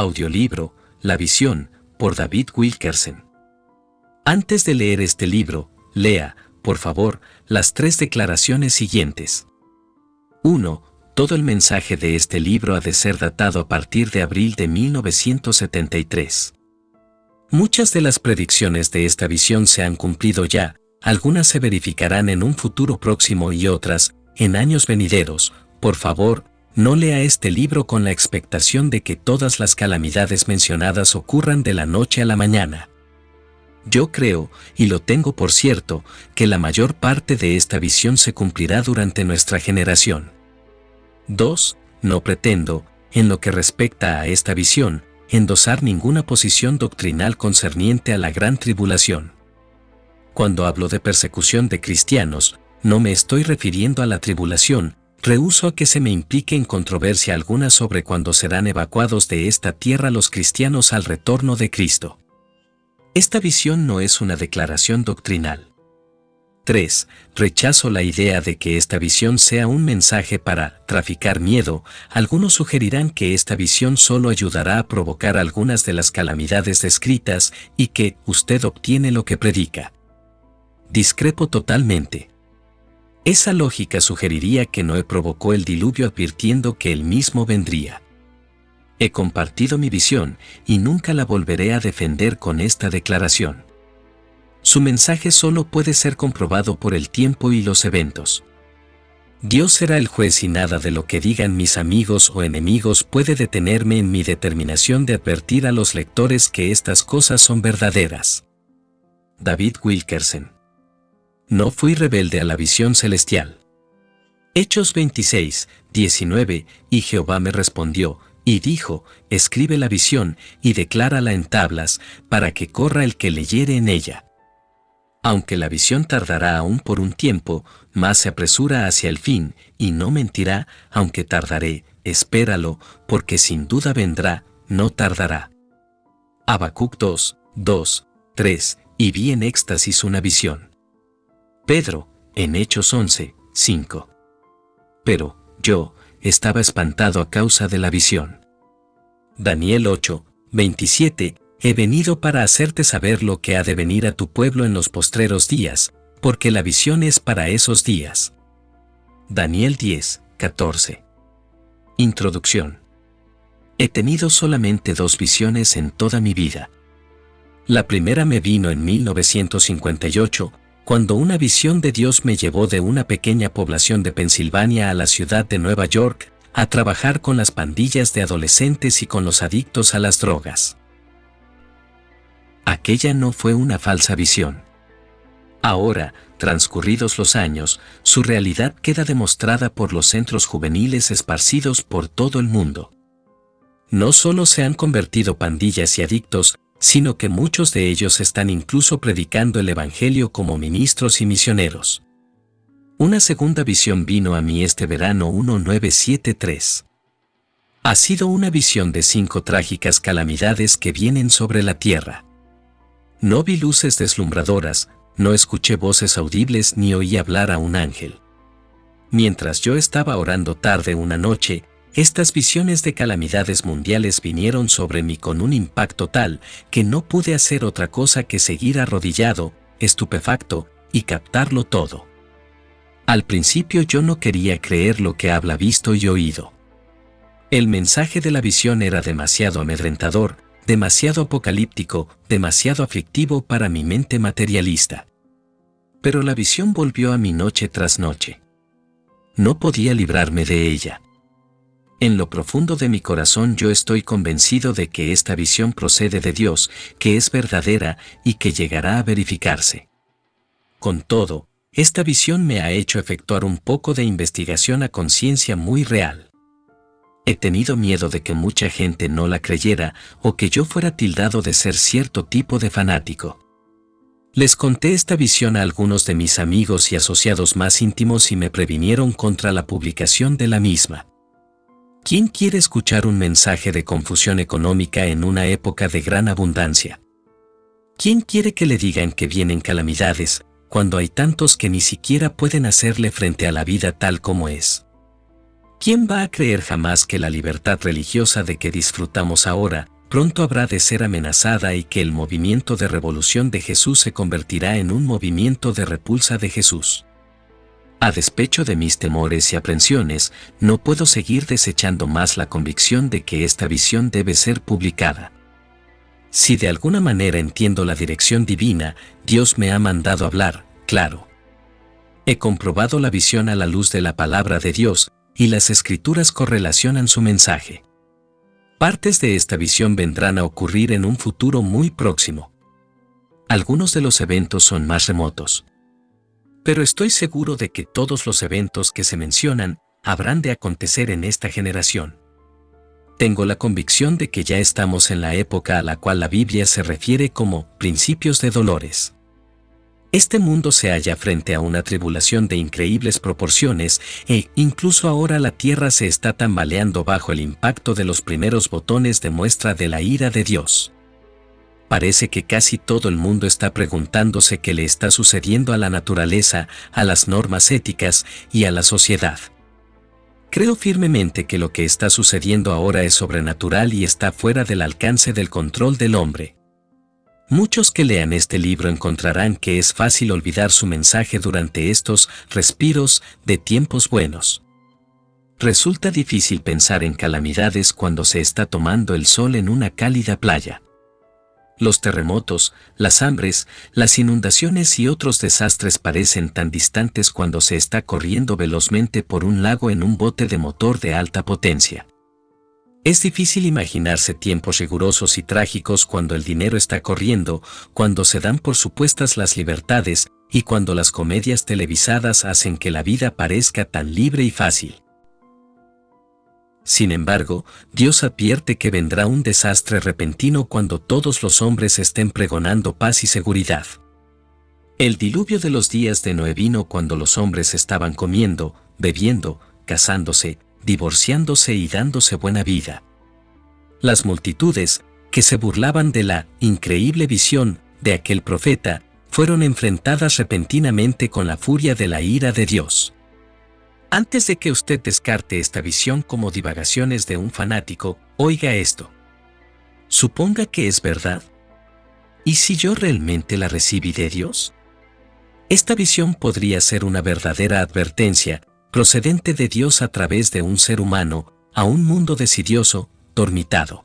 Audiolibro, La visión, por David Wilkerson. Antes de leer este libro, lea, por favor, las tres declaraciones siguientes. 1. Todo el mensaje de este libro ha de ser datado a partir de abril de 1973. Muchas de las predicciones de esta visión se han cumplido ya, algunas se verificarán en un futuro próximo y otras, en años venideros. Por favor, no lea este libro con la expectación de que todas las calamidades mencionadas ocurran de la noche a la mañana. Yo creo, y lo tengo por cierto, que la mayor parte de esta visión se cumplirá durante nuestra generación. 2. No pretendo, en lo que respecta a esta visión, endosar ninguna posición doctrinal concerniente a la gran tribulación. Cuando hablo de persecución de cristianos, no me estoy refiriendo a la tribulación, rehuso a que se me implique en controversia alguna sobre cuándo serán evacuados de esta tierra los cristianos al retorno de Cristo. Esta visión no es una declaración doctrinal. 3. Rechazo la idea de que esta visión sea un mensaje para traficar miedo. Algunos sugerirán que esta visión solo ayudará a provocar algunas de las calamidades descritas y que usted obtiene lo que predica. Discrepo totalmente. Esa lógica sugeriría que Noé provocó el diluvio advirtiendo que él mismo vendría. He compartido mi visión y nunca la volveré a defender con esta declaración. Su mensaje solo puede ser comprobado por el tiempo y los eventos. Dios será el juez y nada de lo que digan mis amigos o enemigos puede detenerme en mi determinación de advertir a los lectores que estas cosas son verdaderas. David Wilkerson. No fui rebelde a la visión celestial. Hechos 26, 19, y Jehová me respondió, y dijo, escribe la visión y declárala en tablas, para que corra el que leyere en ella. Aunque la visión tardará aún por un tiempo, más se apresura hacia el fin, y no mentirá, aunque tardaré, espéralo, porque sin duda vendrá, no tardará. Habacuc 2, 2, 3, y vi en éxtasis una visión. Pedro, en Hechos 11, 5. Pero, yo, estaba espantado a causa de la visión. Daniel 8, 27, He venido para hacerte saber lo que ha de venir a tu pueblo en los postreros días, porque la visión es para esos días. Daniel 10, 14. Introducción. He tenido solamente dos visiones en toda mi vida. La primera me vino en 1958, cuando una visión de Dios me llevó de una pequeña población de Pensilvania a la ciudad de Nueva York, a trabajar con las pandillas de adolescentes y con los adictos a las drogas. Aquella no fue una falsa visión. Ahora, transcurridos los años, su realidad queda demostrada por los centros juveniles esparcidos por todo el mundo. No solo se han convertido pandillas y adictos, sino que muchos de ellos están incluso predicando el Evangelio como ministros y misioneros. Una segunda visión vino a mí este verano 1973. Ha sido una visión de cinco trágicas calamidades que vienen sobre la tierra. No vi luces deslumbradoras, no escuché voces audibles ni oí hablar a un ángel. Mientras yo estaba orando tarde una noche, estas visiones de calamidades mundiales vinieron sobre mí con un impacto tal que no pude hacer otra cosa que seguir arrodillado, estupefacto, y captarlo todo. Al principio yo no quería creer lo que habla visto y oído. El mensaje de la visión era demasiado amedrentador, demasiado apocalíptico, demasiado aflictivo para mi mente materialista. Pero la visión volvió a mi noche tras noche. No podía librarme de ella. En lo profundo de mi corazón yo estoy convencido de que esta visión procede de Dios, que es verdadera y que llegará a verificarse. Con todo, esta visión me ha hecho efectuar un poco de investigación a conciencia muy real. He tenido miedo de que mucha gente no la creyera o que yo fuera tildado de ser cierto tipo de fanático. Les conté esta visión a algunos de mis amigos y asociados más íntimos y me previnieron contra la publicación de la misma. ¿Quién quiere escuchar un mensaje de confusión económica en una época de gran abundancia? ¿Quién quiere que le digan que vienen calamidades, cuando hay tantos que ni siquiera pueden hacerle frente a la vida tal como es? ¿Quién va a creer jamás que la libertad religiosa de que disfrutamos ahora, pronto habrá de ser amenazada y que el movimiento de revolución de Jesús se convertirá en un movimiento de repulsa de Jesús? A despecho de mis temores y aprensiones, no puedo seguir desechando más la convicción de que esta visión debe ser publicada. Si de alguna manera entiendo la dirección divina, Dios me ha mandado hablar, claro. He comprobado la visión a la luz de la palabra de Dios, y las escrituras correlacionan su mensaje. Partes de esta visión vendrán a ocurrir en un futuro muy próximo. Algunos de los eventos son más remotos. Pero estoy seguro de que todos los eventos que se mencionan habrán de acontecer en esta generación. Tengo la convicción de que ya estamos en la época a la cual la Biblia se refiere como principios de dolores. Este mundo se halla frente a una tribulación de increíbles proporciones e incluso ahora la tierra se está tambaleando bajo el impacto de los primeros botones de muestra de la ira de Dios. Parece que casi todo el mundo está preguntándose qué le está sucediendo a la naturaleza, a las normas éticas y a la sociedad. Creo firmemente que lo que está sucediendo ahora es sobrenatural y está fuera del alcance del control del hombre. Muchos que lean este libro encontrarán que es fácil olvidar su mensaje durante estos respiros de tiempos buenos. Resulta difícil pensar en calamidades cuando se está tomando el sol en una cálida playa. Los terremotos, las hambres, las inundaciones y otros desastres parecen tan distantes cuando se está corriendo velozmente por un lago en un bote de motor de alta potencia. Es difícil imaginarse tiempos rigurosos y trágicos cuando el dinero está corriendo, cuando se dan por supuestas las libertades y cuando las comedias televisadas hacen que la vida parezca tan libre y fácil. Sin embargo, Dios advierte que vendrá un desastre repentino cuando todos los hombres estén pregonando paz y seguridad. El diluvio de los días de Noé vino cuando los hombres estaban comiendo, bebiendo, casándose, divorciándose y dándose buena vida. Las multitudes, que se burlaban de la increíble visión de aquel profeta, fueron enfrentadas repentinamente con la furia de la ira de Dios. Antes de que usted descarte esta visión como divagaciones de un fanático, oiga esto. Suponga que es verdad. ¿Y si yo realmente la recibí de Dios? Esta visión podría ser una verdadera advertencia, procedente de Dios a través de un ser humano, a un mundo decidioso, dormitado.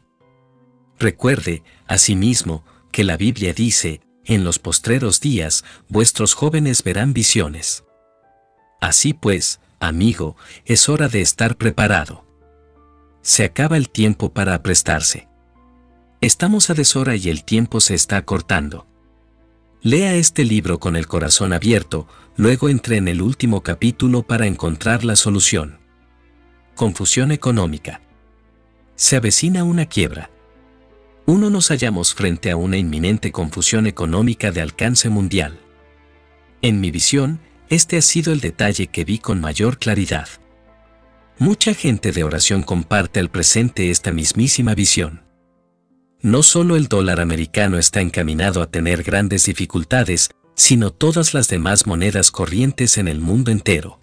Recuerde, asimismo, que la Biblia dice, en los postreros días, vuestros jóvenes verán visiones. Así pues, amigo, es hora de estar preparado. Se acaba el tiempo para aprestarse. Estamos a deshora y el tiempo se está cortando. Lea este libro con el corazón abierto, luego entre en el último capítulo para encontrar la solución. Confusión económica. Se avecina una quiebra. Uno nos hallamos frente a una inminente confusión económica de alcance mundial. En mi visión, este ha sido el detalle que vi con mayor claridad. Mucha gente de oración comparte al presente esta mismísima visión. No solo el dólar americano está encaminado a tener grandes dificultades, sino todas las demás monedas corrientes en el mundo entero.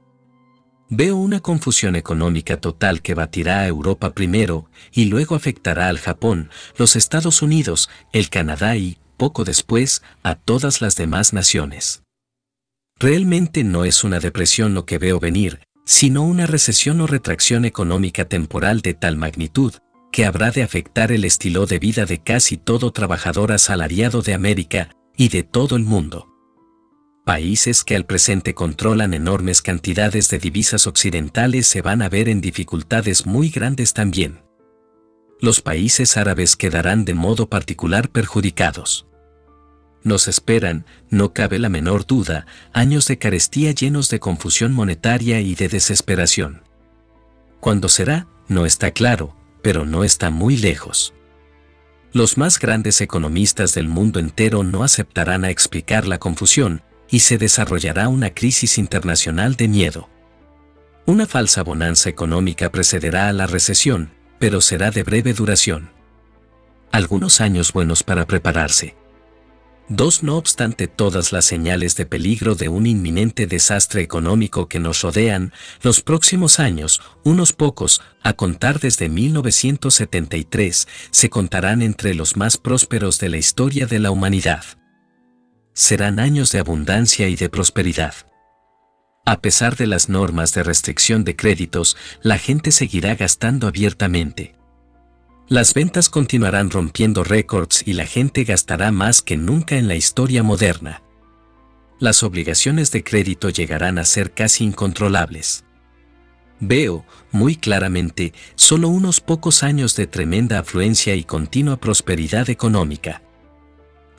Veo una confusión económica total que batirá a Europa primero y luego afectará al Japón, los Estados Unidos, el Canadá y, poco después, a todas las demás naciones. Realmente no es una depresión lo que veo venir, sino una recesión o retracción económica temporal de tal magnitud, que habrá de afectar el estilo de vida de casi todo trabajador asalariado de América y de todo el mundo. Países que al presente controlan enormes cantidades de divisas occidentales se van a ver en dificultades muy grandes también. Los países árabes quedarán de modo particular perjudicados. Nos esperan, no cabe la menor duda, años de carestía llenos de confusión monetaria y de desesperación. ¿Cuándo será? No está claro, pero no está muy lejos. Los más grandes economistas del mundo entero no aceptarán a explicar la confusión, y se desarrollará una crisis internacional de miedo. Una falsa bonanza económica precederá a la recesión, pero será de breve duración. Algunos años buenos para prepararse. 2. No obstante todas las señales de peligro de un inminente desastre económico que nos rodean, los próximos años, unos pocos, a contar desde 1973, se contarán entre los más prósperos de la historia de la humanidad. Serán años de abundancia y de prosperidad. A pesar de las normas de restricción de créditos, la gente seguirá gastando abiertamente. Las ventas continuarán rompiendo récords y la gente gastará más que nunca en la historia moderna. Las obligaciones de crédito llegarán a ser casi incontrolables. Veo, muy claramente, solo unos pocos años de tremenda afluencia y continua prosperidad económica.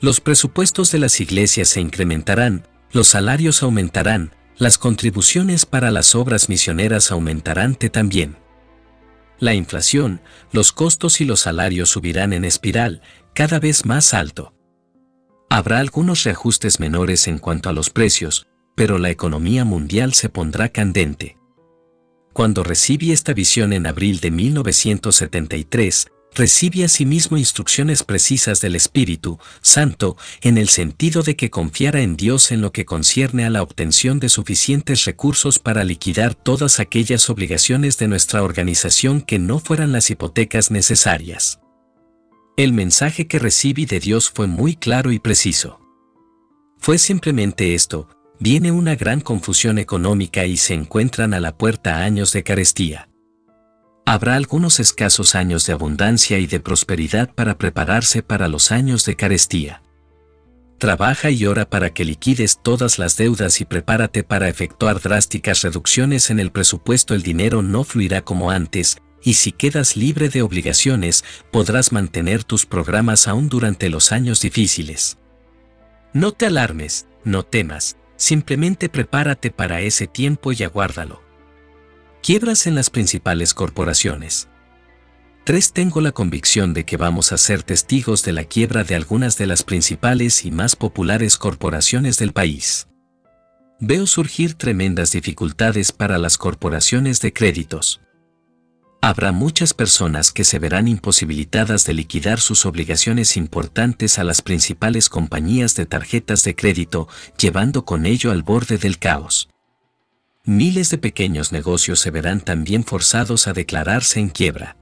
Los presupuestos de las iglesias se incrementarán, los salarios aumentarán, las contribuciones para las obras misioneras aumentarán también. La inflación, los costos y los salarios subirán en espiral, cada vez más alto. Habrá algunos reajustes menores en cuanto a los precios, pero la economía mundial se pondrá candente. Cuando recibí esta visión en abril de 1973, recibí asimismo instrucciones precisas del Espíritu Santo en el sentido de que confiara en Dios en lo que concierne a la obtención de suficientes recursos para liquidar todas aquellas obligaciones de nuestra organización que no fueran las hipotecas necesarias. El mensaje que recibí de Dios fue muy claro y preciso. Fue simplemente esto, viene una gran confusión económica y se encuentran a la puerta años de carestía. Habrá algunos escasos años de abundancia y de prosperidad para prepararse para los años de carestía. Trabaja y ora para que liquides todas las deudas y prepárate para efectuar drásticas reducciones en el presupuesto. El dinero no fluirá como antes, y si quedas libre de obligaciones, podrás mantener tus programas aún durante los años difíciles. No te alarmes, no temas, simplemente prepárate para ese tiempo y aguárdalo. Quiebras en las principales corporaciones. 3. Tengo la convicción de que vamos a ser testigos de la quiebra de algunas de las principales y más populares corporaciones del país. Veo surgir tremendas dificultades para las corporaciones de créditos. Habrá muchas personas que se verán imposibilitadas de liquidar sus obligaciones importantes a las principales compañías de tarjetas de crédito, llevando con ello al borde del caos miles de pequeños negocios se verán también forzados a declararse en quiebra.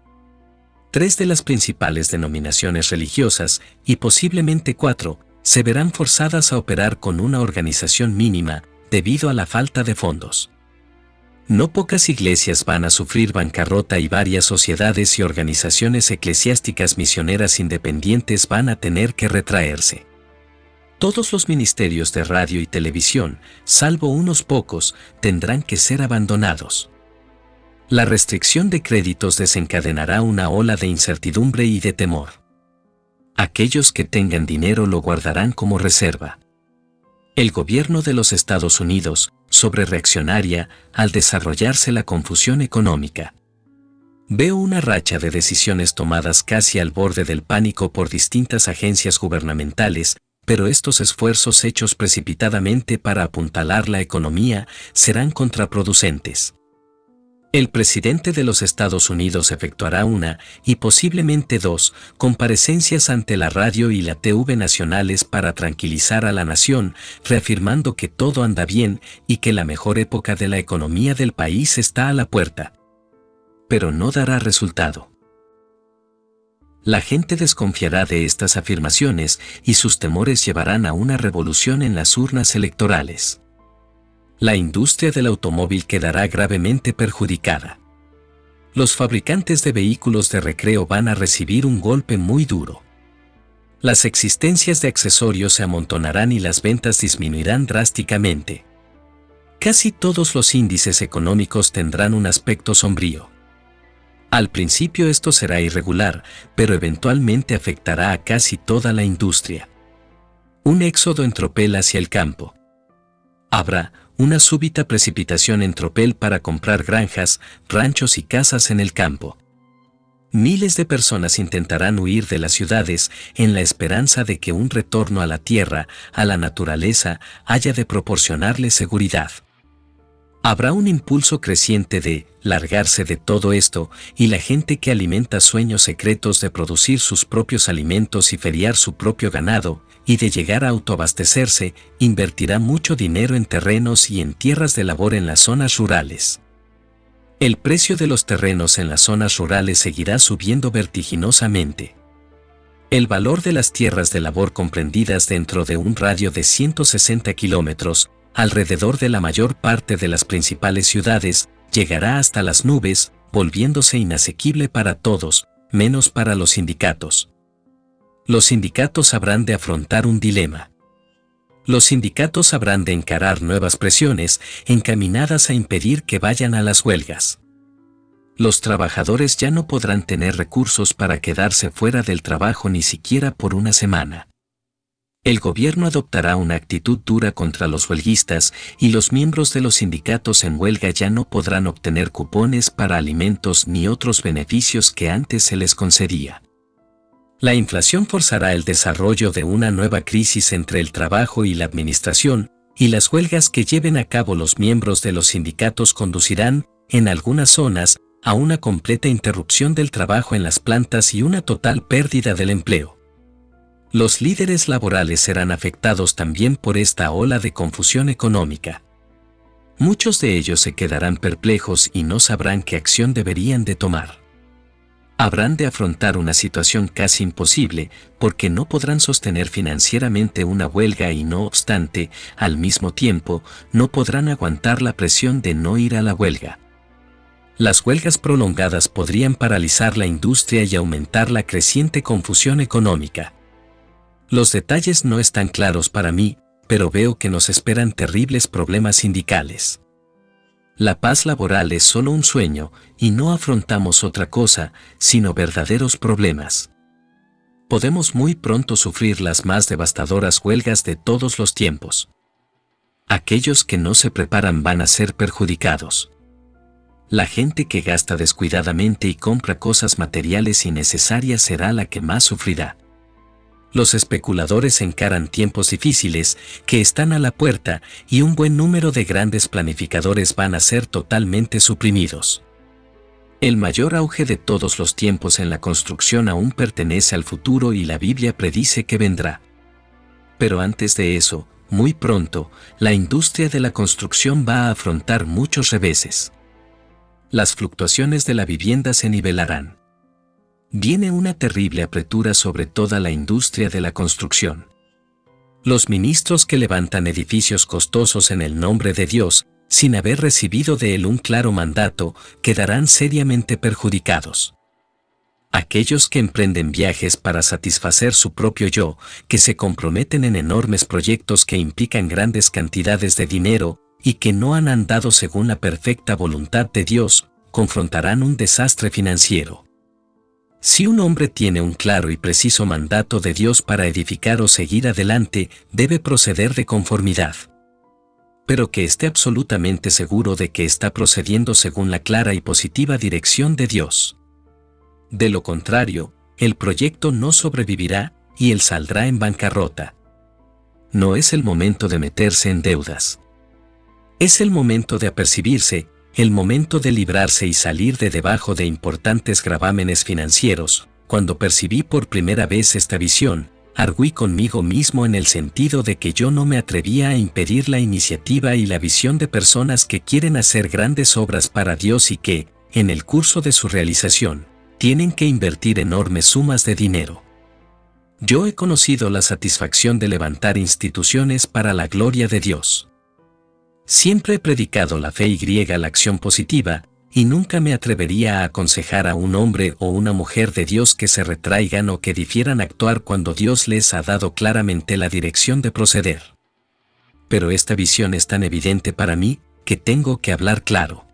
Tres de las principales denominaciones religiosas, y posiblemente cuatro, se verán forzadas a operar con una organización mínima, debido a la falta de fondos. No pocas iglesias van a sufrir bancarrota y varias sociedades y organizaciones eclesiásticas misioneras independientes van a tener que retraerse. Todos los ministerios de radio y televisión, salvo unos pocos, tendrán que ser abandonados. La restricción de créditos desencadenará una ola de incertidumbre y de temor. Aquellos que tengan dinero lo guardarán como reserva. El gobierno de los Estados Unidos, sobre reaccionaria, al desarrollarse la confusión económica. Veo una racha de decisiones tomadas casi al borde del pánico por distintas agencias gubernamentales, pero estos esfuerzos hechos precipitadamente para apuntalar la economía serán contraproducentes. El presidente de los Estados Unidos efectuará una, y posiblemente dos, comparecencias ante la radio y la TV nacionales para tranquilizar a la nación, reafirmando que todo anda bien y que la mejor época de la economía del país está a la puerta. Pero no dará resultado. La gente desconfiará de estas afirmaciones y sus temores llevarán a una revolución en las urnas electorales. La industria del automóvil quedará gravemente perjudicada. Los fabricantes de vehículos de recreo van a recibir un golpe muy duro. Las existencias de accesorios se amontonarán y las ventas disminuirán drásticamente. Casi todos los índices económicos tendrán un aspecto sombrío. Al principio esto será irregular, pero eventualmente afectará a casi toda la industria. Un éxodo en tropel hacia el campo. Habrá una súbita precipitación en tropel para comprar granjas, ranchos y casas en el campo. Miles de personas intentarán huir de las ciudades en la esperanza de que un retorno a la tierra, a la naturaleza, haya de proporcionarles seguridad. Habrá un impulso creciente de largarse de todo esto, y la gente que alimenta sueños secretos de producir sus propios alimentos y feriar su propio ganado, y de llegar a autoabastecerse, invertirá mucho dinero en terrenos y en tierras de labor en las zonas rurales. El precio de los terrenos en las zonas rurales seguirá subiendo vertiginosamente. El valor de las tierras de labor comprendidas dentro de un radio de 160 kilómetros, alrededor de la mayor parte de las principales ciudades, llegará hasta las nubes, volviéndose inasequible para todos, menos para los sindicatos. Los sindicatos habrán de afrontar un dilema. Los sindicatos habrán de encarar nuevas presiones encaminadas a impedir que vayan a las huelgas. Los trabajadores ya no podrán tener recursos para quedarse fuera del trabajo ni siquiera por una semana. El gobierno adoptará una actitud dura contra los huelguistas y los miembros de los sindicatos en huelga ya no podrán obtener cupones para alimentos ni otros beneficios que antes se les concedía. La inflación forzará el desarrollo de una nueva crisis entre el trabajo y la administración, y las huelgas que lleven a cabo los miembros de los sindicatos conducirán, en algunas zonas, a una completa interrupción del trabajo en las plantas y una total pérdida del empleo. Los líderes laborales serán afectados también por esta ola de confusión económica. Muchos de ellos se quedarán perplejos y no sabrán qué acción deberían de tomar. Habrán de afrontar una situación casi imposible porque no podrán sostener financieramente una huelga y no obstante, al mismo tiempo, no podrán aguantar la presión de no ir a la huelga. Las huelgas prolongadas podrían paralizar la industria y aumentar la creciente confusión económica. Los detalles no están claros para mí, pero veo que nos esperan terribles problemas sindicales. La paz laboral es solo un sueño y no afrontamos otra cosa, sino verdaderos problemas. Podemos muy pronto sufrir las más devastadoras huelgas de todos los tiempos. Aquellos que no se preparan van a ser perjudicados. La gente que gasta descuidadamente y compra cosas materiales innecesarias será la que más sufrirá los especuladores encaran tiempos difíciles que están a la puerta y un buen número de grandes planificadores van a ser totalmente suprimidos. El mayor auge de todos los tiempos en la construcción aún pertenece al futuro y la Biblia predice que vendrá. Pero antes de eso, muy pronto, la industria de la construcción va a afrontar muchos reveses. Las fluctuaciones de la vivienda se nivelarán viene una terrible apretura sobre toda la industria de la construcción. Los ministros que levantan edificios costosos en el nombre de Dios, sin haber recibido de él un claro mandato, quedarán seriamente perjudicados. Aquellos que emprenden viajes para satisfacer su propio yo, que se comprometen en enormes proyectos que implican grandes cantidades de dinero, y que no han andado según la perfecta voluntad de Dios, confrontarán un desastre financiero. Si un hombre tiene un claro y preciso mandato de Dios para edificar o seguir adelante, debe proceder de conformidad. Pero que esté absolutamente seguro de que está procediendo según la clara y positiva dirección de Dios. De lo contrario, el proyecto no sobrevivirá y él saldrá en bancarrota. No es el momento de meterse en deudas. Es el momento de apercibirse el momento de librarse y salir de debajo de importantes gravámenes financieros, cuando percibí por primera vez esta visión, arguí conmigo mismo en el sentido de que yo no me atrevía a impedir la iniciativa y la visión de personas que quieren hacer grandes obras para Dios y que, en el curso de su realización, tienen que invertir enormes sumas de dinero. Yo he conocido la satisfacción de levantar instituciones para la gloria de Dios. Siempre he predicado la fe y griega la acción positiva, y nunca me atrevería a aconsejar a un hombre o una mujer de Dios que se retraigan o que difieran actuar cuando Dios les ha dado claramente la dirección de proceder. Pero esta visión es tan evidente para mí, que tengo que hablar claro.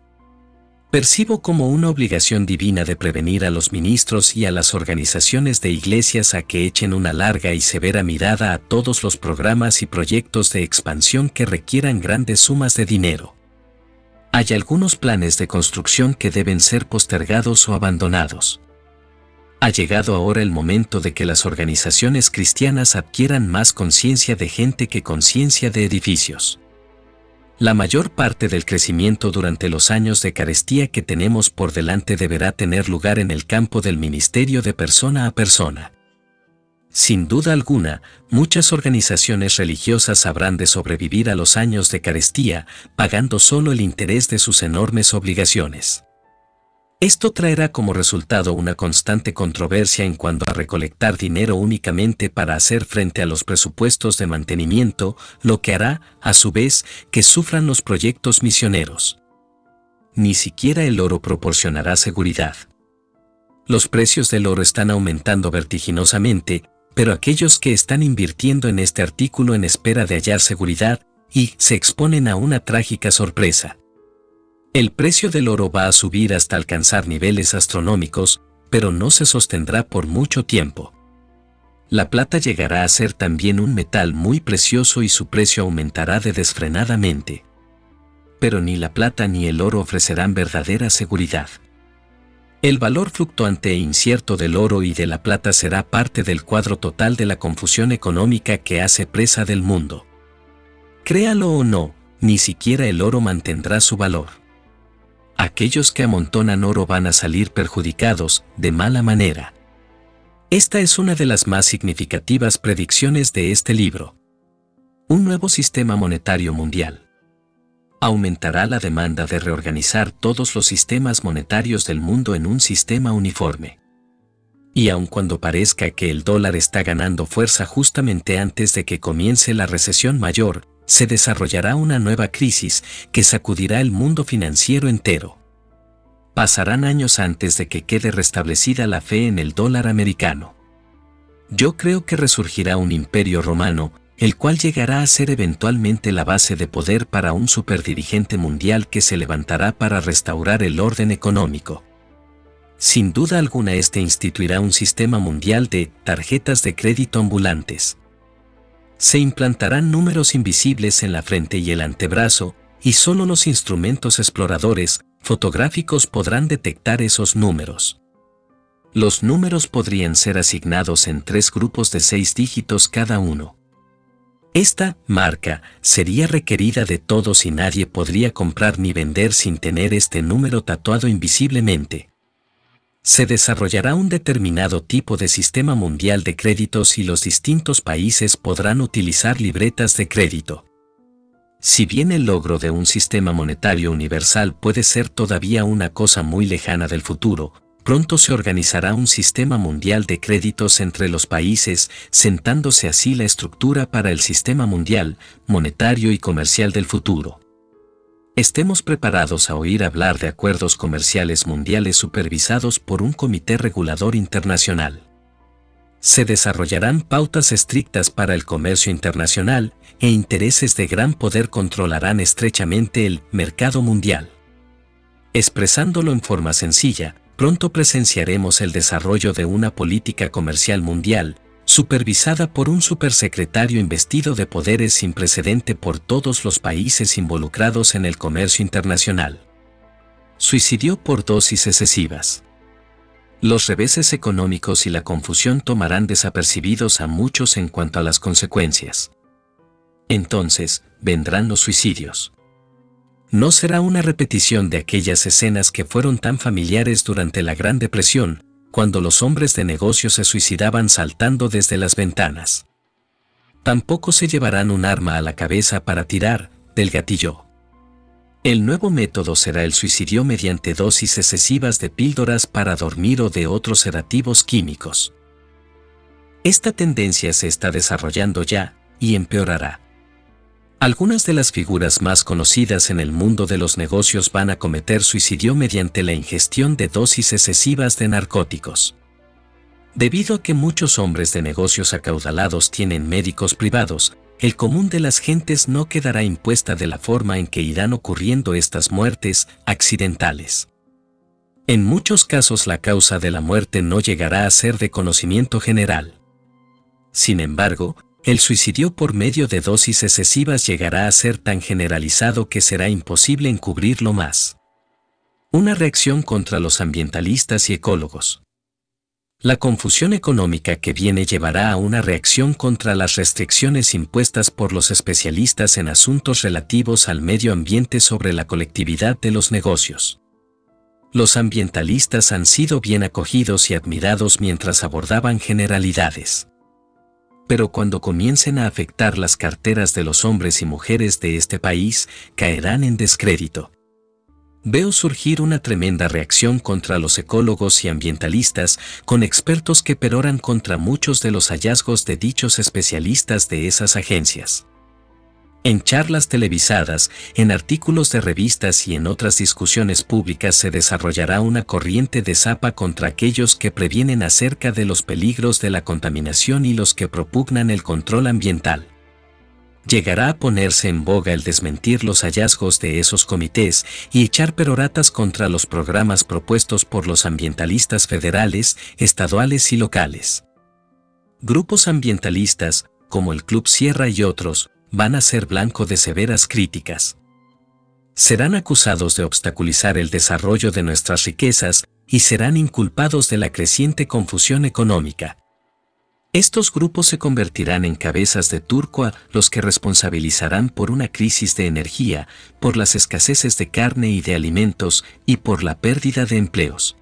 Percibo como una obligación divina de prevenir a los ministros y a las organizaciones de iglesias a que echen una larga y severa mirada a todos los programas y proyectos de expansión que requieran grandes sumas de dinero. Hay algunos planes de construcción que deben ser postergados o abandonados. Ha llegado ahora el momento de que las organizaciones cristianas adquieran más conciencia de gente que conciencia de edificios La mayor parte del crecimiento durante los años de carestía que tenemos por delante deberá tener lugar en el campo del ministerio de persona a persona. Sin duda alguna, muchas organizaciones religiosas habrán de sobrevivir a los años de carestía, pagando solo el interés de sus enormes obligaciones. Esto traerá como resultado una constante controversia en cuanto a recolectar dinero únicamente para hacer frente a los presupuestos de mantenimiento, lo que hará, a su vez, que sufran los proyectos misioneros. Ni siquiera el oro proporcionará seguridad. Los precios del oro están aumentando vertiginosamente, pero aquellos que están invirtiendo en este artículo en espera de hallar seguridad, y se exponen a una trágica sorpresa. El precio del oro va a subir hasta alcanzar niveles astronómicos, pero no se sostendrá por mucho tiempo. La plata llegará a ser también un metal muy precioso y su precio aumentará de desfrenadamente. Pero ni la plata ni el oro ofrecerán verdadera seguridad. El valor fluctuante e incierto del oro y de la plata será parte del cuadro total de la confusión económica que hace presa del mundo. Créalo o no, ni siquiera el oro mantendrá su valor aquellos que amontonan oro van a salir perjudicados de mala manera. Esta es una de las más significativas predicciones de este libro. Un nuevo sistema monetario mundial. Aumentará la demanda de reorganizar todos los sistemas monetarios del mundo en un sistema uniforme. Y aun cuando parezca que el dólar está ganando fuerza justamente antes de que comience la recesión mayor, se desarrollará una nueva crisis que sacudirá el mundo financiero entero. Pasarán años antes de que quede restablecida la fe en el dólar americano. Yo creo que resurgirá un imperio romano, el cual llegará a ser eventualmente la base de poder para un superdirigente mundial que se levantará para restaurar el orden económico. Sin duda alguna este instituirá un sistema mundial de tarjetas de crédito ambulantes se implantarán números invisibles en la frente y el antebrazo, y solo los instrumentos exploradores, fotográficos podrán detectar esos números. Los números podrían ser asignados en tres grupos de seis dígitos cada uno. Esta marca sería requerida de todos y nadie podría comprar ni vender sin tener este número tatuado invisiblemente se desarrollará un determinado tipo de sistema mundial de créditos y los distintos países podrán utilizar libretas de crédito. Si bien el logro de un sistema monetario universal puede ser todavía una cosa muy lejana del futuro, pronto se organizará un sistema mundial de créditos entre los países, sentándose así la estructura para el sistema mundial, monetario y comercial del futuro estemos preparados a oír hablar de acuerdos comerciales mundiales supervisados por un comité regulador internacional. Se desarrollarán pautas estrictas para el comercio internacional e intereses de gran poder controlarán estrechamente el mercado mundial. Expresándolo en forma sencilla, pronto presenciaremos el desarrollo de una política comercial mundial, supervisada por un supersecretario investido de poderes sin precedente por todos los países involucrados en el comercio internacional. Suicidió por dosis excesivas. Los reveses económicos y la confusión tomarán desapercibidos a muchos en cuanto a las consecuencias. Entonces, vendrán los suicidios. No será una repetición de aquellas escenas que fueron tan familiares durante la Gran Depresión, cuando los hombres de negocio se suicidaban saltando desde las ventanas. Tampoco se llevarán un arma a la cabeza para tirar del gatillo. El nuevo método será el suicidio mediante dosis excesivas de píldoras para dormir o de otros sedativos químicos. Esta tendencia se está desarrollando ya, y empeorará. Algunas de las figuras más conocidas en el mundo de los negocios van a cometer suicidio mediante la ingestión de dosis excesivas de narcóticos. Debido a que muchos hombres de negocios acaudalados tienen médicos privados, el común de las gentes no quedará impuesta de la forma en que irán ocurriendo estas muertes accidentales. En muchos casos la causa de la muerte no llegará a ser de conocimiento general. Sin embargo, el suicidio por medio de dosis excesivas llegará a ser tan generalizado que será imposible encubrirlo más. Una reacción contra los ambientalistas y ecólogos. La confusión económica que viene llevará a una reacción contra las restricciones impuestas por los especialistas en asuntos relativos al medio ambiente sobre la colectividad de los negocios. Los ambientalistas han sido bien acogidos y admirados mientras abordaban generalidades. Pero cuando comiencen a afectar las carteras de los hombres y mujeres de este país, caerán en descrédito. Veo surgir una tremenda reacción contra los ecólogos y ambientalistas, con expertos que peroran contra muchos de los hallazgos de dichos especialistas de esas agencias. En charlas televisadas, en artículos de revistas y en otras discusiones públicas se desarrollará una corriente de zapa contra aquellos que previenen acerca de los peligros de la contaminación y los que propugnan el control ambiental llegará a ponerse en boga el desmentir los hallazgos de esos comités y echar peroratas contra los programas propuestos por los ambientalistas federales, estaduales y locales. Grupos ambientalistas, como el Club Sierra y otros, van a ser blanco de severas críticas. Serán acusados de obstaculizar el desarrollo de nuestras riquezas y serán inculpados de la creciente confusión económica, estos grupos se convertirán en cabezas de turco a los que responsabilizarán por una crisis de energía, por las escaseces de carne y de alimentos y por la pérdida de empleos.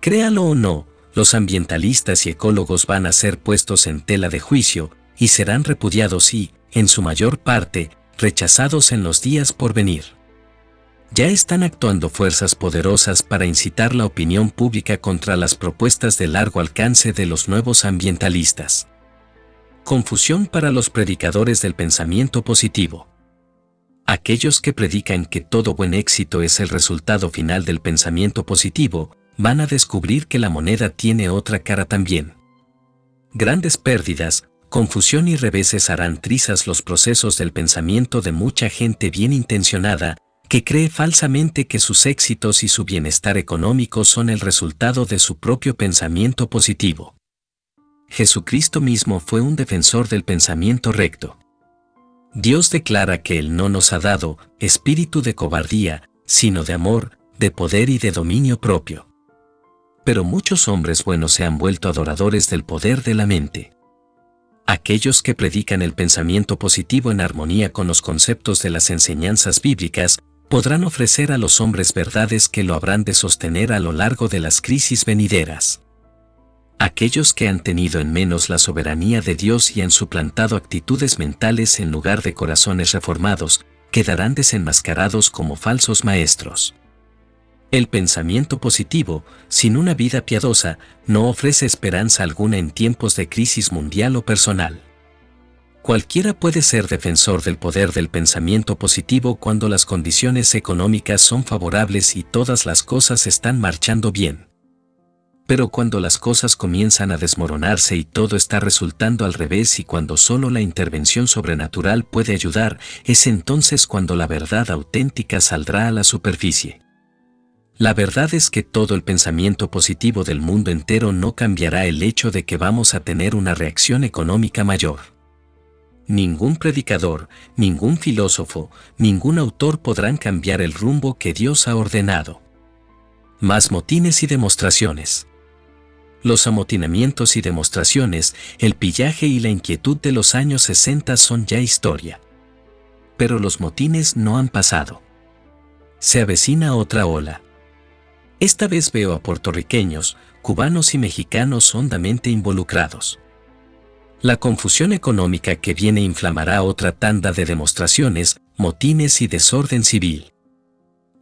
Créalo o no, los ambientalistas y ecólogos van a ser puestos en tela de juicio y serán repudiados y, en su mayor parte, rechazados en los días por venir ya están actuando fuerzas poderosas para incitar la opinión pública contra las propuestas de largo alcance de los nuevos ambientalistas. Confusión para los predicadores del pensamiento positivo. Aquellos que predican que todo buen éxito es el resultado final del pensamiento positivo, van a descubrir que la moneda tiene otra cara también. Grandes pérdidas, confusión y reveses harán trizas los procesos del pensamiento de mucha gente bien intencionada, que cree falsamente que sus éxitos y su bienestar económico son el resultado de su propio pensamiento positivo. Jesucristo mismo fue un defensor del pensamiento recto. Dios declara que Él no nos ha dado espíritu de cobardía, sino de amor, de poder y de dominio propio. Pero muchos hombres buenos se han vuelto adoradores del poder de la mente. Aquellos que predican el pensamiento positivo en armonía con los conceptos de las enseñanzas bíblicas podrán ofrecer a los hombres verdades que lo habrán de sostener a lo largo de las crisis venideras. Aquellos que han tenido en menos la soberanía de Dios y han suplantado actitudes mentales en lugar de corazones reformados, quedarán desenmascarados como falsos maestros. El pensamiento positivo, sin una vida piadosa, no ofrece esperanza alguna en tiempos de crisis mundial o personal. Cualquiera puede ser defensor del poder del pensamiento positivo cuando las condiciones económicas son favorables y todas las cosas están marchando bien. Pero cuando las cosas comienzan a desmoronarse y todo está resultando al revés y cuando solo la intervención sobrenatural puede ayudar, es entonces cuando la verdad auténtica saldrá a la superficie. La verdad es que todo el pensamiento positivo del mundo entero no cambiará el hecho de que vamos a tener una reacción económica mayor. Ningún predicador, ningún filósofo, ningún autor podrán cambiar el rumbo que Dios ha ordenado. Más motines y demostraciones. Los amotinamientos y demostraciones, el pillaje y la inquietud de los años 60 son ya historia. Pero los motines no han pasado. Se avecina otra ola. Esta vez veo a puertorriqueños, cubanos y mexicanos hondamente involucrados. La confusión económica que viene inflamará otra tanda de demostraciones, motines y desorden civil.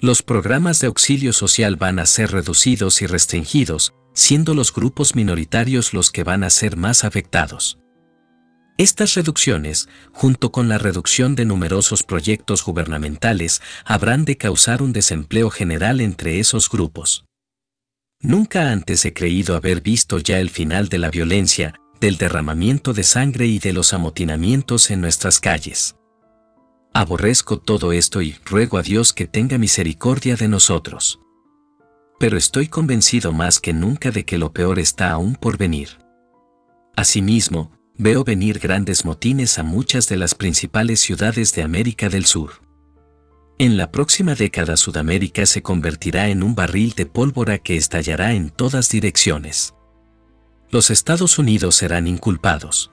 Los programas de auxilio social van a ser reducidos y restringidos, siendo los grupos minoritarios los que van a ser más afectados. Estas reducciones, junto con la reducción de numerosos proyectos gubernamentales, habrán de causar un desempleo general entre esos grupos. Nunca antes he creído haber visto ya el final de la violencia, del derramamiento de sangre y de los amotinamientos en nuestras calles. Aborrezco todo esto y ruego a Dios que tenga misericordia de nosotros. Pero estoy convencido más que nunca de que lo peor está aún por venir. Asimismo, veo venir grandes motines a muchas de las principales ciudades de América del Sur. En la próxima década Sudamérica se convertirá en un barril de pólvora que estallará en todas direcciones. los Estados Unidos serán inculpados.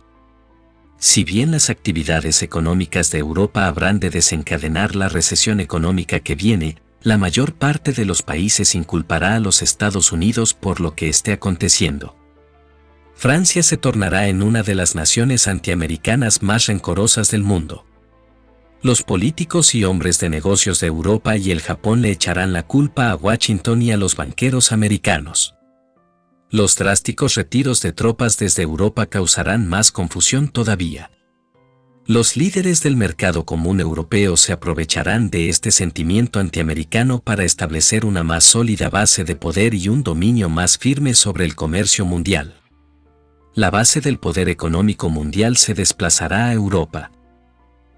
Si bien las actividades económicas de Europa habrán de desencadenar la recesión económica que viene, la mayor parte de los países inculpará a los Estados Unidos por lo que esté aconteciendo. Francia se tornará en una de las naciones antiamericanas más rencorosas del mundo. Los políticos y hombres de negocios de Europa y el Japón le echarán la culpa a Washington y a los banqueros americanos. Los drásticos retiros de tropas desde Europa causarán más confusión todavía. Los líderes del mercado común europeo se aprovecharán de este sentimiento antiamericano para establecer una más sólida base de poder y un dominio más firme sobre el comercio mundial. La base del poder económico mundial se desplazará a Europa.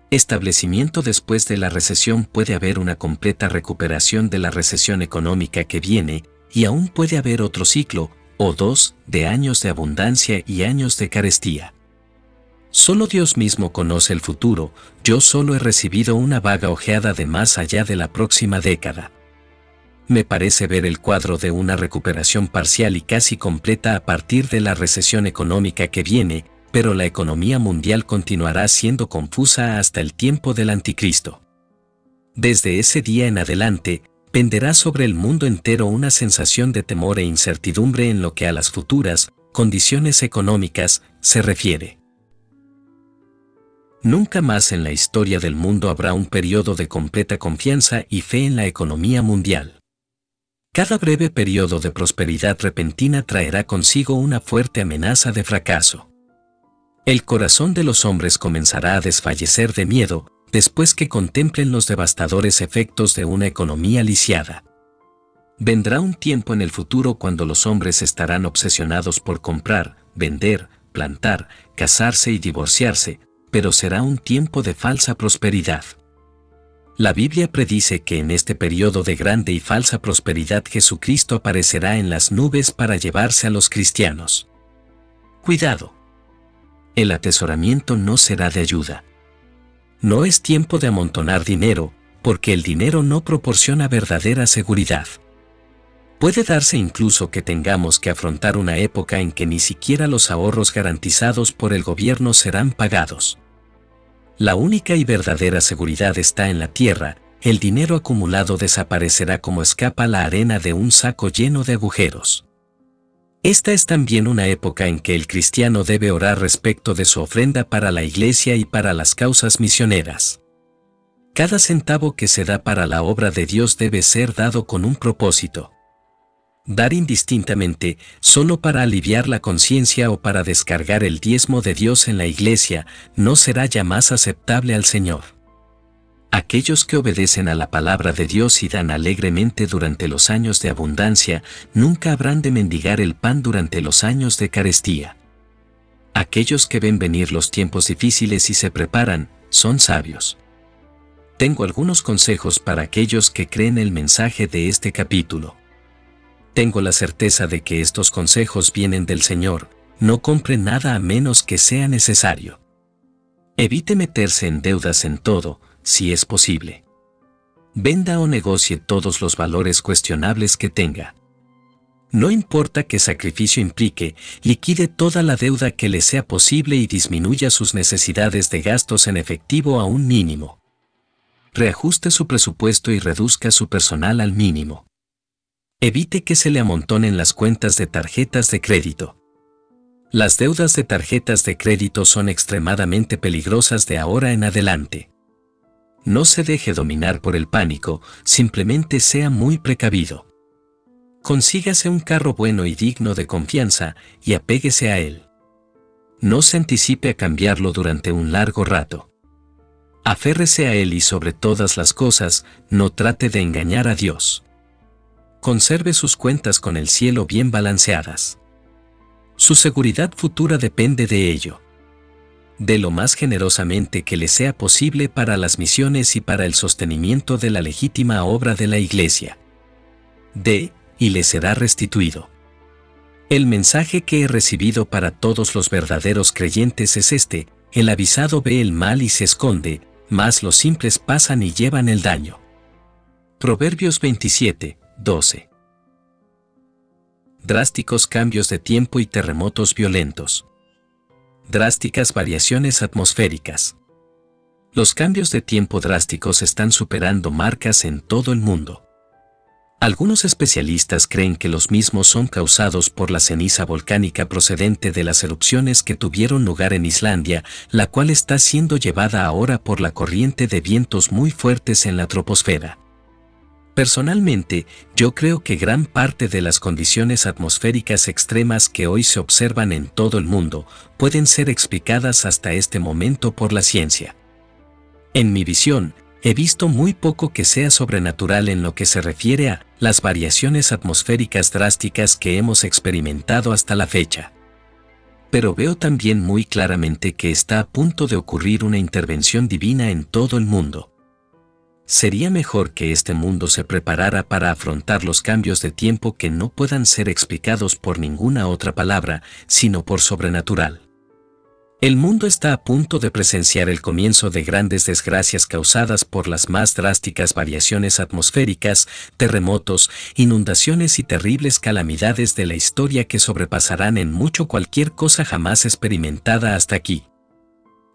Establecimiento después de la recesión puede haber una completa recuperación de la recesión económica que viene, y aún puede haber otro ciclo, o dos, de años de abundancia y años de carestía. Solo Dios mismo conoce el futuro, yo solo he recibido una vaga ojeada de más allá de la próxima década. Me parece ver el cuadro de una recuperación parcial y casi completa a partir de la recesión económica que viene, pero la economía mundial continuará siendo confusa hasta el tiempo del anticristo. Desde ese día en adelante, penderá sobre el mundo entero una sensación de temor e incertidumbre en lo que a las futuras condiciones económicas se refiere. Nunca más en la historia del mundo habrá un periodo de completa confianza y fe en la economía mundial. Cada breve periodo de prosperidad repentina traerá consigo una fuerte amenaza de fracaso. El corazón de los hombres comenzará a desfallecer de miedo después que contemplen los devastadores efectos de una economía lisiada. Vendrá un tiempo en el futuro cuando los hombres estarán obsesionados por comprar, vender, plantar, casarse y divorciarse, pero será un tiempo de falsa prosperidad. La Biblia predice que en este periodo de grande y falsa prosperidad Jesucristo aparecerá en las nubes para llevarse a los cristianos. Cuidado. El atesoramiento no será de ayuda. No es tiempo de amontonar dinero, porque el dinero no proporciona verdadera seguridad. Puede darse incluso que tengamos que afrontar una época en que ni siquiera los ahorros garantizados por el gobierno serán pagados. La única y verdadera seguridad está en la tierra, el dinero acumulado desaparecerá como escapa la arena de un saco lleno de agujeros. Esta es también una época en que el cristiano debe orar respecto de su ofrenda para la iglesia y para las causas misioneras. Cada centavo que se da para la obra de Dios debe ser dado con un propósito dar indistintamente, solo para aliviar la conciencia o para descargar el diezmo de Dios en la iglesia, no será ya más aceptable al Señor. Aquellos que obedecen a la palabra de Dios y dan alegremente durante los años de abundancia, nunca habrán de mendigar el pan durante los años de carestía. Aquellos que ven venir los tiempos difíciles y se preparan, son sabios. Tengo algunos consejos para aquellos que creen el mensaje de este capítulo tengo la certeza de que estos consejos vienen del Señor, no compre nada a menos que sea necesario. Evite meterse en deudas en todo, si es posible. Venda o negocie todos los valores cuestionables que tenga. No importa qué sacrificio implique, liquide toda la deuda que le sea posible y disminuya sus necesidades de gastos en efectivo a un mínimo. Reajuste su presupuesto y reduzca su personal al mínimo. Evite que se le amontonen las cuentas de tarjetas de crédito. Las deudas de tarjetas de crédito son extremadamente peligrosas de ahora en adelante. No se deje dominar por el pánico, simplemente sea muy precavido. Consígase un carro bueno y digno de confianza y apéguese a él. No se anticipe a cambiarlo durante un largo rato. Aférrese a él y sobre todas las cosas, no trate de engañar a Dios conserve sus cuentas con el cielo bien balanceadas. Su seguridad futura depende de ello. De lo más generosamente que le sea posible para las misiones y para el sostenimiento de la legítima obra de la Iglesia. De, y le será restituido. El mensaje que he recibido para todos los verdaderos creyentes es este, el avisado ve el mal y se esconde, mas los simples pasan y llevan el daño. Proverbios 27, 12. drásticos cambios de tiempo y terremotos violentos. Drásticas variaciones atmosféricas. Los cambios de tiempo drásticos están superando marcas en todo el mundo. Algunos especialistas creen que los mismos son causados por la ceniza volcánica procedente de las erupciones que tuvieron lugar en Islandia, la cual está siendo llevada ahora por la corriente de vientos muy fuertes en la troposfera. Personalmente, yo creo que gran parte de las condiciones atmosféricas extremas que hoy se observan en todo el mundo pueden ser explicadas hasta este momento por la ciencia. En mi visión, he visto muy poco que sea sobrenatural en lo que se refiere a las variaciones atmosféricas drásticas que hemos experimentado hasta la fecha. Pero veo también muy claramente que está a punto de ocurrir una intervención divina en todo el mundo. Sería mejor que este mundo se preparara para afrontar los cambios de tiempo que no puedan ser explicados por ninguna otra palabra, sino por sobrenatural. El mundo está a punto de presenciar el comienzo de grandes desgracias causadas por las más drásticas variaciones atmosféricas, terremotos, inundaciones y terribles calamidades de la historia que sobrepasarán en mucho cualquier cosa jamás experimentada hasta aquí.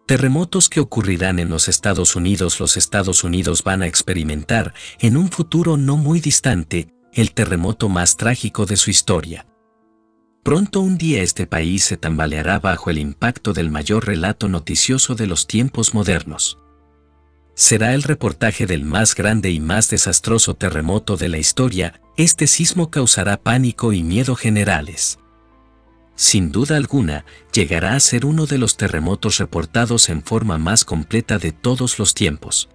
Terremotos que ocurrirán en los Estados Unidos Los Estados Unidos van a experimentar, en un futuro no muy distante, el terremoto más trágico de su historia. Pronto un día este país se tambaleará bajo el impacto del mayor relato noticioso de los tiempos modernos. Será el reportaje del más grande y más desastroso terremoto de la historia, este sismo causará pánico y miedo generales. Sin duda alguna, llegará a ser uno de los terremotos reportados en forma más completa de todos los tiempos.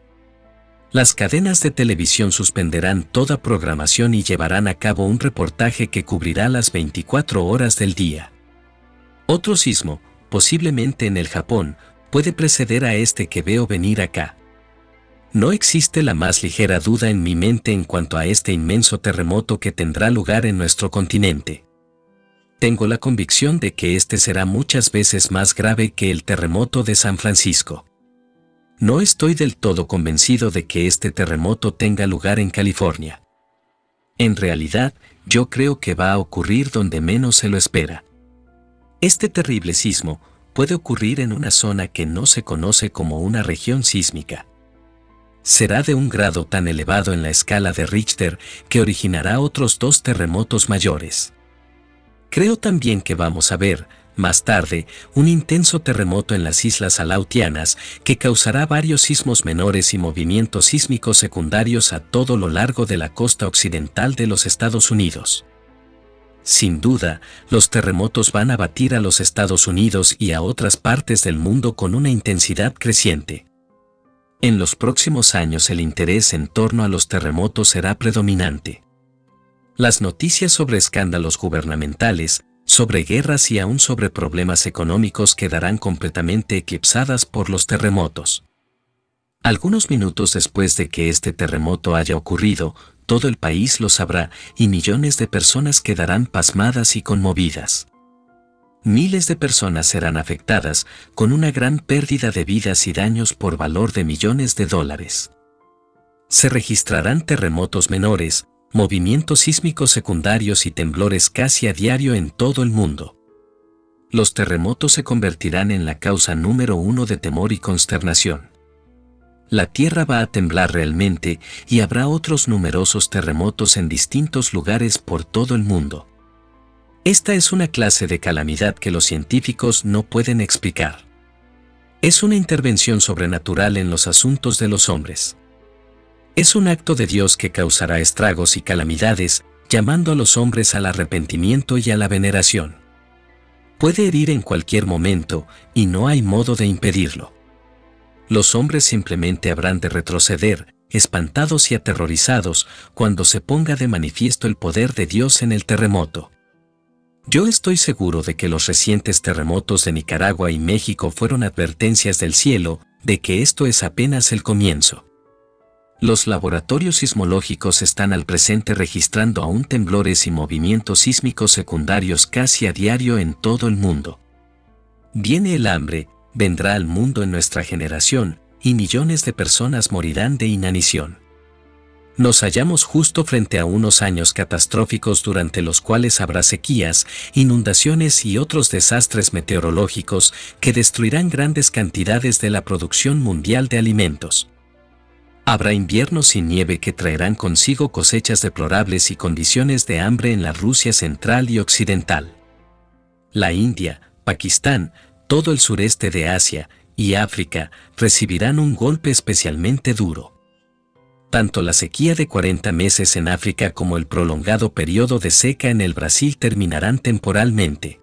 Las cadenas de televisión suspenderán toda programación y llevarán a cabo un reportaje que cubrirá las 24 horas del día. Otro sismo, posiblemente en el Japón, puede preceder a este que veo venir acá. No existe la más ligera duda en mi mente en cuanto a este inmenso terremoto que tendrá lugar en nuestro continente. Tengo la convicción de que este será muchas veces más grave que el terremoto de San Francisco. No estoy del todo convencido de que este terremoto tenga lugar en California. En realidad, yo creo que va a ocurrir donde menos se lo espera. Este terrible sismo puede ocurrir en una zona que no se conoce como una región sísmica. Será de un grado tan elevado en la escala de Richter que originará otros dos terremotos mayores. Creo también que vamos a ver, más tarde, un intenso terremoto en las islas Aleutianas que causará varios sismos menores y movimientos sísmicos secundarios a todo lo largo de la costa occidental de los Estados Unidos. Sin duda, los terremotos van a batir a los Estados Unidos y a otras partes del mundo con una intensidad creciente. En los próximos años el interés en torno a los terremotos será predominante. Las noticias sobre escándalos gubernamentales, sobre guerras y aún sobre problemas económicos quedarán completamente eclipsadas por los terremotos. Algunos minutos después de que este terremoto haya ocurrido, todo el país lo sabrá y millones de personas quedarán pasmadas y conmovidas. Miles de personas serán afectadas, con una gran pérdida de vidas y daños por valor de millones de dólares. Se registrarán terremotos menores, movimientos sísmicos secundarios y temblores casi a diario en todo el mundo. Los terremotos se convertirán en la causa número uno de temor y consternación. La Tierra va a temblar realmente y habrá otros numerosos terremotos en distintos lugares por todo el mundo. Esta es una clase de calamidad que los científicos no pueden explicar. Es una intervención sobrenatural en los asuntos de los hombres. Es un acto de Dios que causará estragos y calamidades, llamando a los hombres al arrepentimiento y a la veneración. Puede herir en cualquier momento, y no hay modo de impedirlo. Los hombres simplemente habrán de retroceder, espantados y aterrorizados, cuando se ponga de manifiesto el poder de Dios en el terremoto. Yo estoy seguro de que los recientes terremotos de Nicaragua y México fueron advertencias del cielo de que esto es apenas el comienzo. Los laboratorios sismológicos están al presente registrando aún temblores y movimientos sísmicos secundarios casi a diario en todo el mundo. Viene el hambre, vendrá al mundo en nuestra generación, y millones de personas morirán de inanición. Nos hallamos justo frente a unos años catastróficos durante los cuales habrá sequías, inundaciones y otros desastres meteorológicos que destruirán grandes cantidades de la producción mundial de alimentos. Habrá inviernos sin nieve que traerán consigo cosechas deplorables y condiciones de hambre en la Rusia central y occidental. La India, Pakistán, todo el sureste de Asia y África recibirán un golpe especialmente duro tanto la sequía de 40 meses en África como el prolongado periodo de seca en el Brasil terminarán temporalmente.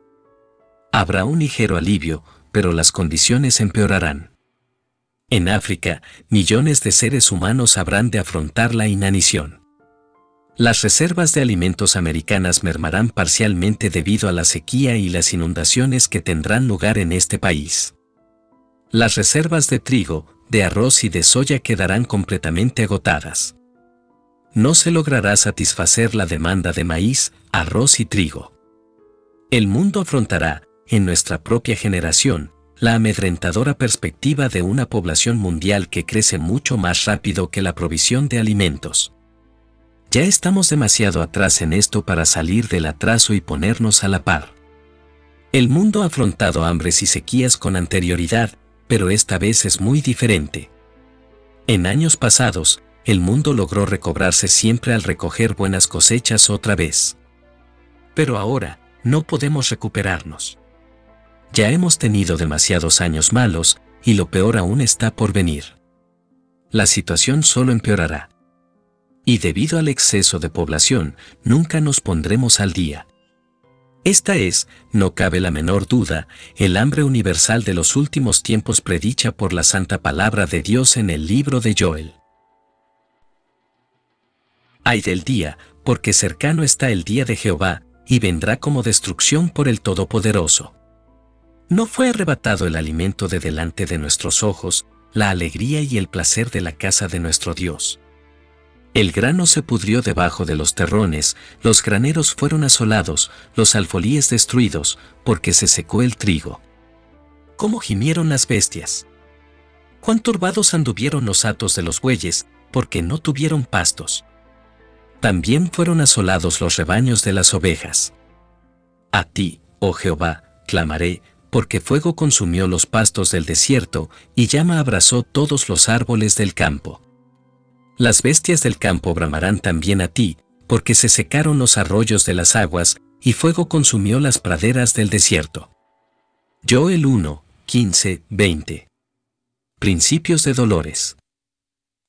Habrá un ligero alivio, pero las condiciones empeorarán. En África, millones de seres humanos habrán de afrontar la inanición. Las reservas de alimentos americanas mermarán parcialmente debido a la sequía y las inundaciones que tendrán lugar en este país. Las reservas de trigo, de arroz y de soya quedarán completamente agotadas. No se logrará satisfacer la demanda de maíz, arroz y trigo. El mundo afrontará, en nuestra propia generación, la amedrentadora perspectiva de una población mundial que crece mucho más rápido que la provisión de alimentos. Ya estamos demasiado atrás en esto para salir del atraso y ponernos a la par. El mundo ha afrontado hambres y sequías con anterioridad, pero esta vez es muy diferente. En años pasados, el mundo logró recobrarse siempre al recoger buenas cosechas otra vez. Pero ahora, no podemos recuperarnos. Ya hemos tenido demasiados años malos, y lo peor aún está por venir. La situación solo empeorará. Y debido al exceso de población, nunca nos pondremos al día. Esta es, no cabe la menor duda, el hambre universal de los últimos tiempos predicha por la santa palabra de Dios en el libro de Joel. Ay del día, porque cercano está el día de Jehová, y vendrá como destrucción por el Todopoderoso. No fue arrebatado el alimento de delante de nuestros ojos, la alegría y el placer de la casa de nuestro Dios. El grano se pudrió debajo de los terrones, los graneros fueron asolados, los alfolíes destruidos, porque se secó el trigo. ¿Cómo gimieron las bestias? Cuán turbados anduvieron los atos de los bueyes, porque no tuvieron pastos. También fueron asolados los rebaños de las ovejas. A ti, oh Jehová, clamaré, porque fuego consumió los pastos del desierto, y llama abrazó todos los árboles del campo. Las bestias del campo bramarán también a ti, porque se secaron los arroyos de las aguas, y fuego consumió las praderas del desierto. Joel 1, 15, 20. Principios de dolores.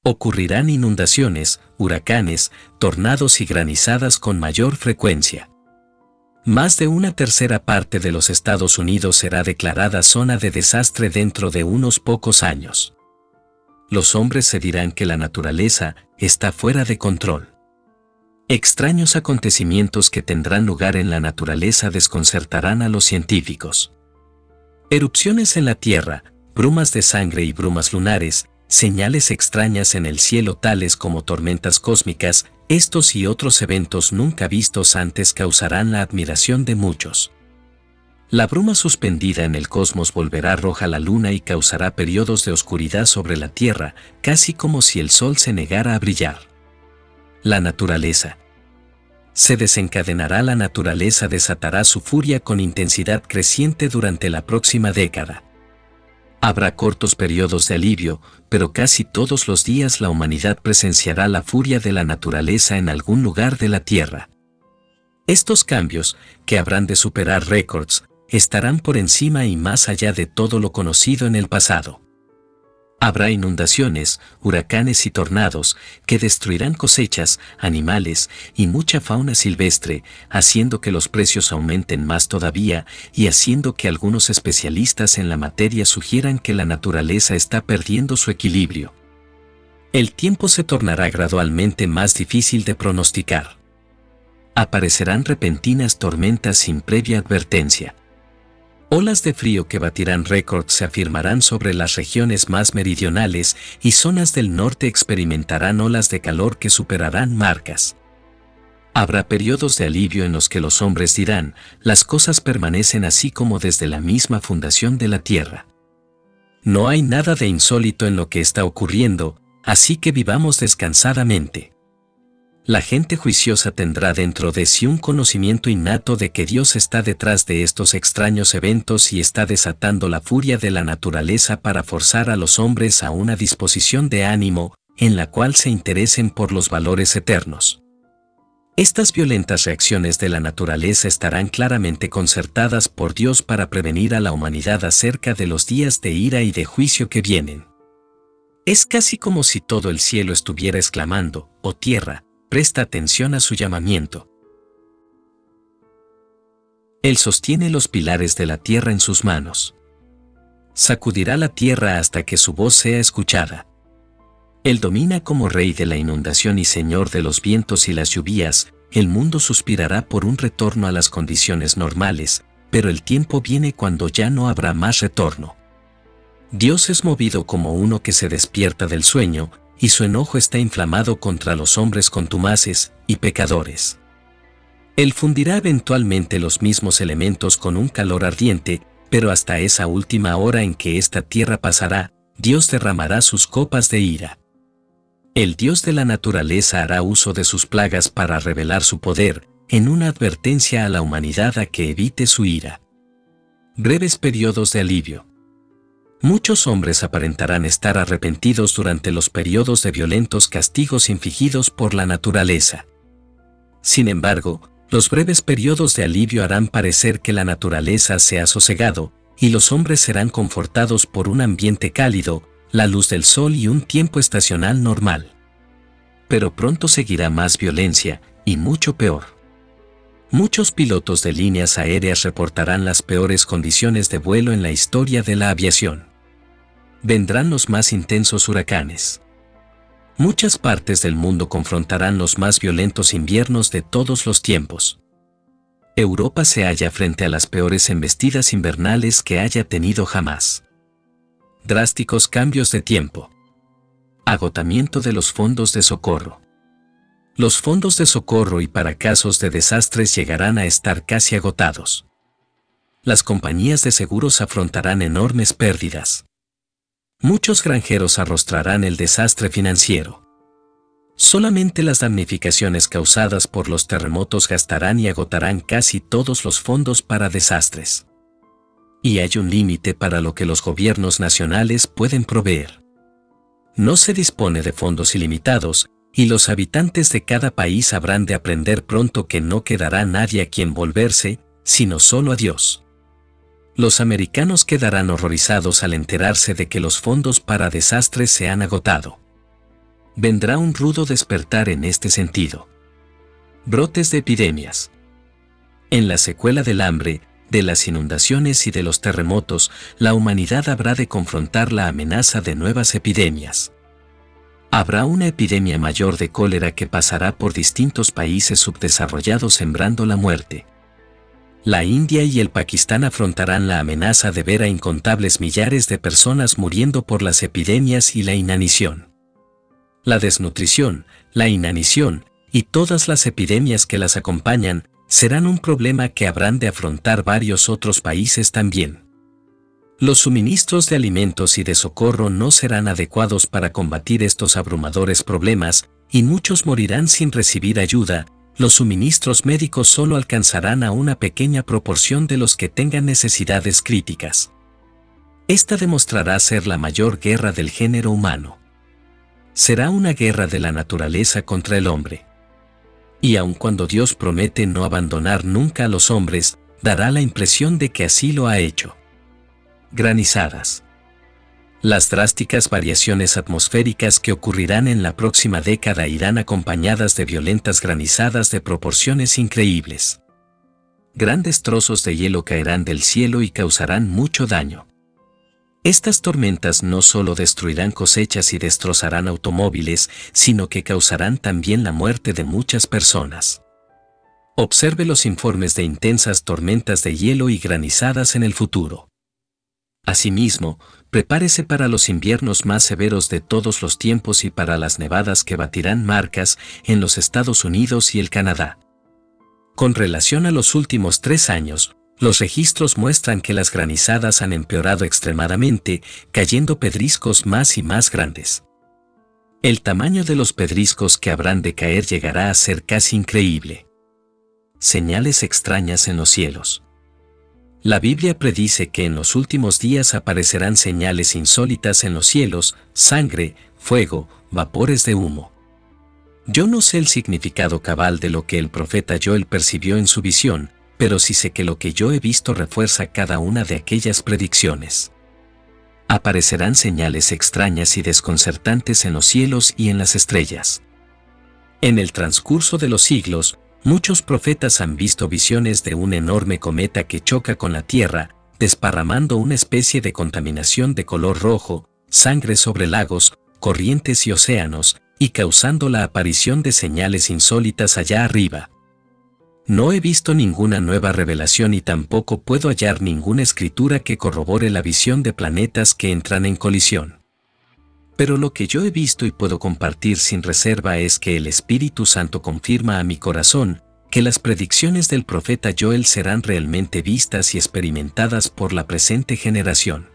Ocurrirán inundaciones, huracanes, tornados y granizadas con mayor frecuencia. Más de una tercera parte de los Estados Unidos será declarada zona de desastre dentro de unos pocos años los hombres se dirán que la naturaleza está fuera de control. Extraños acontecimientos que tendrán lugar en la naturaleza desconcertarán a los científicos. Erupciones en la Tierra, brumas de sangre y brumas lunares, señales extrañas en el cielo tales como tormentas cósmicas, estos y otros eventos nunca vistos antes causarán la admiración de muchos. La bruma suspendida en el cosmos volverá roja la luna y causará periodos de oscuridad sobre la Tierra, casi como si el Sol se negara a brillar. La naturaleza. Se desencadenará la naturaleza desatará su furia con intensidad creciente durante la próxima década. Habrá cortos periodos de alivio, pero casi todos los días la humanidad presenciará la furia de la naturaleza en algún lugar de la Tierra. Estos cambios, que habrán de superar récords, estarán por encima y más allá de todo lo conocido en el pasado. Habrá inundaciones, huracanes y tornados que destruirán cosechas, animales y mucha fauna silvestre, haciendo que los precios aumenten más todavía y haciendo que algunos especialistas en la materia sugieran que la naturaleza está perdiendo su equilibrio. El tiempo se tornará gradualmente más difícil de pronosticar. Aparecerán repentinas tormentas sin previa advertencia. Olas de frío que batirán récords se afirmarán sobre las regiones más meridionales y zonas del norte experimentarán olas de calor que superarán marcas. Habrá periodos de alivio en los que los hombres dirán, las cosas permanecen así como desde la misma fundación de la Tierra. No hay nada de insólito en lo que está ocurriendo, así que vivamos descansadamente. La gente juiciosa tendrá dentro de sí un conocimiento innato de que Dios está detrás de estos extraños eventos y está desatando la furia de la naturaleza para forzar a los hombres a una disposición de ánimo en la cual se interesen por los valores eternos. Estas violentas reacciones de la naturaleza estarán claramente concertadas por Dios para prevenir a la humanidad acerca de los días de ira y de juicio que vienen. Es casi como si todo el cielo estuviera exclamando, oh tierra, presta atención a su llamamiento. Él sostiene los pilares de la tierra en sus manos. Sacudirá la tierra hasta que su voz sea escuchada. Él domina como rey de la inundación y señor de los vientos y las lluvias, el mundo suspirará por un retorno a las condiciones normales, pero el tiempo viene cuando ya no habrá más retorno. Dios es movido como uno que se despierta del sueño, y su enojo está inflamado contra los hombres contumaces y pecadores. Él fundirá eventualmente los mismos elementos con un calor ardiente, pero hasta esa última hora en que esta tierra pasará, Dios derramará sus copas de ira. El Dios de la naturaleza hará uso de sus plagas para revelar su poder, en una advertencia a la humanidad a que evite su ira. Breves periodos de alivio. Muchos hombres aparentarán estar arrepentidos durante los periodos de violentos castigos infligidos por la naturaleza. Sin embargo, los breves periodos de alivio harán parecer que la naturaleza se ha sosegado, y los hombres serán confortados por un ambiente cálido, la luz del sol y un tiempo estacional normal. Pero pronto seguirá más violencia, y mucho peor. Muchos pilotos de líneas aéreas reportarán las peores condiciones de vuelo en la historia de la aviación vendrán los más intensos huracanes. Muchas partes del mundo confrontarán los más violentos inviernos de todos los tiempos. Europa se halla frente a las peores embestidas invernales que haya tenido jamás. Drásticos cambios de tiempo. Agotamiento de los fondos de socorro. Los fondos de socorro y para casos de desastres llegarán a estar casi agotados. Las compañías de seguros afrontarán enormes pérdidas. Muchos granjeros arrostrarán el desastre financiero. Solamente las damnificaciones causadas por los terremotos gastarán y agotarán casi todos los fondos para desastres. Y hay un límite para lo que los gobiernos nacionales pueden proveer. No se dispone de fondos ilimitados, y los habitantes de cada país habrán de aprender pronto que no quedará nadie a quien volverse, sino solo a Dios los americanos quedarán horrorizados al enterarse de que los fondos para desastres se han agotado. Vendrá un rudo despertar en este sentido. Brotes de epidemias. En la secuela del hambre, de las inundaciones y de los terremotos, la humanidad habrá de confrontar la amenaza de nuevas epidemias. Habrá una epidemia mayor de cólera que pasará por distintos países subdesarrollados sembrando la muerte la India y el Pakistán afrontarán la amenaza de ver a incontables millares de personas muriendo por las epidemias y la inanición. La desnutrición, la inanición y todas las epidemias que las acompañan serán un problema que habrán de afrontar varios otros países también. Los suministros de alimentos y de socorro no serán adecuados para combatir estos abrumadores problemas, y muchos morirán sin recibir ayuda, los suministros médicos solo alcanzarán a una pequeña proporción de los que tengan necesidades críticas. Esta demostrará ser la mayor guerra del género humano. Será una guerra de la naturaleza contra el hombre. Y aun cuando Dios promete no abandonar nunca a los hombres, dará la impresión de que así lo ha hecho. Granizadas. Las drásticas variaciones atmosféricas que ocurrirán en la próxima década irán acompañadas de violentas granizadas de proporciones increíbles. Grandes trozos de hielo caerán del cielo y causarán mucho daño. Estas tormentas no solo destruirán cosechas y destrozarán automóviles, sino que causarán también la muerte de muchas personas. Observe los informes de intensas tormentas de hielo y granizadas en el futuro. Asimismo, prepárese para los inviernos más severos de todos los tiempos y para las nevadas que batirán marcas en los Estados Unidos y el Canadá. Con relación a los últimos tres años, los registros muestran que las granizadas han empeorado extremadamente, cayendo pedriscos más y más grandes. El tamaño de los pedriscos que habrán de caer llegará a ser casi increíble. Señales extrañas en los cielos. La Biblia predice que en los últimos días aparecerán señales insólitas en los cielos, sangre, fuego, vapores de humo. Yo no sé el significado cabal de lo que el profeta Joel percibió en su visión, pero sí sé que lo que yo he visto refuerza cada una de aquellas predicciones. Aparecerán señales extrañas y desconcertantes en los cielos y en las estrellas. En el transcurso de los siglos, Muchos profetas han visto visiones de un enorme cometa que choca con la Tierra, desparramando una especie de contaminación de color rojo, sangre sobre lagos, corrientes y océanos, y causando la aparición de señales insólitas allá arriba. No he visto ninguna nueva revelación y tampoco puedo hallar ninguna escritura que corrobore la visión de planetas que entran en colisión. Pero lo que yo he visto y puedo compartir sin reserva es que el Espíritu Santo confirma a mi corazón que las predicciones del profeta Joel serán realmente vistas y experimentadas por la presente generación.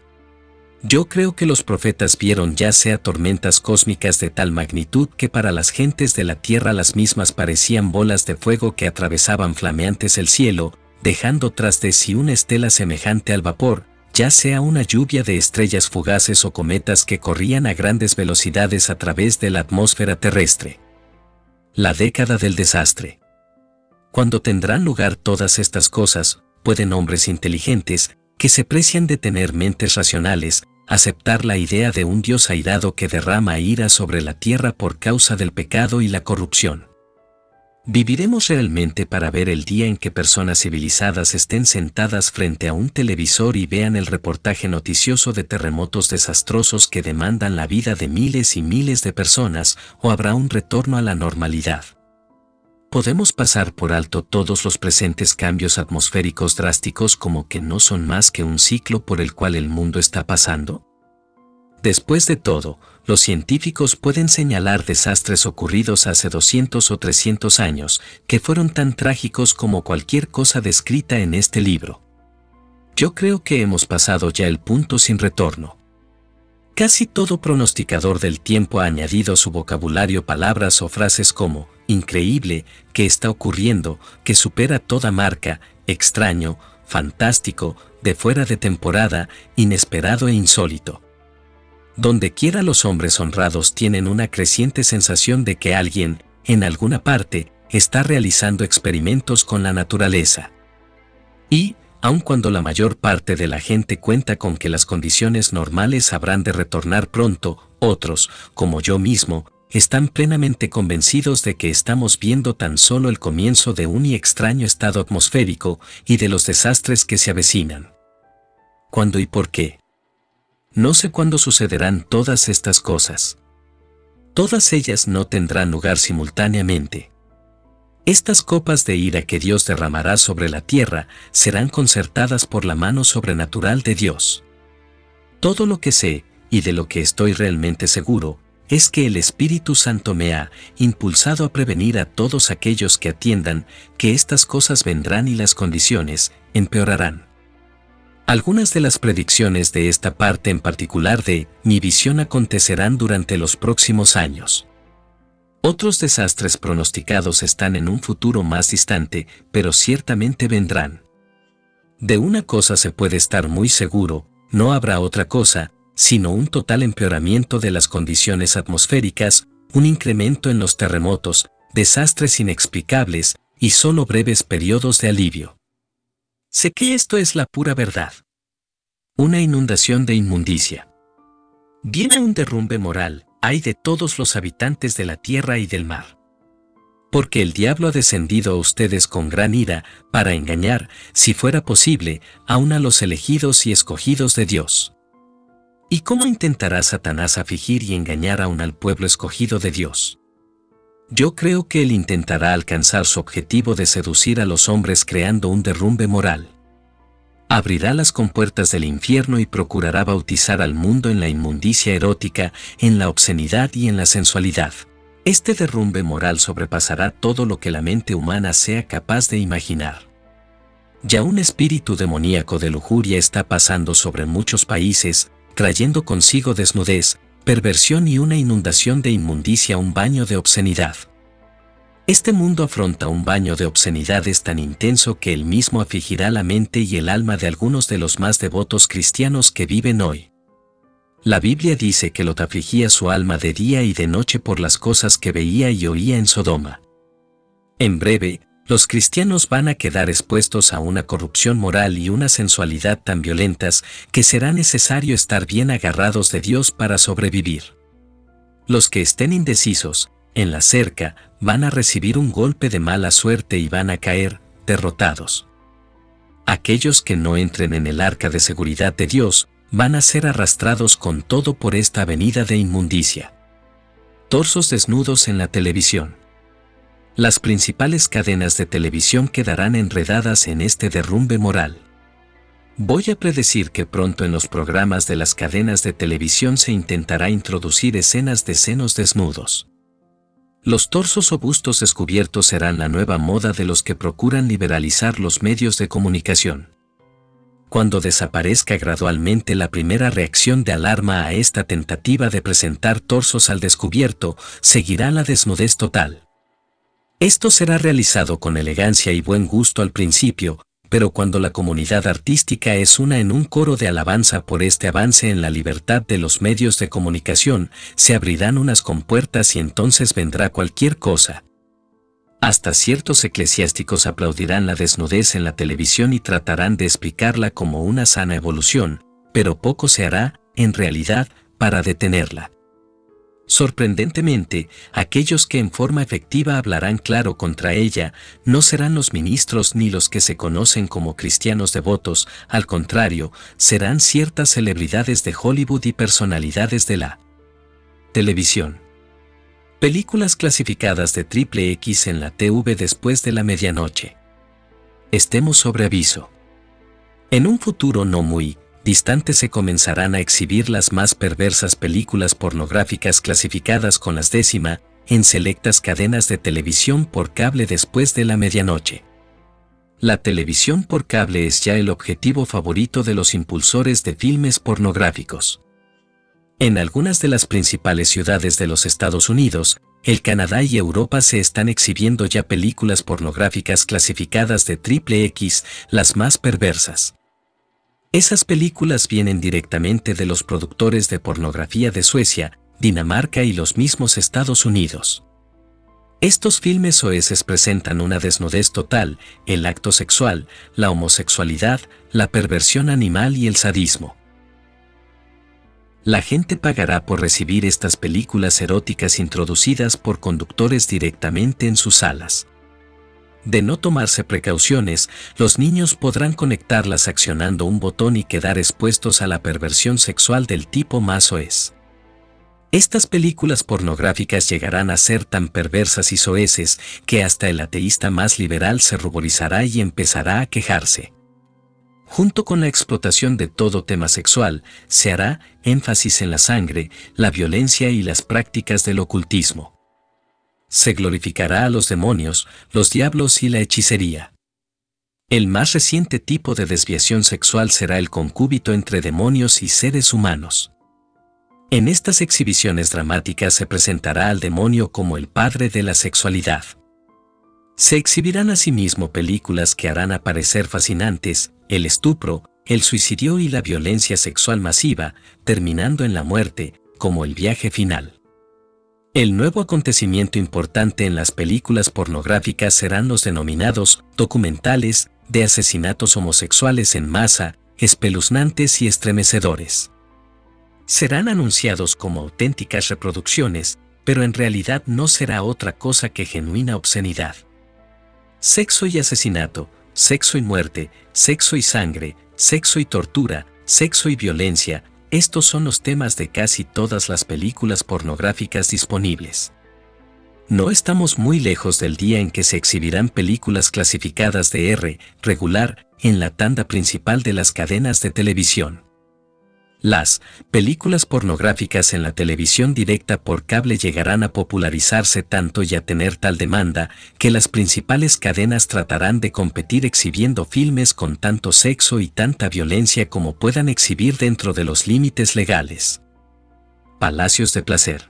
Yo creo que los profetas vieron ya sea tormentas cósmicas de tal magnitud que para las gentes de la tierra las mismas parecían bolas de fuego que atravesaban flameantes el cielo, dejando tras de sí una estela semejante al vapor, ya sea una lluvia de estrellas fugaces o cometas que corrían a grandes velocidades a través de la atmósfera terrestre. La década del desastre. Cuando tendrán lugar todas estas cosas, pueden hombres inteligentes, que se precian de tener mentes racionales, aceptar la idea de un Dios airado que derrama ira sobre la tierra por causa del pecado y la corrupción. ¿Viviremos realmente para ver el día en que personas civilizadas estén sentadas frente a un televisor y vean el reportaje noticioso de terremotos desastrosos que demandan la vida de miles y miles de personas o habrá un retorno a la normalidad? Podemos pasar por alto todos los presentes cambios atmosféricos drásticos como que no son más que un ciclo por el cual el mundo está pasando? Después de todo, los científicos pueden señalar desastres ocurridos hace 200 o 300 años, que fueron tan trágicos como cualquier cosa descrita en este libro. Yo creo que hemos pasado ya el punto sin retorno. Casi todo pronosticador del tiempo ha añadido a su vocabulario palabras o frases como increíble, que está ocurriendo, que supera toda marca, extraño, fantástico, de fuera de temporada, inesperado e insólito. Donde quiera los hombres honrados tienen una creciente sensación de que alguien, en alguna parte, está realizando experimentos con la naturaleza. Y, aun cuando la mayor parte de la gente cuenta con que las condiciones normales habrán de retornar pronto, otros, como yo mismo, están plenamente convencidos de que estamos viendo tan solo el comienzo de un y extraño estado atmosférico y de los desastres que se avecinan. ¿Cuándo y por qué? No sé cuándo sucederán todas estas cosas. Todas ellas no tendrán lugar simultáneamente. Estas copas de ira que Dios derramará sobre la tierra serán concertadas por la mano sobrenatural de Dios. Todo lo que sé, y de lo que estoy realmente seguro, es que el Espíritu Santo me ha impulsado a prevenir a todos aquellos que atiendan que estas cosas vendrán y las condiciones empeorarán. Algunas de las predicciones de esta parte en particular de mi visión acontecerán durante los próximos años. Otros desastres pronosticados están en un futuro más distante, pero ciertamente vendrán. De una cosa se puede estar muy seguro, no habrá otra cosa, sino un total empeoramiento de las condiciones atmosféricas, un incremento en los terremotos, desastres inexplicables y solo breves periodos de alivio. Sé que esto es la pura verdad. Una inundación de inmundicia. Viene un derrumbe moral, hay de todos los habitantes de la tierra y del mar. Porque el diablo ha descendido a ustedes con gran ira, para engañar, si fuera posible, aun a los elegidos y escogidos de Dios. ¿Y cómo intentará Satanás afligir y engañar aún al pueblo escogido de Dios? Yo creo que él intentará alcanzar su objetivo de seducir a los hombres creando un derrumbe moral. Abrirá las compuertas del infierno y procurará bautizar al mundo en la inmundicia erótica, en la obscenidad y en la sensualidad. Este derrumbe moral sobrepasará todo lo que la mente humana sea capaz de imaginar. Ya un espíritu demoníaco de lujuria está pasando sobre muchos países, trayendo consigo desnudez, perversión y una inundación de inmundicia, un baño de obscenidad. Este mundo afronta un baño de obscenidades tan intenso que él mismo afligirá la mente y el alma de algunos de los más devotos cristianos que viven hoy. La Biblia dice que Lot afligía su alma de día y de noche por las cosas que veía y oía en Sodoma. En breve, los cristianos van a quedar expuestos a una corrupción moral y una sensualidad tan violentas que será necesario estar bien agarrados de Dios para sobrevivir. Los que estén indecisos, en la cerca, van a recibir un golpe de mala suerte y van a caer, derrotados. Aquellos que no entren en el arca de seguridad de Dios, van a ser arrastrados con todo por esta avenida de inmundicia. Torsos desnudos en la televisión. Las principales cadenas de televisión quedarán enredadas en este derrumbe moral. Voy a predecir que pronto en los programas de las cadenas de televisión se intentará introducir escenas de senos desnudos. Los torsos o bustos descubiertos serán la nueva moda de los que procuran liberalizar los medios de comunicación. Cuando desaparezca gradualmente la primera reacción de alarma a esta tentativa de presentar torsos al descubierto, seguirá la desnudez total. Esto será realizado con elegancia y buen gusto al principio, pero cuando la comunidad artística es una en un coro de alabanza por este avance en la libertad de los medios de comunicación, se abrirán unas compuertas y entonces vendrá cualquier cosa. Hasta ciertos eclesiásticos aplaudirán la desnudez en la televisión y tratarán de explicarla como una sana evolución, pero poco se hará, en realidad, para detenerla. Sorprendentemente, aquellos que en forma efectiva hablarán claro contra ella no serán los ministros ni los que se conocen como cristianos devotos, al contrario, serán ciertas celebridades de Hollywood y personalidades de la televisión. Películas clasificadas de triple X en la TV después de la medianoche. Estemos sobre aviso. En un futuro no muy distante se comenzarán a exhibir las más perversas películas pornográficas clasificadas con las décima, en selectas cadenas de televisión por cable después de la medianoche. La televisión por cable es ya el objetivo favorito de los impulsores de filmes pornográficos. En algunas de las principales ciudades de los Estados Unidos, el Canadá y Europa se están exhibiendo ya películas pornográficas clasificadas de triple X, las más perversas. Esas películas vienen directamente de los productores de pornografía de Suecia, Dinamarca y los mismos Estados Unidos. Estos filmes oeses presentan una desnudez total, el acto sexual, la homosexualidad, la perversión animal y el sadismo. La gente pagará por recibir estas películas eróticas introducidas por conductores directamente en sus salas de no tomarse precauciones, los niños podrán conectarlas accionando un botón y quedar expuestos a la perversión sexual del tipo más es. Estas películas pornográficas llegarán a ser tan perversas y soeces que hasta el ateísta más liberal se ruborizará y empezará a quejarse. Junto con la explotación de todo tema sexual, se hará énfasis en la sangre, la violencia y las prácticas del ocultismo se glorificará a los demonios, los diablos y la hechicería. El más reciente tipo de desviación sexual será el concúbito entre demonios y seres humanos. En estas exhibiciones dramáticas se presentará al demonio como el padre de la sexualidad. Se exhibirán asimismo películas que harán aparecer fascinantes, el estupro, el suicidio y la violencia sexual masiva, terminando en la muerte, como el viaje final. El nuevo acontecimiento importante en las películas pornográficas serán los denominados documentales de asesinatos homosexuales en masa, espeluznantes y estremecedores. Serán anunciados como auténticas reproducciones, pero en realidad no será otra cosa que genuina obscenidad. Sexo y asesinato, sexo y muerte, sexo y sangre, sexo y tortura, sexo y violencia, estos son los temas de casi todas las películas pornográficas disponibles. No estamos muy lejos del día en que se exhibirán películas clasificadas de R, regular, en la tanda principal de las cadenas de televisión. Las películas pornográficas en la televisión directa por cable llegarán a popularizarse tanto y a tener tal demanda que las principales cadenas tratarán de competir exhibiendo filmes con tanto sexo y tanta violencia como puedan exhibir dentro de los límites legales. palacios de placer.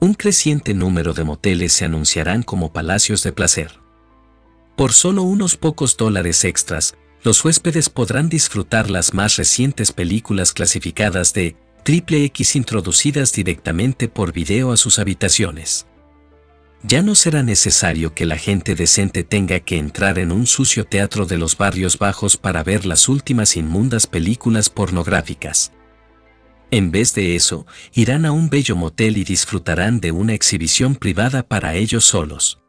Un creciente número de moteles se anunciarán como palacios de placer. Por solo unos pocos dólares extras, los huéspedes podrán disfrutar las más recientes películas clasificadas de triple X introducidas directamente por video a sus habitaciones. Ya no será necesario que la gente decente tenga que entrar en un sucio teatro de los barrios bajos para ver las últimas inmundas películas pornográficas. En vez de eso, irán a un bello motel y disfrutarán de una exhibición privada para ellos solos.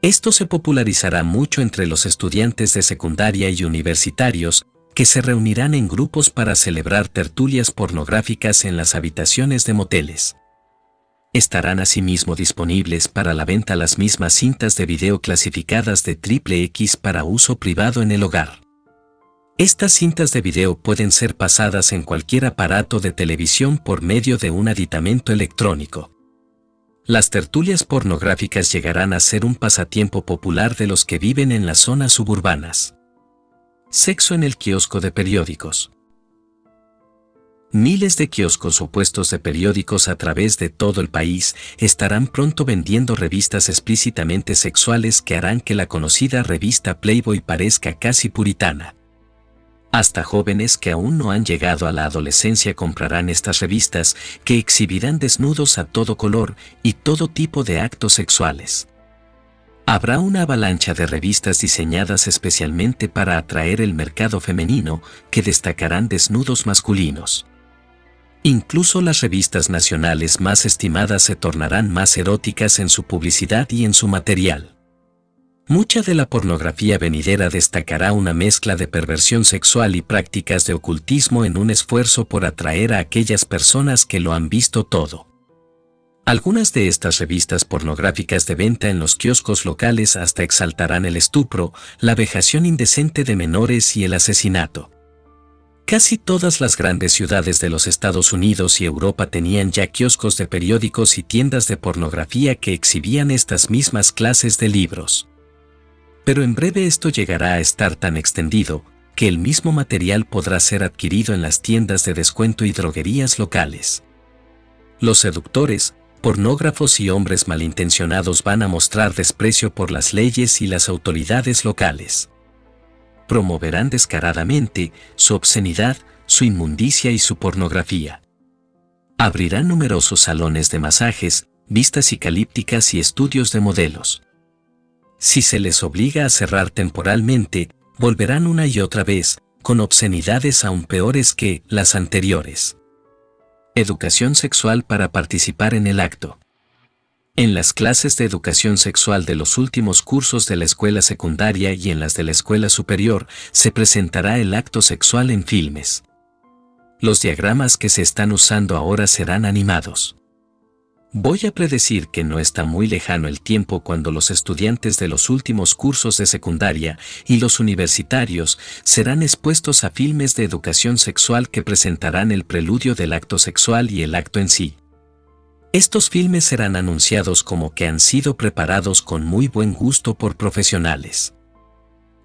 Esto se popularizará mucho entre los estudiantes de secundaria y universitarios, que se reunirán en grupos para celebrar tertulias pornográficas en las habitaciones de moteles. Estarán asimismo disponibles para la venta las mismas cintas de video clasificadas de triple X para uso privado en el hogar. Estas cintas de video pueden ser pasadas en cualquier aparato de televisión por medio de un aditamento electrónico. Las tertulias pornográficas llegarán a ser un pasatiempo popular de los que viven en las zonas suburbanas. Sexo en el kiosco de periódicos. Miles de kioscos o puestos de periódicos a través de todo el país estarán pronto vendiendo revistas explícitamente sexuales que harán que la conocida revista Playboy parezca casi puritana. Hasta jóvenes que aún no han llegado a la adolescencia comprarán estas revistas que exhibirán desnudos a todo color y todo tipo de actos sexuales. Habrá una avalancha de revistas diseñadas especialmente para atraer el mercado femenino que destacarán desnudos masculinos. Incluso las revistas nacionales más estimadas se tornarán más eróticas en su publicidad y en su material. Mucha de la pornografía venidera destacará una mezcla de perversión sexual y prácticas de ocultismo en un esfuerzo por atraer a aquellas personas que lo han visto todo. Algunas de estas revistas pornográficas de venta en los kioscos locales hasta exaltarán el estupro, la vejación indecente de menores y el asesinato. Casi todas las grandes ciudades de los Estados Unidos y Europa tenían ya kioscos de periódicos y tiendas de pornografía que exhibían estas mismas clases de libros. Pero en breve esto llegará a estar tan extendido, que el mismo material podrá ser adquirido en las tiendas de descuento y droguerías locales. Los seductores, pornógrafos y hombres malintencionados van a mostrar desprecio por las leyes y las autoridades locales promoverán descaradamente su obscenidad, su inmundicia y su pornografía. Abrirán numerosos salones de masajes, vistas psicalípticas y estudios de modelos. Si se les obliga a cerrar temporalmente, volverán una y otra vez, con obscenidades aún peores que las anteriores. Educación sexual para participar en el acto. En las clases de educación sexual de los últimos cursos de la escuela secundaria y en las de la escuela superior se presentará el acto sexual en filmes. Los diagramas que se están usando ahora serán animados. Voy a predecir que no está muy lejano el tiempo cuando los estudiantes de los últimos cursos de secundaria y los universitarios serán expuestos a filmes de educación sexual que presentarán el preludio del acto sexual y el acto en sí. Estos filmes serán anunciados como que han sido preparados con muy buen gusto por profesionales.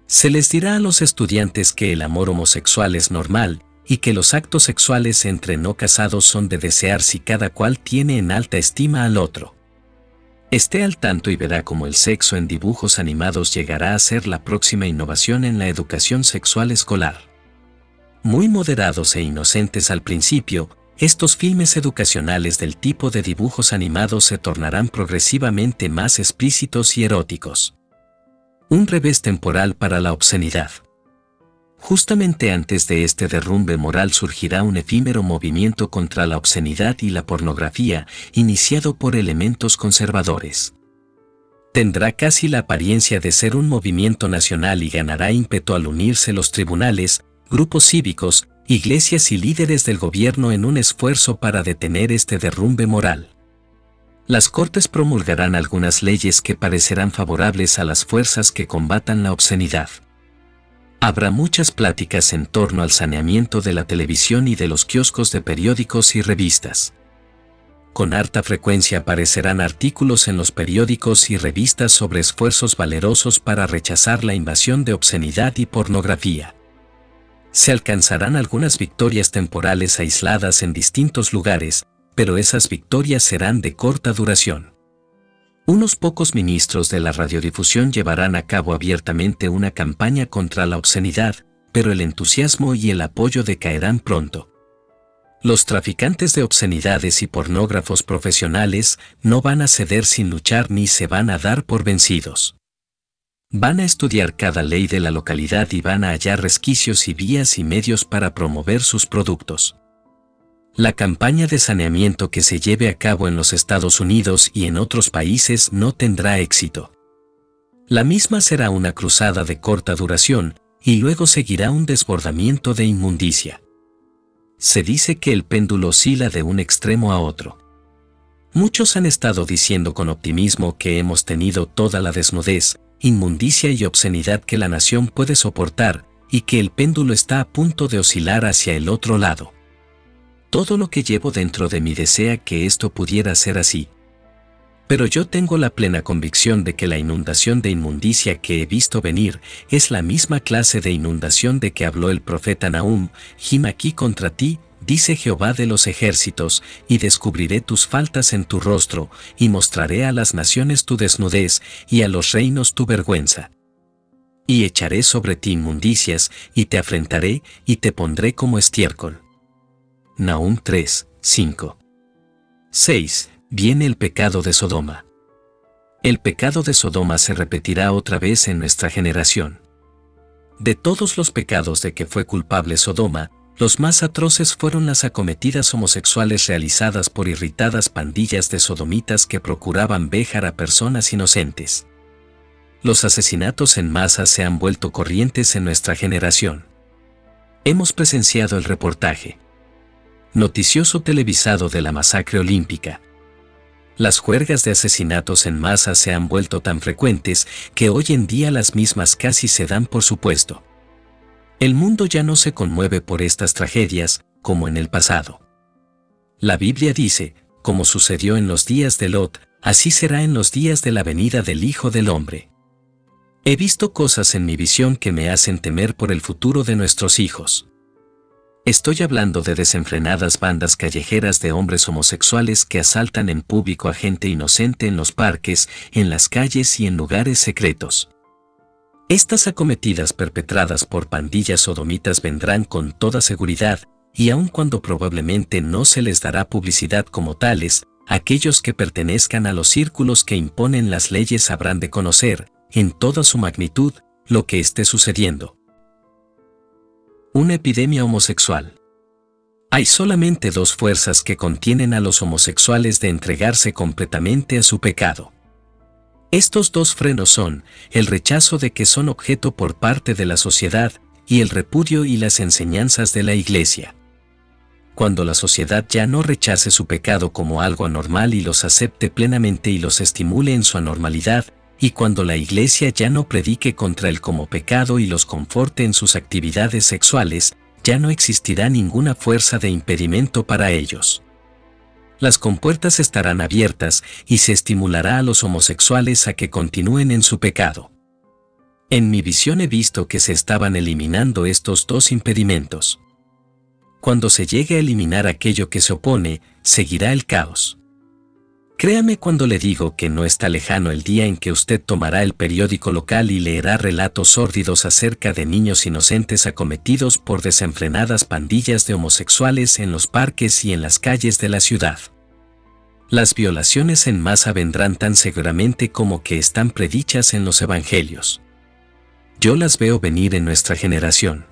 Se les dirá a los estudiantes que el amor homosexual es normal y que los actos sexuales entre no casados son de desear si cada cual tiene en alta estima al otro. Esté al tanto y verá cómo el sexo en dibujos animados llegará a ser la próxima innovación en la educación sexual escolar. Muy moderados e inocentes al principio, estos filmes educacionales del tipo de dibujos animados se tornarán progresivamente más explícitos y eróticos. Un revés temporal para la obscenidad. Justamente antes de este derrumbe moral surgirá un efímero movimiento contra la obscenidad y la pornografía, iniciado por elementos conservadores. Tendrá casi la apariencia de ser un movimiento nacional y ganará ímpetu al unirse los tribunales, grupos cívicos, iglesias y líderes del gobierno en un esfuerzo para detener este derrumbe moral. Las Cortes promulgarán algunas leyes que parecerán favorables a las fuerzas que combatan la obscenidad. Habrá muchas pláticas en torno al saneamiento de la televisión y de los kioscos de periódicos y revistas. Con harta frecuencia aparecerán artículos en los periódicos y revistas sobre esfuerzos valerosos para rechazar la invasión de obscenidad y pornografía se alcanzarán algunas victorias temporales aisladas en distintos lugares, pero esas victorias serán de corta duración. Unos pocos ministros de la radiodifusión llevarán a cabo abiertamente una campaña contra la obscenidad, pero el entusiasmo y el apoyo decaerán pronto. Los traficantes de obscenidades y pornógrafos profesionales no van a ceder sin luchar ni se van a dar por vencidos. Van a estudiar cada ley de la localidad y van a hallar resquicios y vías y medios para promover sus productos. La campaña de saneamiento que se lleve a cabo en los Estados Unidos y en otros países no tendrá éxito. La misma será una cruzada de corta duración, y luego seguirá un desbordamiento de inmundicia se dice que el péndulo oscila de un extremo a otro. Muchos han estado diciendo con optimismo que hemos tenido toda la desnudez, inmundicia y obscenidad que la nación puede soportar, y que el péndulo está a punto de oscilar hacia el otro lado. Todo lo que llevo dentro de mí desea que esto pudiera ser así, pero yo tengo la plena convicción de que la inundación de inmundicia que he visto venir es la misma clase de inundación de que habló el profeta Nahum, Jim aquí contra ti, dice Jehová de los ejércitos, y descubriré tus faltas en tu rostro, y mostraré a las naciones tu desnudez, y a los reinos tu vergüenza. Y echaré sobre ti inmundicias, y te afrentaré, y te pondré como estiércol. Nahum 3, 5. 6 viene el pecado de Sodoma. El pecado de Sodoma se repetirá otra vez en nuestra generación. De todos los pecados de que fue culpable Sodoma, los más atroces fueron las acometidas homosexuales realizadas por irritadas pandillas de sodomitas que procuraban vejar a personas inocentes. Los asesinatos en masa se han vuelto corrientes en nuestra generación. Hemos presenciado el reportaje noticioso televisado de la masacre olímpica, las juergas de asesinatos en masa se han vuelto tan frecuentes que hoy en día las mismas casi se dan por supuesto. El mundo ya no se conmueve por estas tragedias, como en el pasado. La Biblia dice, como sucedió en los días de Lot, así será en los días de la venida del Hijo del Hombre. He visto cosas en mi visión que me hacen temer por el futuro de nuestros hijos. Estoy hablando de desenfrenadas bandas callejeras de hombres homosexuales que asaltan en público a gente inocente en los parques, en las calles y en lugares secretos. Estas acometidas perpetradas por pandillas sodomitas vendrán con toda seguridad, y aun cuando probablemente no se les dará publicidad como tales, aquellos que pertenezcan a los círculos que imponen las leyes habrán de conocer, en toda su magnitud, lo que esté sucediendo. Una epidemia homosexual. Hay solamente dos fuerzas que contienen a los homosexuales de entregarse completamente a su pecado. Estos dos frenos son el rechazo de que son objeto por parte de la sociedad y el repudio y las enseñanzas de la Iglesia. Cuando la sociedad ya no rechace su pecado como algo anormal y los acepte plenamente y los estimule en su anormalidad, y cuando la Iglesia ya no predique contra él como pecado y los conforte en sus actividades sexuales, ya no existirá ninguna fuerza de impedimento para ellos. Las compuertas estarán abiertas y se estimulará a los homosexuales a que continúen en su pecado. En mi visión he visto que se estaban eliminando estos dos impedimentos. Cuando se llegue a eliminar aquello que se opone, seguirá el caos. Créame cuando le digo que no está lejano el día en que usted tomará el periódico local y leerá relatos sórdidos acerca de niños inocentes acometidos por desenfrenadas pandillas de homosexuales en los parques y en las calles de la ciudad. Las violaciones en masa vendrán tan seguramente como que están predichas en los evangelios. Yo las veo venir en nuestra generación.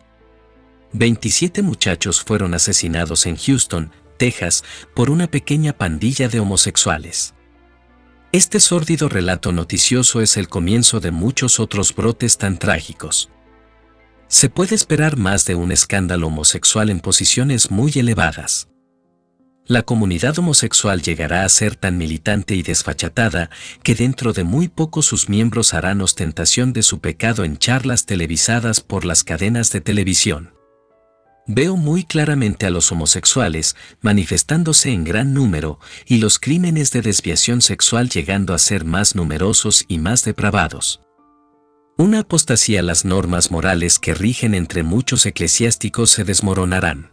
27 muchachos fueron asesinados en Houston, Texas, por una pequeña pandilla de homosexuales. Este sórdido relato noticioso es el comienzo de muchos otros brotes tan trágicos. Se puede esperar más de un escándalo homosexual en posiciones muy elevadas. La comunidad homosexual llegará a ser tan militante y desfachatada que dentro de muy poco sus miembros harán ostentación de su pecado en charlas televisadas por las cadenas de televisión. Veo muy claramente a los homosexuales manifestándose en gran número y los crímenes de desviación sexual llegando a ser más numerosos y más depravados. Una apostasía a las normas morales que rigen entre muchos eclesiásticos se desmoronarán.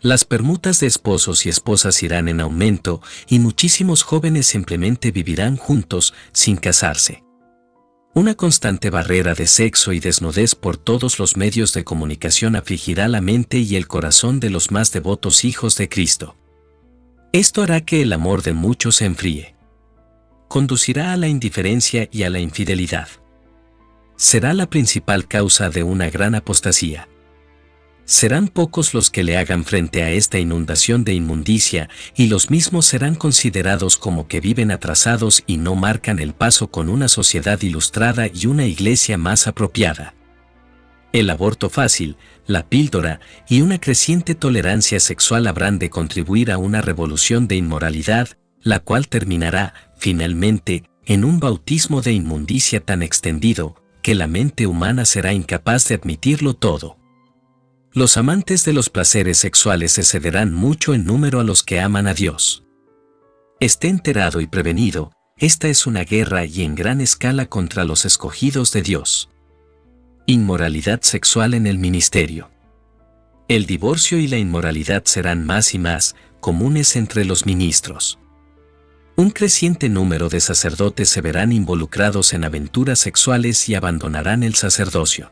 Las permutas de esposos y esposas irán en aumento y muchísimos jóvenes simplemente vivirán juntos sin casarse. Una constante barrera de sexo y desnudez por todos los medios de comunicación afligirá la mente y el corazón de los más devotos hijos de Cristo. Esto hará que el amor de muchos se enfríe. Conducirá a la indiferencia y a la infidelidad. Será la principal causa de una gran apostasía. Serán pocos los que le hagan frente a esta inundación de inmundicia, y los mismos serán considerados como que viven atrasados y no marcan el paso con una sociedad ilustrada y una iglesia más apropiada. El aborto fácil, la píldora y una creciente tolerancia sexual habrán de contribuir a una revolución de inmoralidad, la cual terminará, finalmente, en un bautismo de inmundicia tan extendido, que la mente humana será incapaz de admitirlo todo. Los amantes de los placeres sexuales excederán mucho en número a los que aman a Dios. Esté enterado y prevenido, esta es una guerra y en gran escala contra los escogidos de Dios. Inmoralidad sexual en el ministerio. El divorcio y la inmoralidad serán más y más comunes entre los ministros. Un creciente número de sacerdotes se verán involucrados en aventuras sexuales y abandonarán el sacerdocio.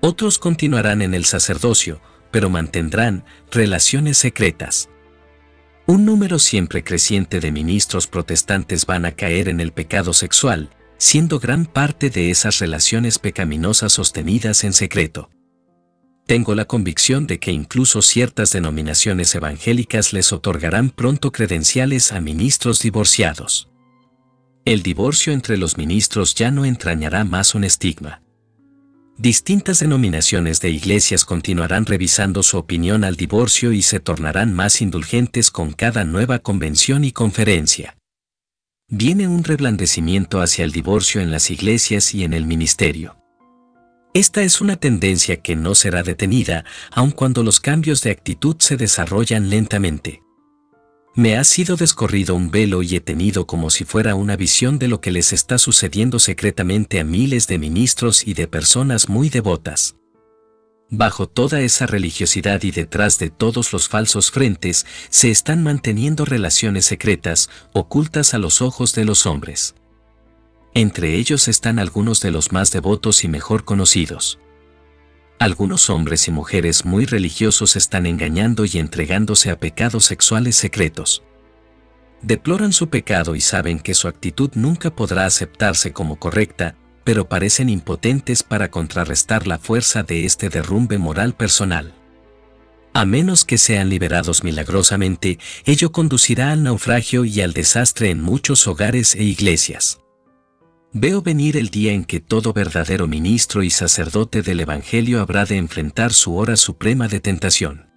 Otros continuarán en el sacerdocio, pero mantendrán relaciones secretas. Un número siempre creciente de ministros protestantes van a caer en el pecado sexual, siendo gran parte de esas relaciones pecaminosas sostenidas en secreto. Tengo la convicción de que incluso ciertas denominaciones evangélicas les otorgarán pronto credenciales a ministros divorciados. El divorcio entre los ministros ya no entrañará más un estigma. Distintas denominaciones de iglesias continuarán revisando su opinión al divorcio y se tornarán más indulgentes con cada nueva convención y conferencia. Viene un reblandecimiento hacia el divorcio en las iglesias y en el ministerio. Esta es una tendencia que no será detenida, aun cuando los cambios de actitud se desarrollan lentamente. Me ha sido descorrido un velo y he tenido como si fuera una visión de lo que les está sucediendo secretamente a miles de ministros y de personas muy devotas. Bajo toda esa religiosidad y detrás de todos los falsos frentes se están manteniendo relaciones secretas, ocultas a los ojos de los hombres. Entre ellos están algunos de los más devotos y mejor conocidos. Algunos hombres y mujeres muy religiosos están engañando y entregándose a pecados sexuales secretos. Deploran su pecado y saben que su actitud nunca podrá aceptarse como correcta, pero parecen impotentes para contrarrestar la fuerza de este derrumbe moral personal. A menos que sean liberados milagrosamente, ello conducirá al naufragio y al desastre en muchos hogares e iglesias. Veo venir el día en que todo verdadero ministro y sacerdote del Evangelio habrá de enfrentar su hora suprema de tentación.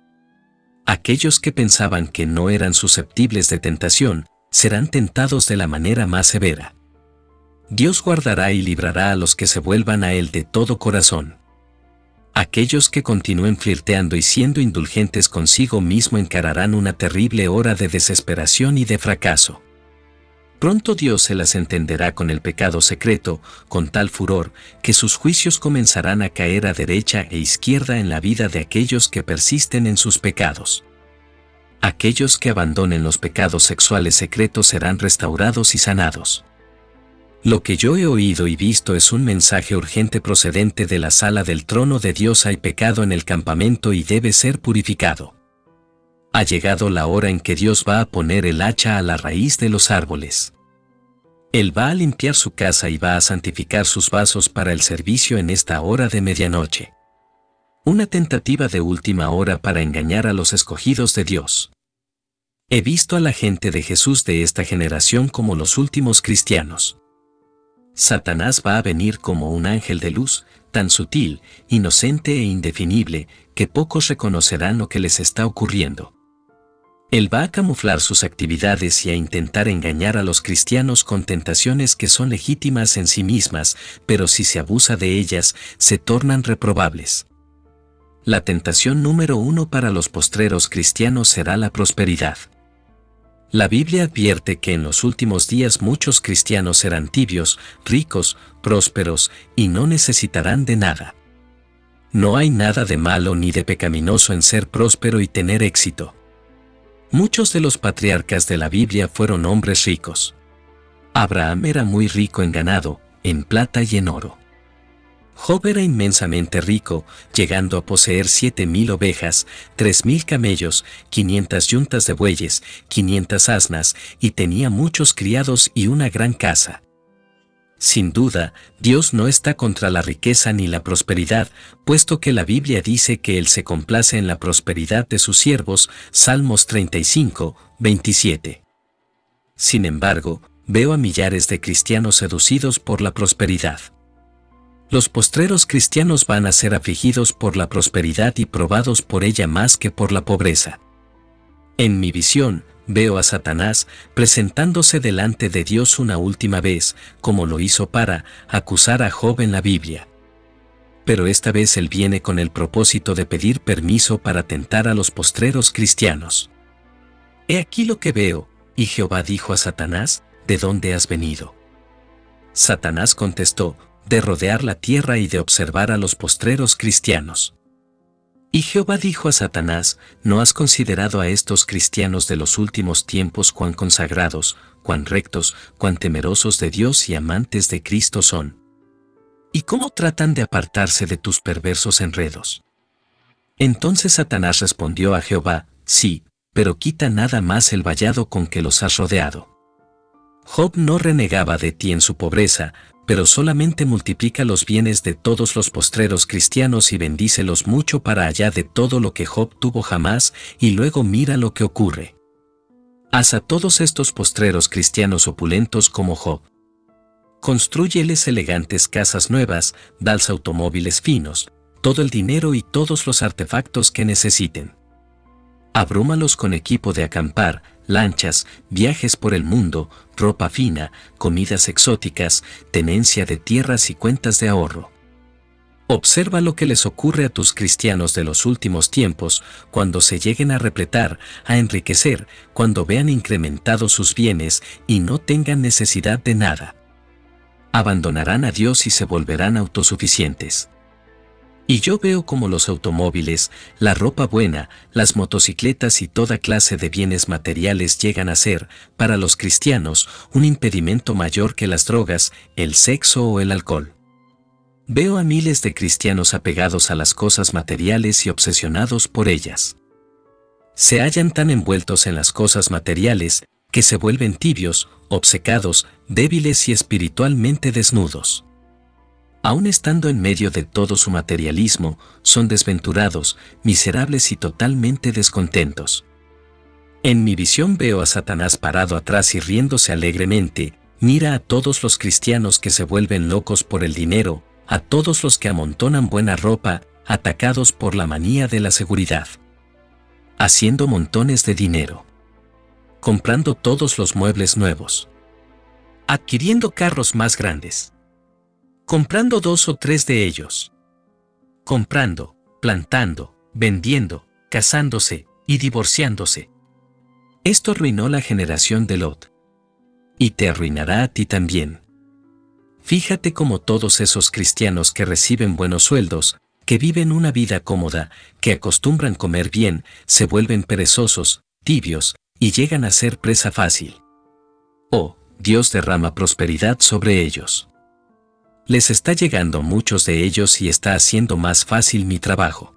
Aquellos que pensaban que no eran susceptibles de tentación, serán tentados de la manera más severa. Dios guardará y librará a los que se vuelvan a Él de todo corazón. Aquellos que continúen flirteando y siendo indulgentes consigo mismo encararán una terrible hora de desesperación y de fracaso. Pronto Dios se las entenderá con el pecado secreto, con tal furor, que sus juicios comenzarán a caer a derecha e izquierda en la vida de aquellos que persisten en sus pecados. Aquellos que abandonen los pecados sexuales secretos serán restaurados y sanados. Lo que yo he oído y visto es un mensaje urgente procedente de la sala del trono de Dios. Hay pecado en el campamento y debe ser purificado. Ha llegado la hora en que Dios va a poner el hacha a la raíz de los árboles. Él va a limpiar su casa y va a santificar sus vasos para el servicio en esta hora de medianoche. Una tentativa de última hora para engañar a los escogidos de Dios. He visto a la gente de Jesús de esta generación como los últimos cristianos. Satanás va a venir como un ángel de luz, tan sutil, inocente e indefinible, que pocos reconocerán lo que les está ocurriendo. Él va a camuflar sus actividades y a intentar engañar a los cristianos con tentaciones que son legítimas en sí mismas, pero si se abusa de ellas, se tornan reprobables. La tentación número uno para los postreros cristianos será la prosperidad. La Biblia advierte que en los últimos días muchos cristianos serán tibios, ricos, prósperos, y no necesitarán de nada. no hay nada de malo ni de pecaminoso en ser próspero y tener éxito. Muchos de los patriarcas de la Biblia fueron hombres ricos. Abraham era muy rico en ganado, en plata y en oro. Job era inmensamente rico, llegando a poseer siete mil ovejas, tres mil camellos, quinientas yuntas de bueyes, quinientas asnas, y tenía muchos criados y una gran casa. Sin duda, Dios no está contra la riqueza ni la prosperidad, puesto que la Biblia dice que Él se complace en la prosperidad de sus siervos, Salmos 35, 27. Sin embargo, veo a millares de cristianos seducidos por la prosperidad. Los postreros cristianos van a ser afligidos por la prosperidad y probados por ella más que por la pobreza. En mi visión, veo a Satanás presentándose delante de Dios una última vez, como lo hizo para acusar a Job en la Biblia. Pero esta vez él viene con el propósito de pedir permiso para tentar a los postreros cristianos. He aquí lo que veo, y Jehová dijo a Satanás, ¿de dónde has venido? Satanás contestó, de rodear la tierra y de observar a los postreros cristianos. Y Jehová dijo a Satanás, ¿no has considerado a estos cristianos de los últimos tiempos cuán consagrados, cuán rectos, cuán temerosos de Dios y amantes de Cristo son? ¿Y cómo tratan de apartarse de tus perversos enredos? Entonces Satanás respondió a Jehová, sí, pero quita nada más el vallado con que los has rodeado. Job no renegaba de ti en su pobreza, pero solamente multiplica los bienes de todos los postreros cristianos y bendícelos mucho para allá de todo lo que Job tuvo jamás, y luego mira lo que ocurre. Haz a todos estos postreros cristianos opulentos como Job. Construyeles elegantes casas nuevas, dals automóviles finos, todo el dinero y todos los artefactos que necesiten. Abrúmalos con equipo de acampar, lanchas, viajes por el mundo, ropa fina, comidas exóticas, tenencia de tierras y cuentas de ahorro. Observa lo que les ocurre a tus cristianos de los últimos tiempos cuando se lleguen a repletar, a enriquecer, cuando vean incrementados sus bienes y no tengan necesidad de nada. Abandonarán a Dios y se volverán autosuficientes. Y yo veo como los automóviles, la ropa buena, las motocicletas y toda clase de bienes materiales llegan a ser, para los cristianos, un impedimento mayor que las drogas, el sexo o el alcohol. Veo a miles de cristianos apegados a las cosas materiales y obsesionados por ellas. Se hallan tan envueltos en las cosas materiales, que se vuelven tibios, obcecados, débiles y espiritualmente desnudos. Aun estando en medio de todo su materialismo, son desventurados, miserables y totalmente descontentos. En mi visión veo a Satanás parado atrás y riéndose alegremente, mira a todos los cristianos que se vuelven locos por el dinero, a todos los que amontonan buena ropa, atacados por la manía de la seguridad. Haciendo montones de dinero. Comprando todos los muebles nuevos. Adquiriendo carros más grandes comprando dos o tres de ellos. Comprando, plantando, vendiendo, casándose y divorciándose. Esto arruinó la generación de Lot. Y te arruinará a ti también. Fíjate cómo todos esos cristianos que reciben buenos sueldos, que viven una vida cómoda, que acostumbran comer bien, se vuelven perezosos, tibios, y llegan a ser presa fácil. Oh, Dios derrama prosperidad sobre ellos. Les está llegando muchos de ellos y está haciendo más fácil mi trabajo.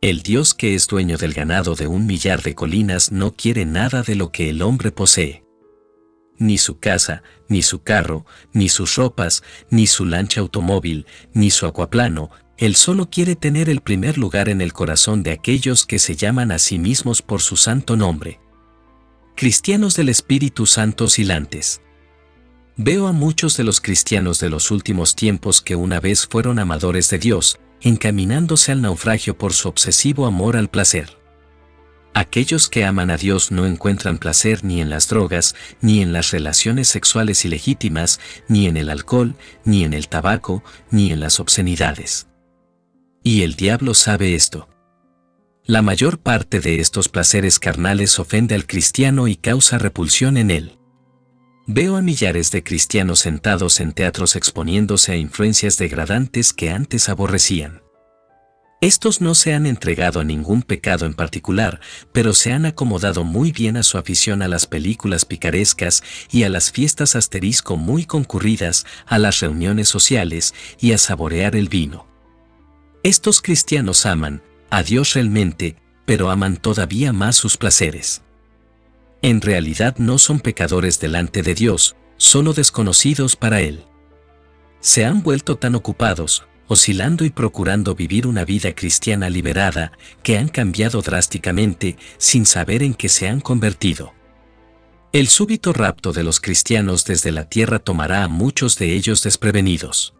El Dios que es dueño del ganado de un millar de colinas no quiere nada de lo que el hombre posee. Ni su casa, ni su carro, ni sus ropas, ni su lancha automóvil, ni su acuaplano, él solo quiere tener el primer lugar en el corazón de aquellos que se llaman a sí mismos por su santo nombre. Cristianos del Espíritu Santo oscilantes. Veo a muchos de los cristianos de los últimos tiempos que una vez fueron amadores de Dios, encaminándose al naufragio por su obsesivo amor al placer. Aquellos que aman a Dios no encuentran placer ni en las drogas, ni en las relaciones sexuales ilegítimas, ni en el alcohol, ni en el tabaco, ni en las obscenidades. Y el diablo sabe esto. La mayor parte de estos placeres carnales ofende al cristiano y causa repulsión en él. Veo a millares de cristianos sentados en teatros exponiéndose a influencias degradantes que antes aborrecían. Estos no se han entregado a ningún pecado en particular, pero se han acomodado muy bien a su afición a las películas picarescas y a las fiestas asterisco muy concurridas, a las reuniones sociales y a saborear el vino. Estos cristianos aman a Dios realmente, pero aman todavía más sus placeres en realidad no son pecadores delante de Dios, solo desconocidos para Él. Se han vuelto tan ocupados, oscilando y procurando vivir una vida cristiana liberada, que han cambiado drásticamente sin saber en qué se han convertido. El súbito rapto de los cristianos desde la tierra tomará a muchos de ellos desprevenidos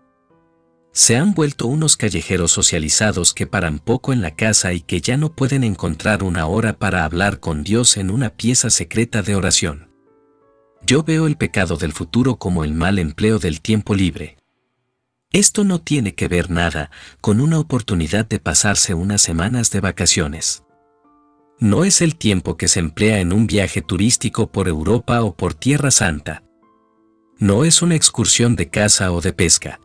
se han vuelto unos callejeros socializados que paran poco en la casa y que ya no pueden encontrar una hora para hablar con Dios en una pieza secreta de oración. Yo veo el pecado del futuro como el mal empleo del tiempo libre. Esto no tiene que ver nada con una oportunidad de pasarse unas semanas de vacaciones. No es el tiempo que se emplea en un viaje turístico por Europa o por Tierra Santa. No es una excursión de caza o de pesca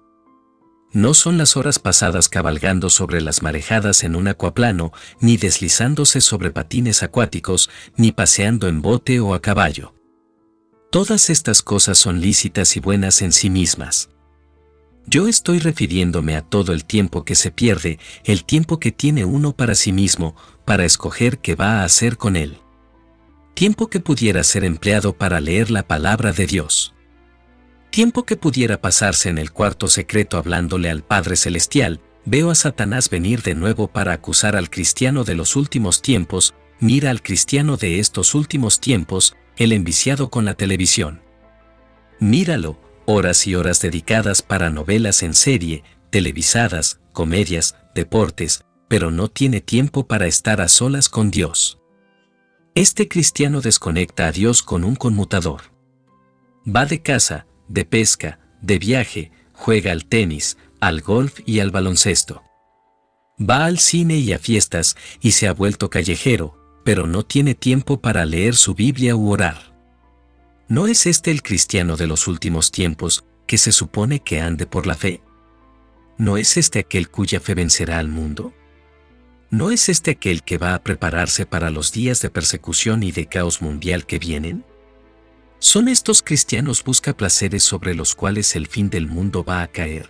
no son las horas pasadas cabalgando sobre las marejadas en un acuaplano, ni deslizándose sobre patines acuáticos, ni paseando en bote o a caballo. Todas estas cosas son lícitas y buenas en sí mismas. Yo estoy refiriéndome a todo el tiempo que se pierde, el tiempo que tiene uno para sí mismo, para escoger qué va a hacer con él. Tiempo que pudiera ser empleado para leer la palabra de Dios Tiempo que pudiera pasarse en el cuarto secreto hablándole al Padre Celestial, veo a Satanás venir de nuevo para acusar al cristiano de los últimos tiempos, mira al cristiano de estos últimos tiempos, el enviciado con la televisión. Míralo, horas y horas dedicadas para novelas en serie, televisadas, comedias, deportes, pero no tiene tiempo para estar a solas con Dios. Este cristiano desconecta a Dios con un conmutador. Va de casa, de pesca, de viaje, juega al tenis, al golf y al baloncesto. Va al cine y a fiestas y se ha vuelto callejero, pero no tiene tiempo para leer su Biblia u orar. ¿No es este el cristiano de los últimos tiempos que se supone que ande por la fe? ¿No es este aquel cuya fe vencerá al mundo? ¿No es este aquel que va a prepararse para los días de persecución y de caos mundial que vienen? Son estos cristianos busca placeres sobre los cuales el fin del mundo va a caer.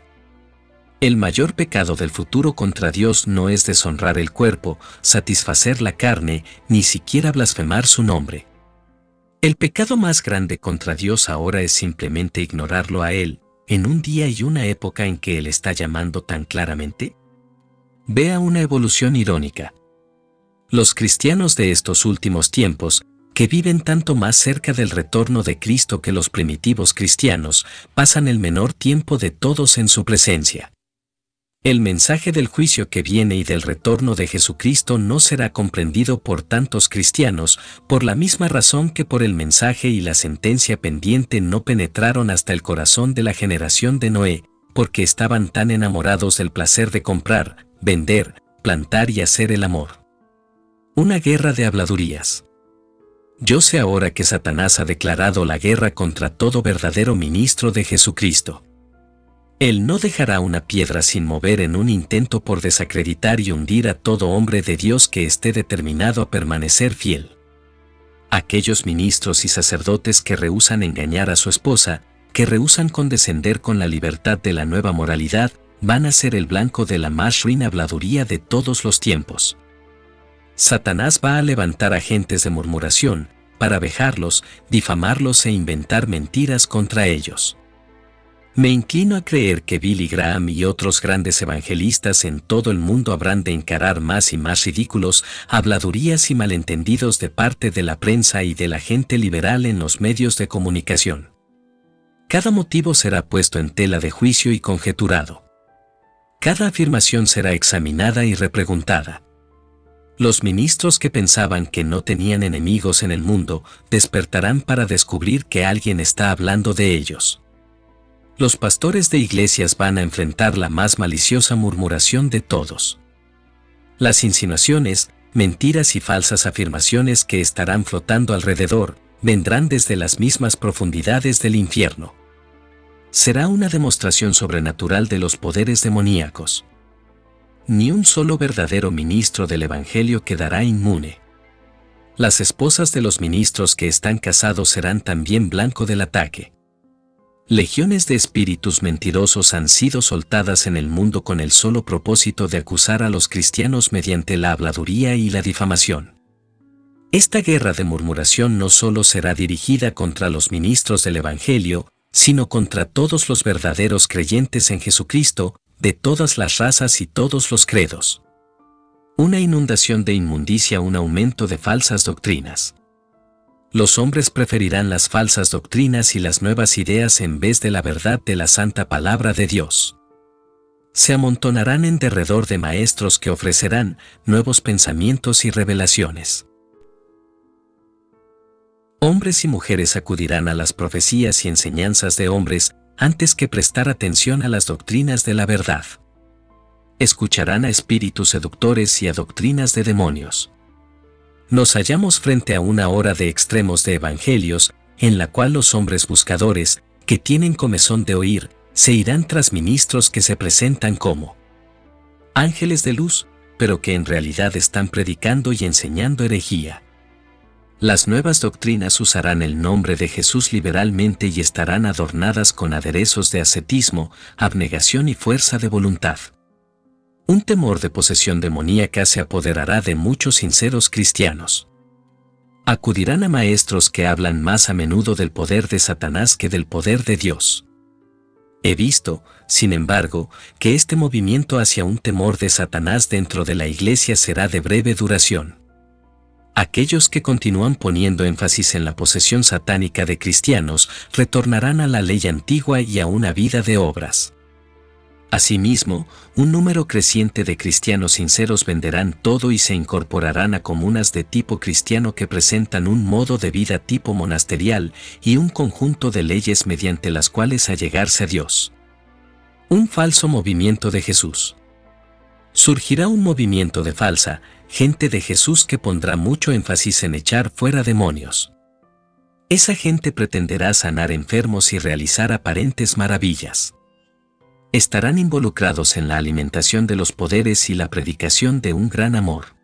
El mayor pecado del futuro contra Dios no es deshonrar el cuerpo, satisfacer la carne, ni siquiera blasfemar su nombre. El pecado más grande contra Dios ahora es simplemente ignorarlo a Él, en un día y una época en que Él está llamando tan claramente. Vea una evolución irónica. Los cristianos de estos últimos tiempos que viven tanto más cerca del retorno de Cristo que los primitivos cristianos, pasan el menor tiempo de todos en su presencia. El mensaje del juicio que viene y del retorno de Jesucristo no será comprendido por tantos cristianos, por la misma razón que por el mensaje y la sentencia pendiente no penetraron hasta el corazón de la generación de Noé, porque estaban tan enamorados del placer de comprar, vender, plantar y hacer el amor. Una guerra de habladurías. Yo sé ahora que Satanás ha declarado la guerra contra todo verdadero ministro de Jesucristo. Él no dejará una piedra sin mover en un intento por desacreditar y hundir a todo hombre de Dios que esté determinado a permanecer fiel. Aquellos ministros y sacerdotes que rehusan engañar a su esposa, que rehusan condescender con la libertad de la nueva moralidad, van a ser el blanco de la más ruin habladuría de todos los tiempos. Satanás va a levantar agentes de murmuración, para vejarlos, difamarlos e inventar mentiras contra ellos. Me inclino a creer que Billy Graham y otros grandes evangelistas en todo el mundo habrán de encarar más y más ridículos, habladurías y malentendidos de parte de la prensa y de la gente liberal en los medios de comunicación. Cada motivo será puesto en tela de juicio y conjeturado. Cada afirmación será examinada y repreguntada. Los ministros que pensaban que no tenían enemigos en el mundo despertarán para descubrir que alguien está hablando de ellos. Los pastores de iglesias van a enfrentar la más maliciosa murmuración de todos. Las insinuaciones, mentiras y falsas afirmaciones que estarán flotando alrededor vendrán desde las mismas profundidades del infierno. Será una demostración sobrenatural de los poderes demoníacos. Ni un solo verdadero ministro del Evangelio quedará inmune. Las esposas de los ministros que están casados serán también blanco del ataque. Legiones de espíritus mentirosos han sido soltadas en el mundo con el solo propósito de acusar a los cristianos mediante la habladuría y la difamación. Esta guerra de murmuración no solo será dirigida contra los ministros del Evangelio, sino contra todos los verdaderos creyentes en Jesucristo, de todas las razas y todos los credos. Una inundación de inmundicia, un aumento de falsas doctrinas los hombres preferirán las falsas doctrinas y las nuevas ideas en vez de la verdad de la santa palabra de Dios. Se amontonarán en derredor de maestros que ofrecerán nuevos pensamientos y revelaciones. Hombres y mujeres acudirán a las profecías y enseñanzas de hombres antes que prestar atención a las doctrinas de la verdad. Escucharán a espíritus seductores y a doctrinas de demonios nos hallamos frente a una hora de extremos de evangelios, en la cual los hombres buscadores, que tienen comezón de oír, se irán tras ministros que se presentan como ángeles de luz, pero que en realidad están predicando y enseñando herejía. Las nuevas doctrinas usarán el nombre de Jesús liberalmente y estarán adornadas con aderezos de ascetismo, abnegación y fuerza de voluntad. Un temor de posesión demoníaca se apoderará de muchos sinceros cristianos. Acudirán a maestros que hablan más a menudo del poder de Satanás que del poder de Dios. He visto, sin embargo, que este movimiento hacia un temor de Satanás dentro de la iglesia será de breve duración. Aquellos que continúan poniendo énfasis en la posesión satánica de cristianos retornarán a la ley antigua y a una vida de obras. Asimismo, un número creciente de cristianos sinceros venderán todo y se incorporarán a comunas de tipo cristiano que presentan un modo de vida tipo monasterial y un conjunto de leyes mediante las cuales allegarse a Dios. Un falso movimiento de Jesús. Surgirá un movimiento de falsa, gente de Jesús que pondrá mucho énfasis en echar fuera demonios. Esa gente pretenderá sanar enfermos y realizar aparentes maravillas estarán involucrados en la alimentación de los poderes y la predicación de un gran amor.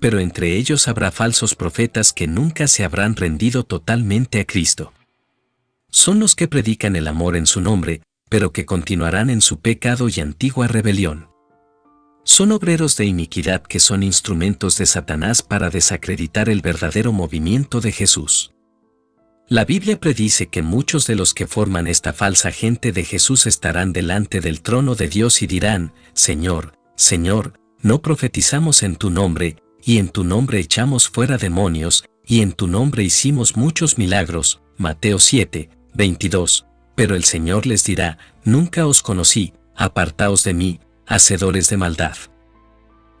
Pero entre ellos habrá falsos profetas que nunca se habrán rendido totalmente a Cristo. Son los que predican el amor en su nombre, pero que continuarán en su pecado y antigua rebelión. Son obreros de iniquidad que son instrumentos de Satanás para desacreditar el verdadero movimiento de Jesús. La Biblia predice que muchos de los que forman esta falsa gente de Jesús estarán delante del trono de Dios y dirán, Señor, Señor, no profetizamos en tu nombre, y en tu nombre echamos fuera demonios, y en tu nombre hicimos muchos milagros. Mateo 7, 22. Pero el Señor les dirá, Nunca os conocí, apartaos de mí, hacedores de maldad.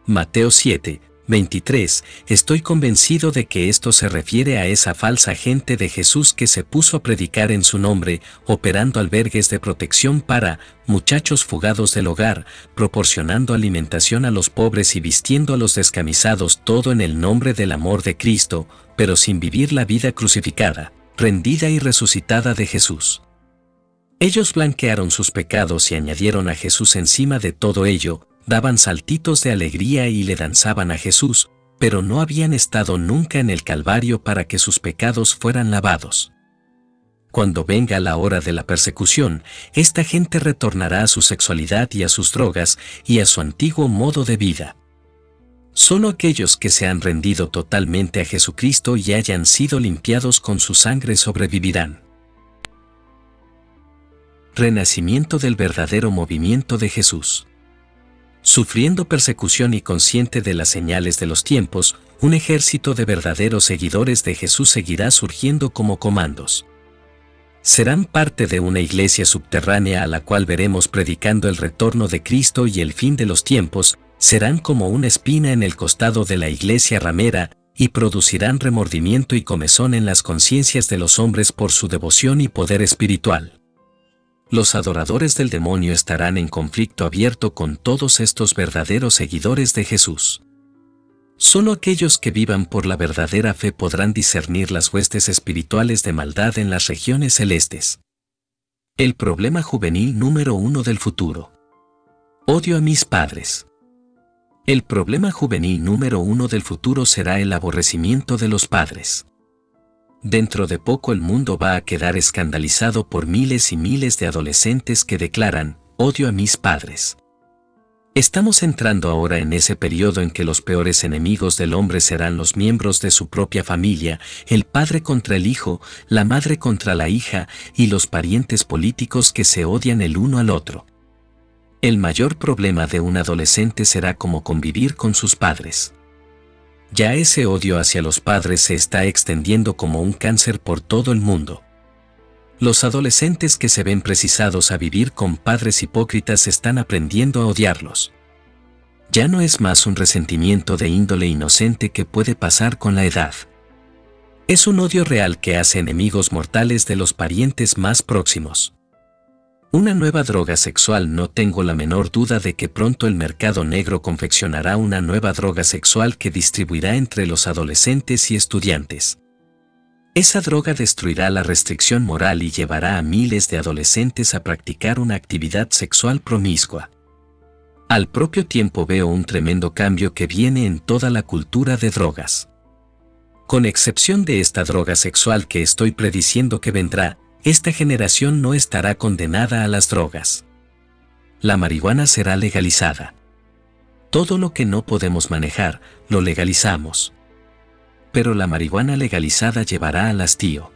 Mateo 7, 23. Estoy convencido de que esto se refiere a esa falsa gente de Jesús que se puso a predicar en su nombre, operando albergues de protección para muchachos fugados del hogar, proporcionando alimentación a los pobres y vistiendo a los descamisados todo en el nombre del amor de Cristo, pero sin vivir la vida crucificada, rendida y resucitada de Jesús. Ellos blanquearon sus pecados y añadieron a Jesús encima de todo ello, daban saltitos de alegría y le danzaban a Jesús, pero no habían estado nunca en el Calvario para que sus pecados fueran lavados. Cuando venga la hora de la persecución, esta gente retornará a su sexualidad y a sus drogas y a su antiguo modo de vida. Solo aquellos que se han rendido totalmente a Jesucristo y hayan sido limpiados con su sangre sobrevivirán. Renacimiento del verdadero movimiento de Jesús. Sufriendo persecución y consciente de las señales de los tiempos, un ejército de verdaderos seguidores de Jesús seguirá surgiendo como comandos. Serán parte de una iglesia subterránea a la cual veremos predicando el retorno de Cristo y el fin de los tiempos, serán como una espina en el costado de la iglesia ramera, y producirán remordimiento y comezón en las conciencias de los hombres por su devoción y poder espiritual los adoradores del demonio estarán en conflicto abierto con todos estos verdaderos seguidores de Jesús. Solo aquellos que vivan por la verdadera fe podrán discernir las huestes espirituales de maldad en las regiones celestes. El problema juvenil número uno del futuro. Odio a mis padres. El problema juvenil número uno del futuro será el aborrecimiento de los padres. Dentro de poco el mundo va a quedar escandalizado por miles y miles de adolescentes que declaran, odio a mis padres. Estamos entrando ahora en ese periodo en que los peores enemigos del hombre serán los miembros de su propia familia, el padre contra el hijo, la madre contra la hija y los parientes políticos que se odian el uno al otro. El mayor problema de un adolescente será cómo convivir con sus padres. Ya ese odio hacia los padres se está extendiendo como un cáncer por todo el mundo. Los adolescentes que se ven precisados a vivir con padres hipócritas están aprendiendo a odiarlos. Ya no es más un resentimiento de índole inocente que puede pasar con la edad. Es un odio real que hace enemigos mortales de los parientes más próximos. Una nueva droga sexual no tengo la menor duda de que pronto el mercado negro confeccionará una nueva droga sexual que distribuirá entre los adolescentes y estudiantes. Esa droga destruirá la restricción moral y llevará a miles de adolescentes a practicar una actividad sexual promiscua. Al propio tiempo veo un tremendo cambio que viene en toda la cultura de drogas. Con excepción de esta droga sexual que estoy prediciendo que vendrá, esta generación no estará condenada a las drogas. La marihuana será legalizada. Todo lo que no podemos manejar, lo legalizamos pero la marihuana legalizada llevará al hastío.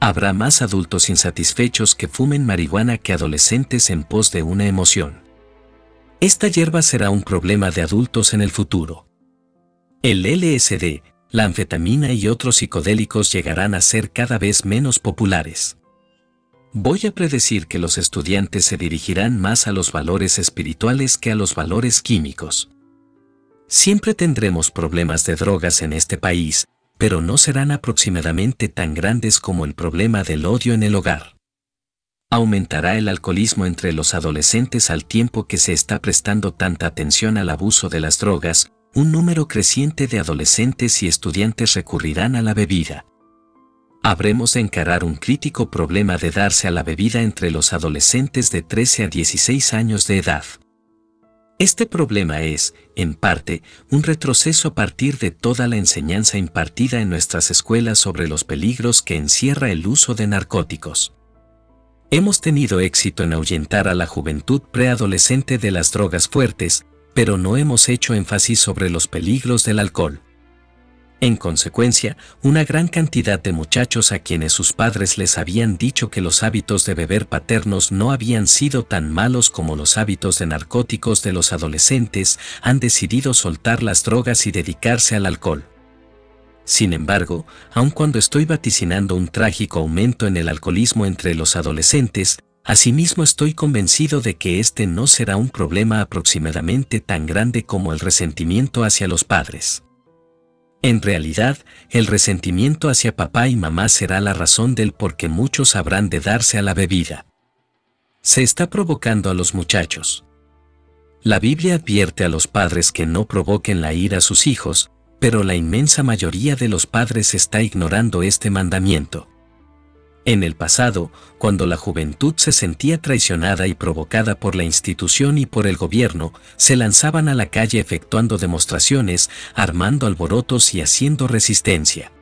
Habrá más adultos insatisfechos que fumen marihuana que adolescentes en pos de una emoción. Esta hierba será un problema de adultos en el futuro. El LSD, la anfetamina y otros psicodélicos llegarán a ser cada vez menos populares. Voy a predecir que los estudiantes se dirigirán más a los valores espirituales que a los valores químicos. Siempre tendremos problemas de drogas en este país, pero no serán aproximadamente tan grandes como el problema del odio en el hogar. Aumentará el alcoholismo entre los adolescentes al tiempo que se está prestando tanta atención al abuso de las drogas, un número creciente de adolescentes y estudiantes recurrirán a la bebida. Habremos de encarar un crítico problema de darse a la bebida entre los adolescentes de 13 a 16 años de edad. Este problema es, en parte, un retroceso a partir de toda la enseñanza impartida en nuestras escuelas sobre los peligros que encierra el uso de narcóticos. Hemos tenido éxito en ahuyentar a la juventud preadolescente de las drogas fuertes, pero no hemos hecho énfasis sobre los peligros del alcohol. En consecuencia, una gran cantidad de muchachos a quienes sus padres les habían dicho que los hábitos de beber paternos no habían sido tan malos como los hábitos de narcóticos de los adolescentes, han decidido soltar las drogas y dedicarse al alcohol. Sin embargo, aun cuando estoy vaticinando un trágico aumento en el alcoholismo entre los adolescentes, asimismo estoy convencido de que este no será un problema aproximadamente tan grande como el resentimiento hacia los padres. En realidad, el resentimiento hacia papá y mamá será la razón del por qué muchos habrán de darse a la bebida. Se está provocando a los muchachos. La Biblia advierte a los padres que no provoquen la ira a sus hijos, pero la inmensa mayoría de los padres está ignorando este mandamiento. En el pasado, cuando la juventud se sentía traicionada y provocada por la institución y por el gobierno, se lanzaban a la calle efectuando demostraciones, armando alborotos y haciendo resistencia.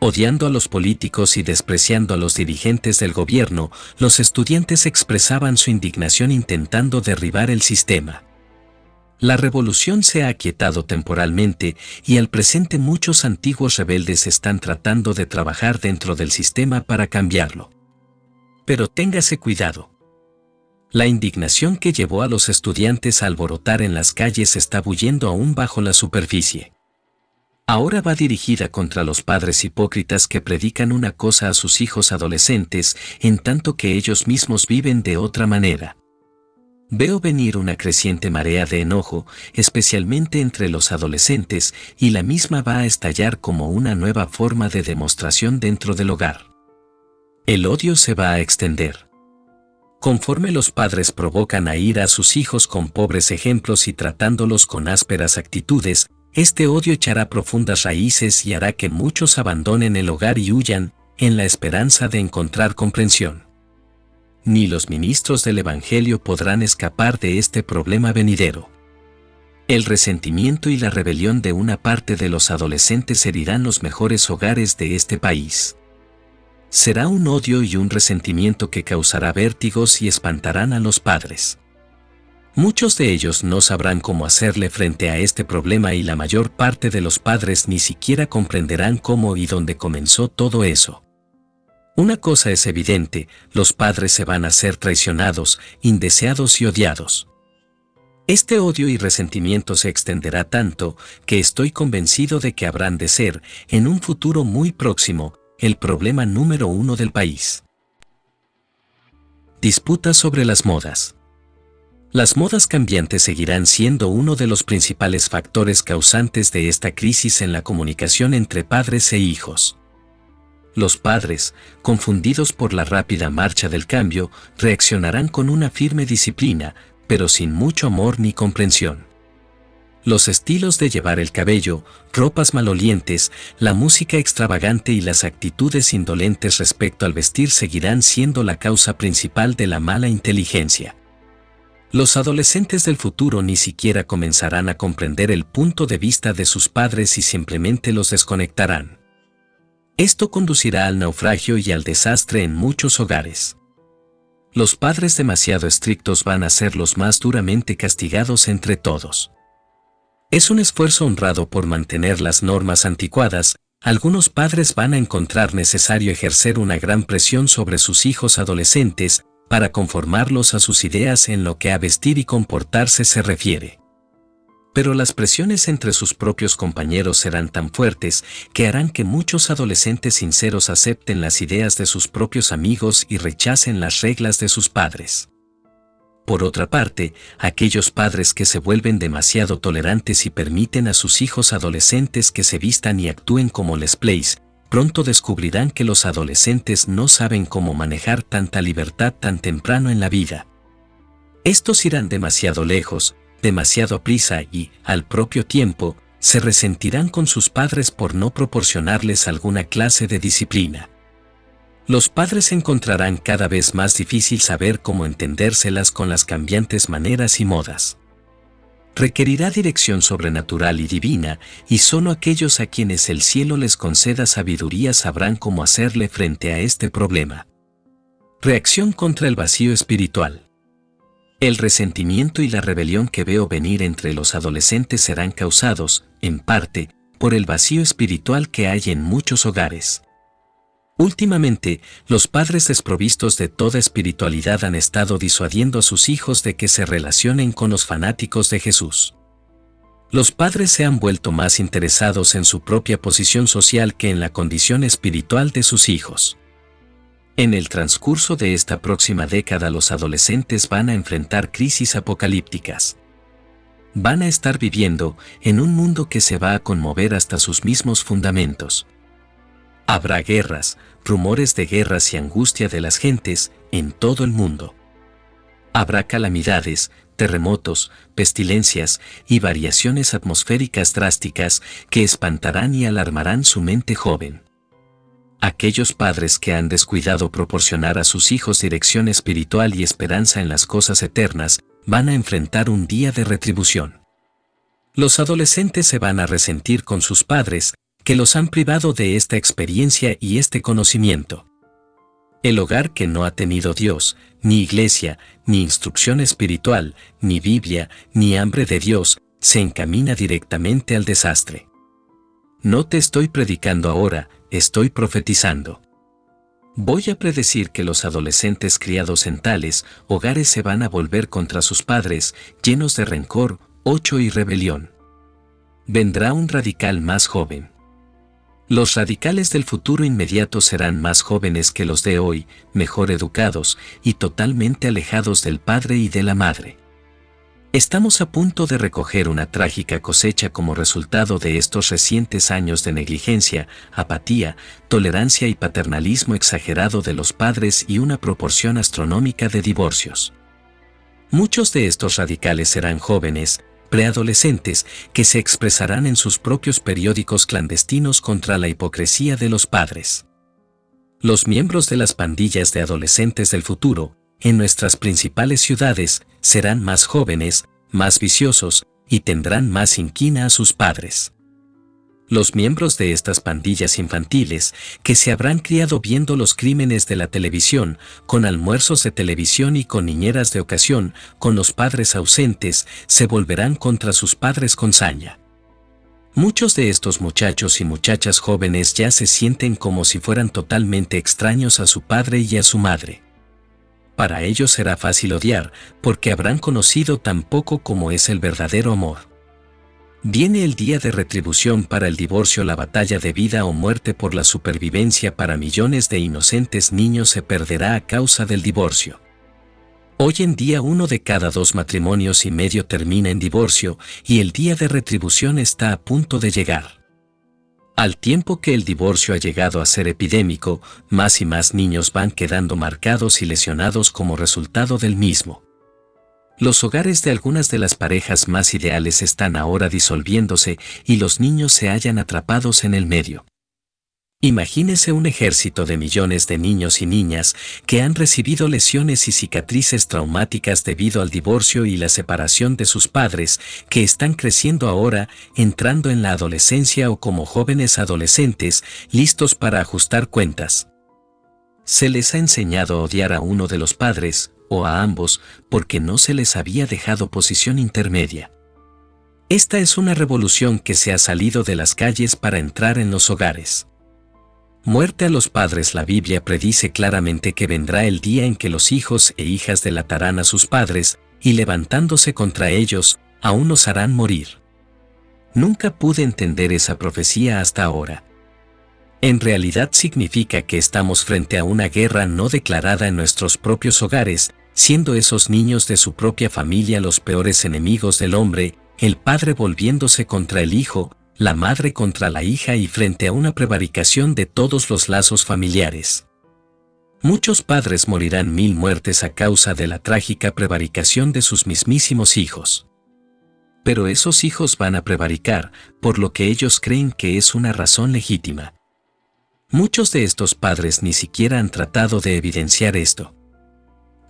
Odiando a los políticos y despreciando a los dirigentes del gobierno, los estudiantes expresaban su indignación intentando derribar el sistema. La revolución se ha aquietado temporalmente y al presente muchos antiguos rebeldes están tratando de trabajar dentro del sistema para cambiarlo. Pero téngase cuidado. La indignación que llevó a los estudiantes a alborotar en las calles está bullendo aún bajo la superficie. Ahora va dirigida contra los padres hipócritas que predican una cosa a sus hijos adolescentes en tanto que ellos mismos viven de otra manera. Veo venir una creciente marea de enojo, especialmente entre los adolescentes, y la misma va a estallar como una nueva forma de demostración dentro del hogar. El odio se va a extender. Conforme los padres provocan a ir a sus hijos con pobres ejemplos y tratándolos con ásperas actitudes, este odio echará profundas raíces y hará que muchos abandonen el hogar y huyan, en la esperanza de encontrar comprensión. Ni los ministros del Evangelio podrán escapar de este problema venidero. El resentimiento y la rebelión de una parte de los adolescentes herirán los mejores hogares de este país. Será un odio y un resentimiento que causará vértigos y espantarán a los padres. Muchos de ellos no sabrán cómo hacerle frente a este problema y la mayor parte de los padres ni siquiera comprenderán cómo y dónde comenzó todo eso. Una cosa es evidente, los padres se van a ser traicionados, indeseados y odiados. Este odio y resentimiento se extenderá tanto que estoy convencido de que habrán de ser, en un futuro muy próximo, el problema número uno del país. Disputa sobre las modas. Las modas cambiantes seguirán siendo uno de los principales factores causantes de esta crisis en la comunicación entre padres e hijos. Los padres, confundidos por la rápida marcha del cambio, reaccionarán con una firme disciplina, pero sin mucho amor ni comprensión. Los estilos de llevar el cabello, ropas malolientes, la música extravagante y las actitudes indolentes respecto al vestir seguirán siendo la causa principal de la mala inteligencia. Los adolescentes del futuro ni siquiera comenzarán a comprender el punto de vista de sus padres y simplemente los desconectarán. Esto conducirá al naufragio y al desastre en muchos hogares. Los padres demasiado estrictos van a ser los más duramente castigados entre todos. Es un esfuerzo honrado por mantener las normas anticuadas, algunos padres van a encontrar necesario ejercer una gran presión sobre sus hijos adolescentes para conformarlos a sus ideas en lo que a vestir y comportarse se refiere pero las presiones entre sus propios compañeros serán tan fuertes que harán que muchos adolescentes sinceros acepten las ideas de sus propios amigos y rechacen las reglas de sus padres. Por otra parte, aquellos padres que se vuelven demasiado tolerantes y permiten a sus hijos adolescentes que se vistan y actúen como les place, pronto descubrirán que los adolescentes no saben cómo manejar tanta libertad tan temprano en la vida. Estos irán demasiado lejos, demasiado prisa y, al propio tiempo, se resentirán con sus padres por no proporcionarles alguna clase de disciplina. Los padres encontrarán cada vez más difícil saber cómo entendérselas con las cambiantes maneras y modas. Requerirá dirección sobrenatural y divina, y solo aquellos a quienes el cielo les conceda sabiduría sabrán cómo hacerle frente a este problema. Reacción contra el vacío espiritual. El resentimiento y la rebelión que veo venir entre los adolescentes serán causados, en parte, por el vacío espiritual que hay en muchos hogares. Últimamente, los padres desprovistos de toda espiritualidad han estado disuadiendo a sus hijos de que se relacionen con los fanáticos de Jesús. Los padres se han vuelto más interesados en su propia posición social que en la condición espiritual de sus hijos. En el transcurso de esta próxima década los adolescentes van a enfrentar crisis apocalípticas. Van a estar viviendo en un mundo que se va a conmover hasta sus mismos fundamentos. Habrá guerras, rumores de guerras y angustia de las gentes en todo el mundo. Habrá calamidades, terremotos, pestilencias y variaciones atmosféricas drásticas que espantarán y alarmarán su mente joven aquellos padres que han descuidado proporcionar a sus hijos dirección espiritual y esperanza en las cosas eternas, van a enfrentar un día de retribución. Los adolescentes se van a resentir con sus padres, que los han privado de esta experiencia y este conocimiento. El hogar que no ha tenido Dios, ni iglesia, ni instrucción espiritual, ni Biblia, ni hambre de Dios, se encamina directamente al desastre. No te estoy predicando ahora, estoy profetizando. Voy a predecir que los adolescentes criados en tales hogares se van a volver contra sus padres, llenos de rencor, ocho y rebelión. Vendrá un radical más joven. Los radicales del futuro inmediato serán más jóvenes que los de hoy, mejor educados y totalmente alejados del padre y de la madre. Estamos a punto de recoger una trágica cosecha como resultado de estos recientes años de negligencia, apatía, tolerancia y paternalismo exagerado de los padres y una proporción astronómica de divorcios. Muchos de estos radicales serán jóvenes, preadolescentes, que se expresarán en sus propios periódicos clandestinos contra la hipocresía de los padres. Los miembros de las pandillas de adolescentes del futuro, en nuestras principales ciudades, serán más jóvenes, más viciosos, y tendrán más inquina a sus padres. Los miembros de estas pandillas infantiles, que se habrán criado viendo los crímenes de la televisión, con almuerzos de televisión y con niñeras de ocasión, con los padres ausentes, se volverán contra sus padres con saña. Muchos de estos muchachos y muchachas jóvenes ya se sienten como si fueran totalmente extraños a su padre y a su madre. Para ellos será fácil odiar, porque habrán conocido tan poco como es el verdadero amor. Viene el día de retribución para el divorcio, la batalla de vida o muerte por la supervivencia para millones de inocentes niños se perderá a causa del divorcio. Hoy en día uno de cada dos matrimonios y medio termina en divorcio y el día de retribución está a punto de llegar. Al tiempo que el divorcio ha llegado a ser epidémico, más y más niños van quedando marcados y lesionados como resultado del mismo. Los hogares de algunas de las parejas más ideales están ahora disolviéndose y los niños se hallan atrapados en el medio. Imagínese un ejército de millones de niños y niñas que han recibido lesiones y cicatrices traumáticas debido al divorcio y la separación de sus padres, que están creciendo ahora, entrando en la adolescencia o como jóvenes adolescentes, listos para ajustar cuentas. Se les ha enseñado a odiar a uno de los padres, o a ambos, porque no se les había dejado posición intermedia. Esta es una revolución que se ha salido de las calles para entrar en los hogares. Muerte a los padres La Biblia predice claramente que vendrá el día en que los hijos e hijas delatarán a sus padres, y levantándose contra ellos, aún los harán morir. Nunca pude entender esa profecía hasta ahora. En realidad significa que estamos frente a una guerra no declarada en nuestros propios hogares, siendo esos niños de su propia familia los peores enemigos del hombre, el padre volviéndose contra el hijo, la madre contra la hija y frente a una prevaricación de todos los lazos familiares. Muchos padres morirán mil muertes a causa de la trágica prevaricación de sus mismísimos hijos. Pero esos hijos van a prevaricar, por lo que ellos creen que es una razón legítima. Muchos de estos padres ni siquiera han tratado de evidenciar esto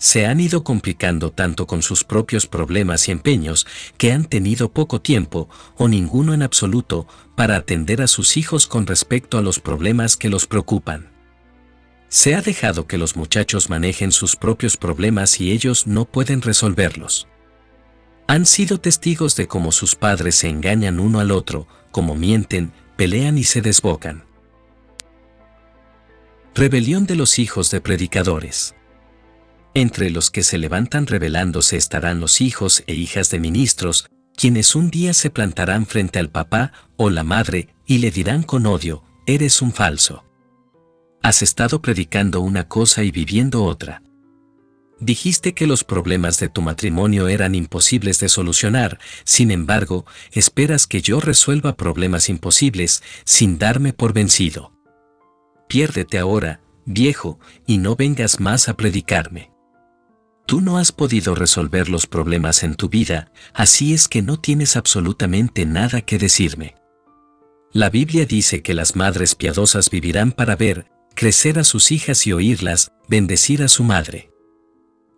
se han ido complicando tanto con sus propios problemas y empeños que han tenido poco tiempo, o ninguno en absoluto, para atender a sus hijos con respecto a los problemas que los preocupan. Se ha dejado que los muchachos manejen sus propios problemas y ellos no pueden resolverlos. Han sido testigos de cómo sus padres se engañan uno al otro, cómo mienten, pelean y se desbocan. Rebelión de los hijos de predicadores. Entre los que se levantan rebelándose estarán los hijos e hijas de ministros, quienes un día se plantarán frente al papá o la madre y le dirán con odio, eres un falso. Has estado predicando una cosa y viviendo otra. Dijiste que los problemas de tu matrimonio eran imposibles de solucionar, sin embargo, esperas que yo resuelva problemas imposibles sin darme por vencido. Piérdete ahora, viejo, y no vengas más a predicarme. Tú no has podido resolver los problemas en tu vida, así es que no tienes absolutamente nada que decirme. La Biblia dice que las madres piadosas vivirán para ver, crecer a sus hijas y oírlas, bendecir a su madre.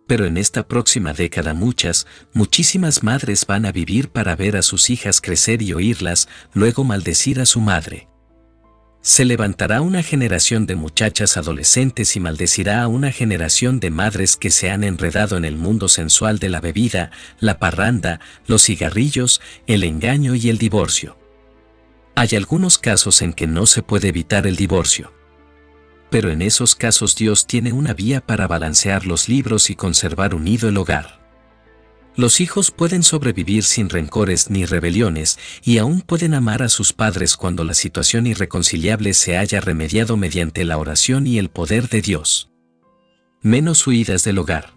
Pero en esta próxima década muchas, muchísimas madres van a vivir para ver a sus hijas crecer y oírlas, luego maldecir a su madre. Se levantará una generación de muchachas adolescentes y maldecirá a una generación de madres que se han enredado en el mundo sensual de la bebida, la parranda, los cigarrillos, el engaño y el divorcio. Hay algunos casos en que no se puede evitar el divorcio. Pero en esos casos Dios tiene una vía para balancear los libros y conservar unido el hogar. Los hijos pueden sobrevivir sin rencores ni rebeliones y aún pueden amar a sus padres cuando la situación irreconciliable se haya remediado mediante la oración y el poder de Dios. Menos huidas del hogar.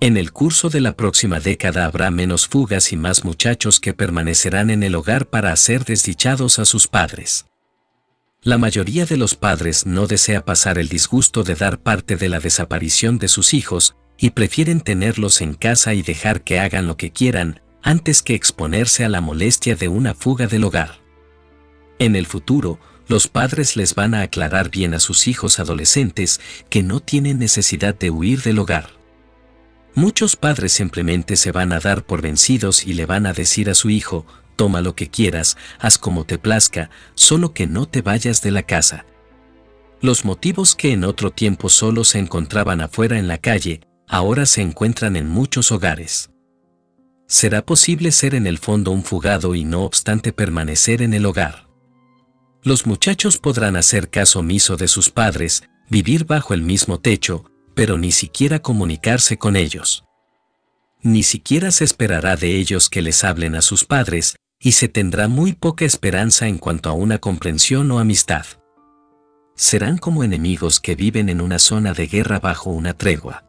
En el curso de la próxima década habrá menos fugas y más muchachos que permanecerán en el hogar para hacer desdichados a sus padres. La mayoría de los padres no desea pasar el disgusto de dar parte de la desaparición de sus hijos, y prefieren tenerlos en casa y dejar que hagan lo que quieran, antes que exponerse a la molestia de una fuga del hogar. En el futuro, los padres les van a aclarar bien a sus hijos adolescentes que no tienen necesidad de huir del hogar. Muchos padres simplemente se van a dar por vencidos y le van a decir a su hijo, toma lo que quieras, haz como te plazca, solo que no te vayas de la casa. Los motivos que en otro tiempo solo se encontraban afuera en la calle, ahora se encuentran en muchos hogares. Será posible ser en el fondo un fugado y no obstante permanecer en el hogar. Los muchachos podrán hacer caso omiso de sus padres, vivir bajo el mismo techo, pero ni siquiera comunicarse con ellos. Ni siquiera se esperará de ellos que les hablen a sus padres, y se tendrá muy poca esperanza en cuanto a una comprensión o amistad. Serán como enemigos que viven en una zona de guerra bajo una tregua.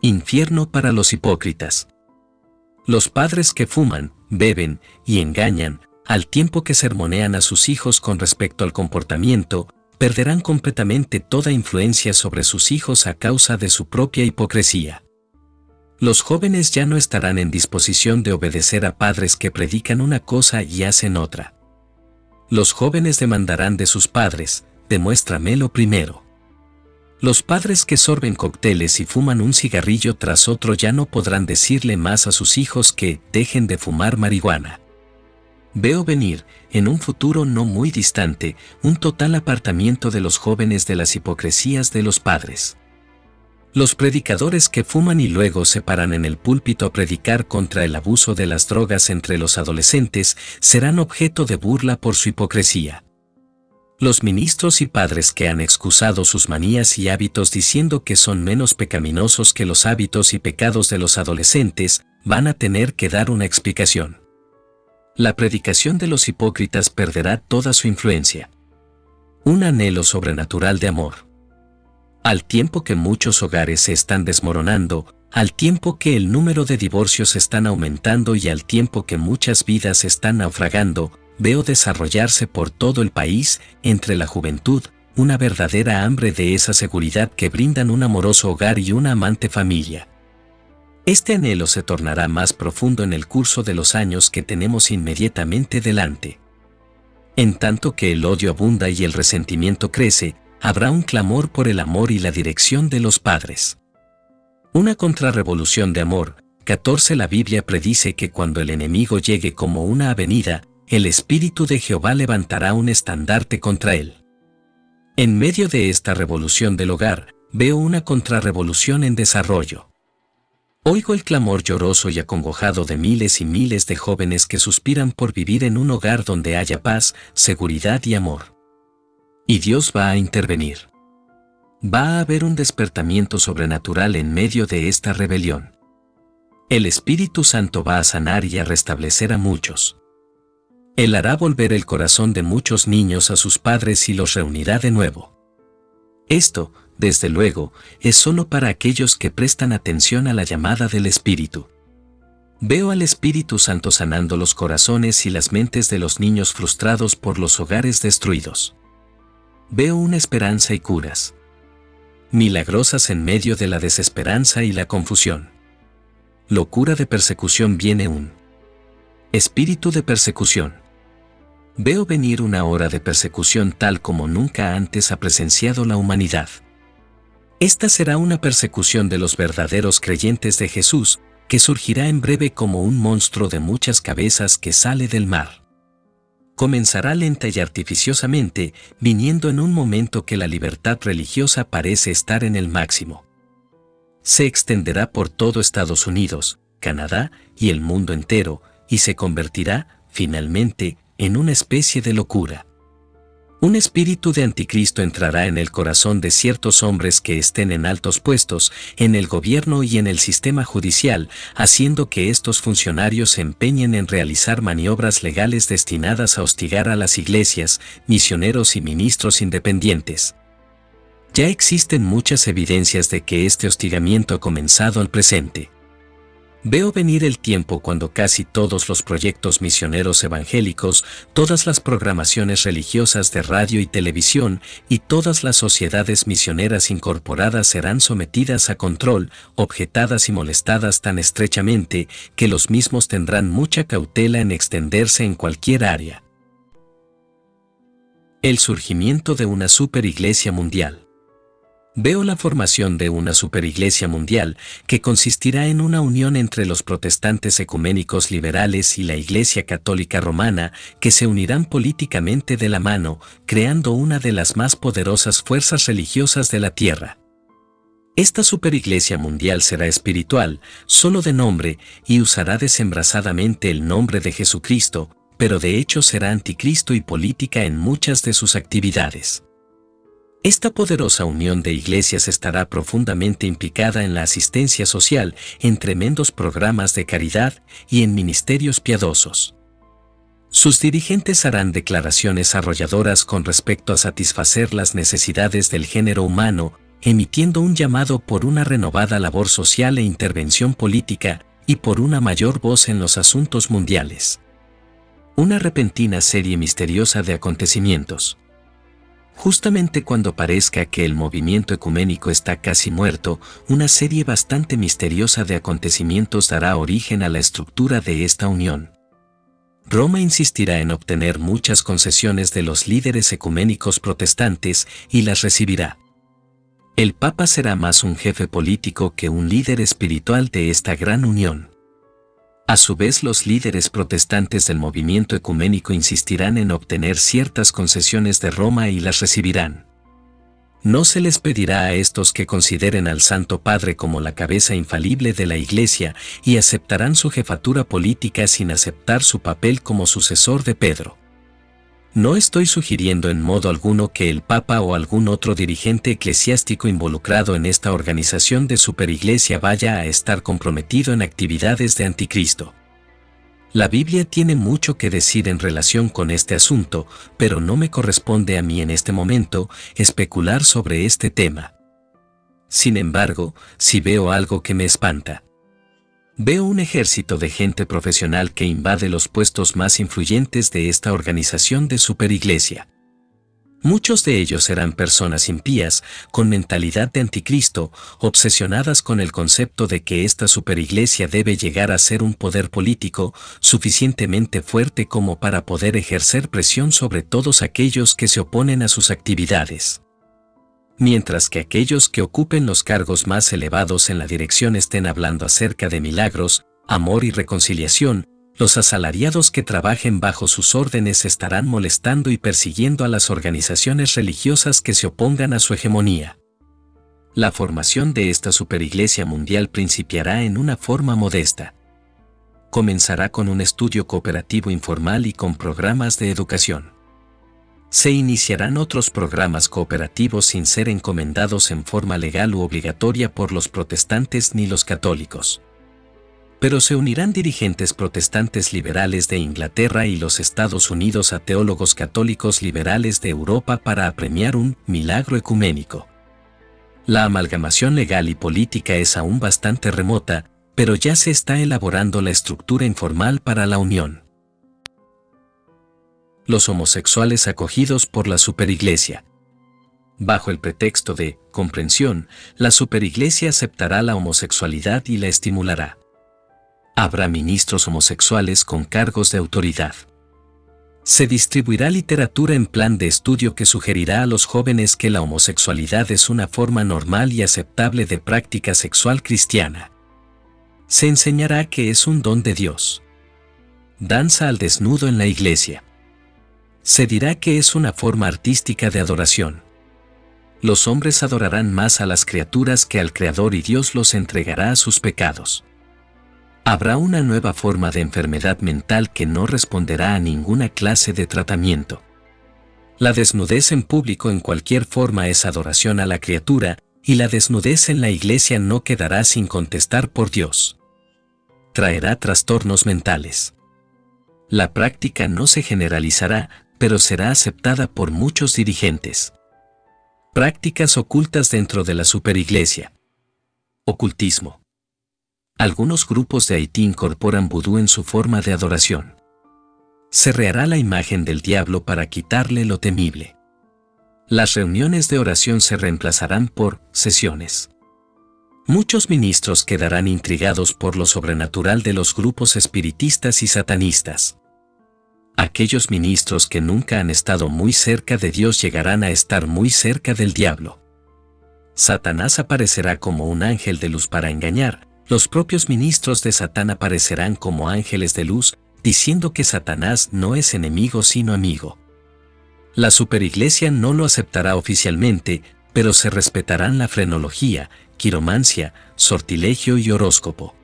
Infierno para los hipócritas. Los padres que fuman, beben y engañan, al tiempo que sermonean a sus hijos con respecto al comportamiento, perderán completamente toda influencia sobre sus hijos a causa de su propia hipocresía. Los jóvenes ya no estarán en disposición de obedecer a padres que predican una cosa y hacen otra. Los jóvenes demandarán de sus padres, demuéstramelo primero. Los padres que sorben cócteles y fuman un cigarrillo tras otro ya no podrán decirle más a sus hijos que dejen de fumar marihuana. Veo venir, en un futuro no muy distante, un total apartamiento de los jóvenes de las hipocresías de los padres. Los predicadores que fuman y luego se paran en el púlpito a predicar contra el abuso de las drogas entre los adolescentes serán objeto de burla por su hipocresía. Los ministros y padres que han excusado sus manías y hábitos diciendo que son menos pecaminosos que los hábitos y pecados de los adolescentes, van a tener que dar una explicación. La predicación de los hipócritas perderá toda su influencia. Un anhelo sobrenatural de amor. Al tiempo que muchos hogares se están desmoronando, al tiempo que el número de divorcios están aumentando y al tiempo que muchas vidas están naufragando, veo desarrollarse por todo el país, entre la juventud, una verdadera hambre de esa seguridad que brindan un amoroso hogar y una amante familia. Este anhelo se tornará más profundo en el curso de los años que tenemos inmediatamente delante. En tanto que el odio abunda y el resentimiento crece, habrá un clamor por el amor y la dirección de los padres. Una contrarrevolución de amor, 14 La Biblia predice que cuando el enemigo llegue como una avenida, el Espíritu de Jehová levantará un estandarte contra él. En medio de esta revolución del hogar, veo una contrarrevolución en desarrollo. Oigo el clamor lloroso y acongojado de miles y miles de jóvenes que suspiran por vivir en un hogar donde haya paz, seguridad y amor. Y Dios va a intervenir. Va a haber un despertamiento sobrenatural en medio de esta rebelión. El Espíritu Santo va a sanar y a restablecer a muchos. Él hará volver el corazón de muchos niños a sus padres y los reunirá de nuevo. Esto, desde luego, es solo para aquellos que prestan atención a la llamada del Espíritu. Veo al Espíritu Santo sanando los corazones y las mentes de los niños frustrados por los hogares destruidos. Veo una esperanza y curas. Milagrosas en medio de la desesperanza y la confusión. Locura de persecución viene un espíritu de persecución. Veo venir una hora de persecución tal como nunca antes ha presenciado la humanidad. Esta será una persecución de los verdaderos creyentes de Jesús, que surgirá en breve como un monstruo de muchas cabezas que sale del mar. Comenzará lenta y artificiosamente, viniendo en un momento que la libertad religiosa parece estar en el máximo. Se extenderá por todo Estados Unidos, Canadá y el mundo entero, y se convertirá, finalmente, en una especie de locura. Un espíritu de anticristo entrará en el corazón de ciertos hombres que estén en altos puestos, en el gobierno y en el sistema judicial, haciendo que estos funcionarios se empeñen en realizar maniobras legales destinadas a hostigar a las iglesias, misioneros y ministros independientes. Ya existen muchas evidencias de que este hostigamiento ha comenzado al presente. Veo venir el tiempo cuando casi todos los proyectos misioneros evangélicos, todas las programaciones religiosas de radio y televisión y todas las sociedades misioneras incorporadas serán sometidas a control, objetadas y molestadas tan estrechamente que los mismos tendrán mucha cautela en extenderse en cualquier área. El surgimiento de una superiglesia mundial. Veo la formación de una superiglesia mundial que consistirá en una unión entre los protestantes ecuménicos liberales y la Iglesia Católica Romana que se unirán políticamente de la mano, creando una de las más poderosas fuerzas religiosas de la Tierra. Esta superiglesia mundial será espiritual, solo de nombre, y usará desembrasadamente el nombre de Jesucristo, pero de hecho será anticristo y política en muchas de sus actividades. Esta poderosa unión de iglesias estará profundamente implicada en la asistencia social, en tremendos programas de caridad y en ministerios piadosos. Sus dirigentes harán declaraciones arrolladoras con respecto a satisfacer las necesidades del género humano, emitiendo un llamado por una renovada labor social e intervención política, y por una mayor voz en los asuntos mundiales. Una repentina serie misteriosa de acontecimientos. Justamente cuando parezca que el movimiento ecuménico está casi muerto, una serie bastante misteriosa de acontecimientos dará origen a la estructura de esta unión. Roma insistirá en obtener muchas concesiones de los líderes ecuménicos protestantes y las recibirá. El Papa será más un jefe político que un líder espiritual de esta gran unión. A su vez los líderes protestantes del movimiento ecuménico insistirán en obtener ciertas concesiones de Roma y las recibirán. No se les pedirá a estos que consideren al Santo Padre como la cabeza infalible de la Iglesia y aceptarán su jefatura política sin aceptar su papel como sucesor de Pedro. No estoy sugiriendo en modo alguno que el Papa o algún otro dirigente eclesiástico involucrado en esta organización de superiglesia vaya a estar comprometido en actividades de anticristo. La Biblia tiene mucho que decir en relación con este asunto, pero no me corresponde a mí en este momento especular sobre este tema. Sin embargo, si veo algo que me espanta, Veo un ejército de gente profesional que invade los puestos más influyentes de esta organización de superiglesia. Muchos de ellos serán personas impías, con mentalidad de anticristo, obsesionadas con el concepto de que esta superiglesia debe llegar a ser un poder político suficientemente fuerte como para poder ejercer presión sobre todos aquellos que se oponen a sus actividades mientras que aquellos que ocupen los cargos más elevados en la dirección estén hablando acerca de milagros, amor y reconciliación, los asalariados que trabajen bajo sus órdenes estarán molestando y persiguiendo a las organizaciones religiosas que se opongan a su hegemonía. La formación de esta superiglesia mundial principiará en una forma modesta. Comenzará con un estudio cooperativo informal y con programas de educación se iniciarán otros programas cooperativos sin ser encomendados en forma legal u obligatoria por los protestantes ni los católicos. Pero se unirán dirigentes protestantes liberales de Inglaterra y los Estados Unidos a teólogos católicos liberales de Europa para apremiar un milagro ecuménico. La amalgamación legal y política es aún bastante remota, pero ya se está elaborando la estructura informal para la unión los homosexuales acogidos por la superiglesia. Bajo el pretexto de comprensión, la superiglesia aceptará la homosexualidad y la estimulará. Habrá ministros homosexuales con cargos de autoridad. Se distribuirá literatura en plan de estudio que sugerirá a los jóvenes que la homosexualidad es una forma normal y aceptable de práctica sexual cristiana. Se enseñará que es un don de Dios. Danza al desnudo en la iglesia se dirá que es una forma artística de adoración. Los hombres adorarán más a las criaturas que al Creador y Dios los entregará a sus pecados. Habrá una nueva forma de enfermedad mental que no responderá a ninguna clase de tratamiento. La desnudez en público en cualquier forma es adoración a la criatura, y la desnudez en la iglesia no quedará sin contestar por Dios. Traerá trastornos mentales. La práctica no se generalizará, pero será aceptada por muchos dirigentes. Prácticas ocultas dentro de la superiglesia. Ocultismo. Algunos grupos de Haití incorporan vudú en su forma de adoración. Se rehará la imagen del diablo para quitarle lo temible. Las reuniones de oración se reemplazarán por sesiones. Muchos ministros quedarán intrigados por lo sobrenatural de los grupos espiritistas y satanistas. Aquellos ministros que nunca han estado muy cerca de Dios llegarán a estar muy cerca del diablo. Satanás aparecerá como un ángel de luz para engañar, los propios ministros de Satán aparecerán como ángeles de luz, diciendo que Satanás no es enemigo sino amigo. La superiglesia no lo aceptará oficialmente, pero se respetarán la frenología, quiromancia, sortilegio y horóscopo.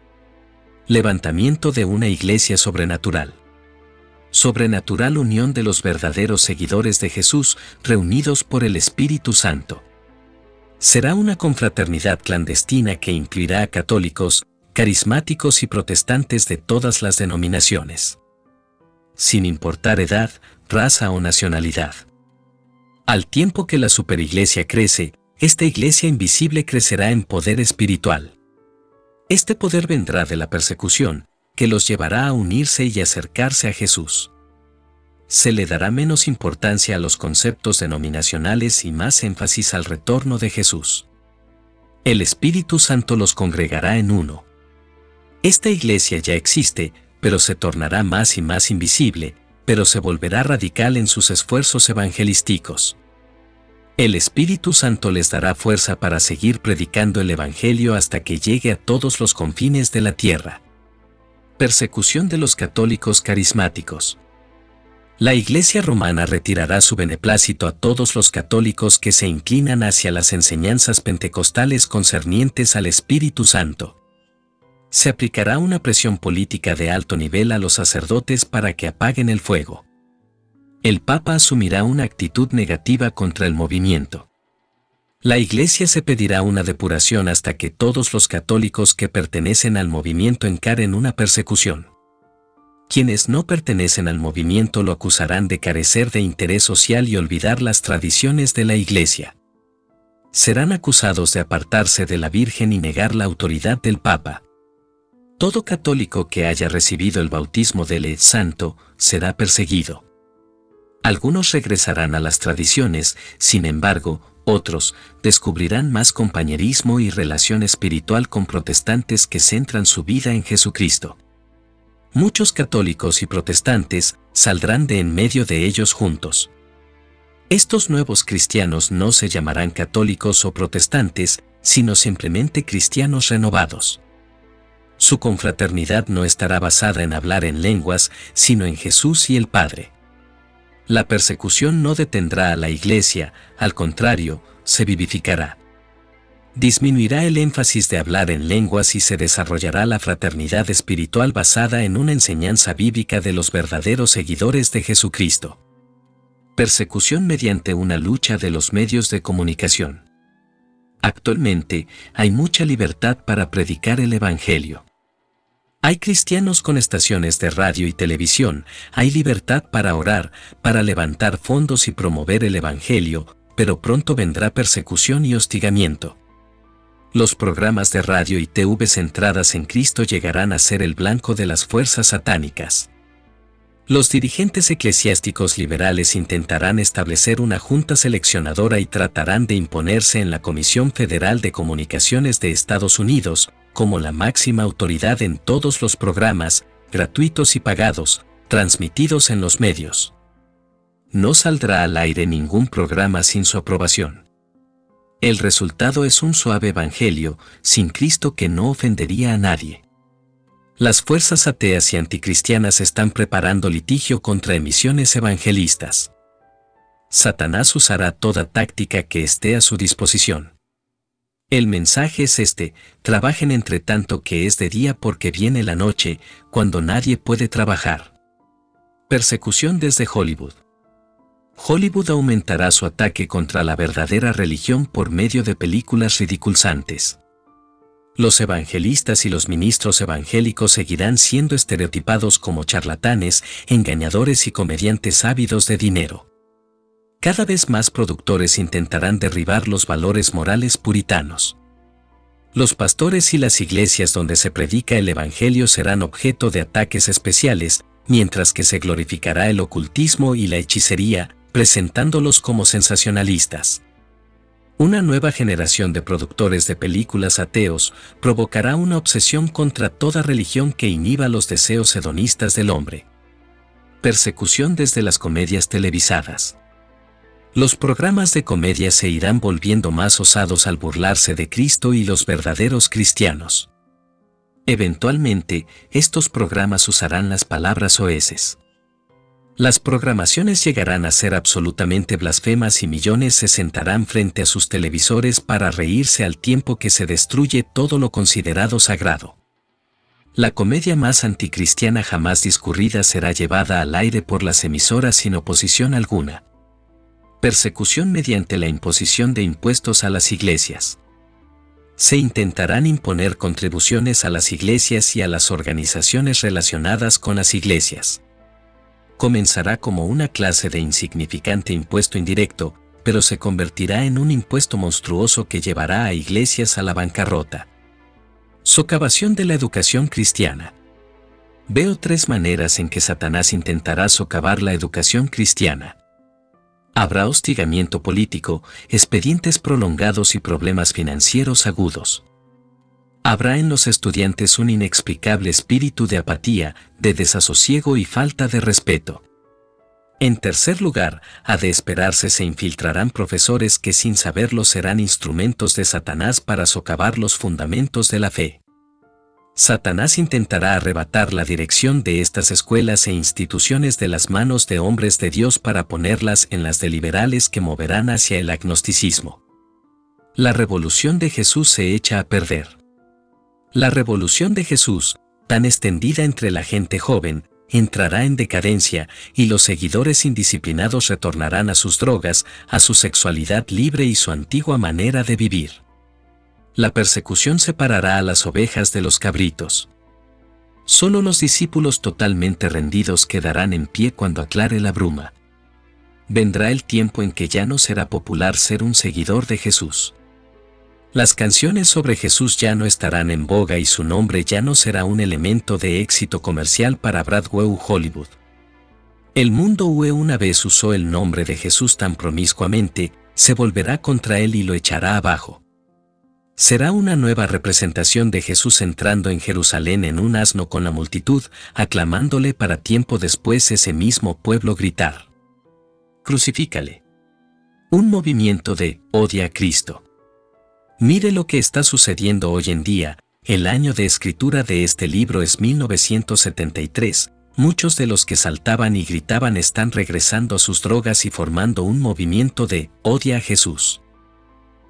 Levantamiento de una iglesia sobrenatural. Sobrenatural unión de los verdaderos seguidores de Jesús reunidos por el Espíritu Santo. Será una confraternidad clandestina que incluirá a católicos, carismáticos y protestantes de todas las denominaciones. Sin importar edad, raza o nacionalidad. Al tiempo que la superiglesia crece, esta iglesia invisible crecerá en poder espiritual. Este poder vendrá de la persecución, que los llevará a unirse y acercarse a Jesús. Se le dará menos importancia a los conceptos denominacionales y más énfasis al retorno de Jesús. El Espíritu Santo los congregará en uno. Esta iglesia ya existe, pero se tornará más y más invisible, pero se volverá radical en sus esfuerzos evangelísticos. El Espíritu Santo les dará fuerza para seguir predicando el Evangelio hasta que llegue a todos los confines de la tierra. Persecución de los católicos carismáticos. La Iglesia romana retirará su beneplácito a todos los católicos que se inclinan hacia las enseñanzas pentecostales concernientes al Espíritu Santo. Se aplicará una presión política de alto nivel a los sacerdotes para que apaguen el fuego el Papa asumirá una actitud negativa contra el movimiento. La Iglesia se pedirá una depuración hasta que todos los católicos que pertenecen al movimiento encaren una persecución. Quienes no pertenecen al movimiento lo acusarán de carecer de interés social y olvidar las tradiciones de la Iglesia. Serán acusados de apartarse de la Virgen y negar la autoridad del Papa. Todo católico que haya recibido el bautismo del Santo será perseguido. Algunos regresarán a las tradiciones, sin embargo, otros descubrirán más compañerismo y relación espiritual con protestantes que centran su vida en Jesucristo. Muchos católicos y protestantes saldrán de en medio de ellos juntos. Estos nuevos cristianos no se llamarán católicos o protestantes, sino simplemente cristianos renovados. Su confraternidad no estará basada en hablar en lenguas, sino en Jesús y el Padre. La persecución no detendrá a la Iglesia, al contrario, se vivificará. Disminuirá el énfasis de hablar en lenguas y se desarrollará la fraternidad espiritual basada en una enseñanza bíblica de los verdaderos seguidores de Jesucristo. Persecución mediante una lucha de los medios de comunicación. Actualmente, hay mucha libertad para predicar el Evangelio. Hay cristianos con estaciones de radio y televisión, hay libertad para orar, para levantar fondos y promover el Evangelio, pero pronto vendrá persecución y hostigamiento. Los programas de radio y TV centradas en Cristo llegarán a ser el blanco de las fuerzas satánicas. Los dirigentes eclesiásticos liberales intentarán establecer una junta seleccionadora y tratarán de imponerse en la Comisión Federal de Comunicaciones de Estados Unidos, como la máxima autoridad en todos los programas, gratuitos y pagados, transmitidos en los medios. No saldrá al aire ningún programa sin su aprobación. El resultado es un suave evangelio, sin Cristo que no ofendería a nadie. Las fuerzas ateas y anticristianas están preparando litigio contra emisiones evangelistas. Satanás usará toda táctica que esté a su disposición. El mensaje es este, trabajen entre tanto que es de día porque viene la noche, cuando nadie puede trabajar. Persecución desde Hollywood. Hollywood aumentará su ataque contra la verdadera religión por medio de películas ridiculzantes. Los evangelistas y los ministros evangélicos seguirán siendo estereotipados como charlatanes, engañadores y comediantes ávidos de dinero. Cada vez más productores intentarán derribar los valores morales puritanos. Los pastores y las iglesias donde se predica el Evangelio serán objeto de ataques especiales, mientras que se glorificará el ocultismo y la hechicería, presentándolos como sensacionalistas. Una nueva generación de productores de películas ateos provocará una obsesión contra toda religión que inhiba los deseos hedonistas del hombre. Persecución desde las comedias televisadas. Los programas de comedia se irán volviendo más osados al burlarse de Cristo y los verdaderos cristianos. Eventualmente, estos programas usarán las palabras oeses. Las programaciones llegarán a ser absolutamente blasfemas y millones se sentarán frente a sus televisores para reírse al tiempo que se destruye todo lo considerado sagrado. La comedia más anticristiana jamás discurrida será llevada al aire por las emisoras sin oposición alguna. Persecución mediante la imposición de impuestos a las iglesias. Se intentarán imponer contribuciones a las iglesias y a las organizaciones relacionadas con las iglesias. Comenzará como una clase de insignificante impuesto indirecto, pero se convertirá en un impuesto monstruoso que llevará a iglesias a la bancarrota. Socavación de la educación cristiana. Veo tres maneras en que Satanás intentará socavar la educación cristiana. Habrá hostigamiento político, expedientes prolongados y problemas financieros agudos. Habrá en los estudiantes un inexplicable espíritu de apatía, de desasosiego y falta de respeto. En tercer lugar, ha de esperarse se infiltrarán profesores que sin saberlo serán instrumentos de Satanás para socavar los fundamentos de la fe. Satanás intentará arrebatar la dirección de estas escuelas e instituciones de las manos de hombres de Dios para ponerlas en las de liberales que moverán hacia el agnosticismo. La revolución de Jesús se echa a perder. La revolución de Jesús, tan extendida entre la gente joven, entrará en decadencia y los seguidores indisciplinados retornarán a sus drogas, a su sexualidad libre y su antigua manera de vivir la persecución separará a las ovejas de los cabritos. Solo los discípulos totalmente rendidos quedarán en pie cuando aclare la bruma. Vendrá el tiempo en que ya no será popular ser un seguidor de Jesús. Las canciones sobre Jesús ya no estarán en boga y su nombre ya no será un elemento de éxito comercial para Bradway Hollywood. El mundo UE una vez usó el nombre de Jesús tan promiscuamente, se volverá contra él y lo echará abajo. Será una nueva representación de Jesús entrando en Jerusalén en un asno con la multitud, aclamándole para tiempo después ese mismo pueblo gritar. Crucifícale. Un movimiento de odia a Cristo. Mire lo que está sucediendo hoy en día, el año de escritura de este libro es 1973, muchos de los que saltaban y gritaban están regresando a sus drogas y formando un movimiento de odia a Jesús.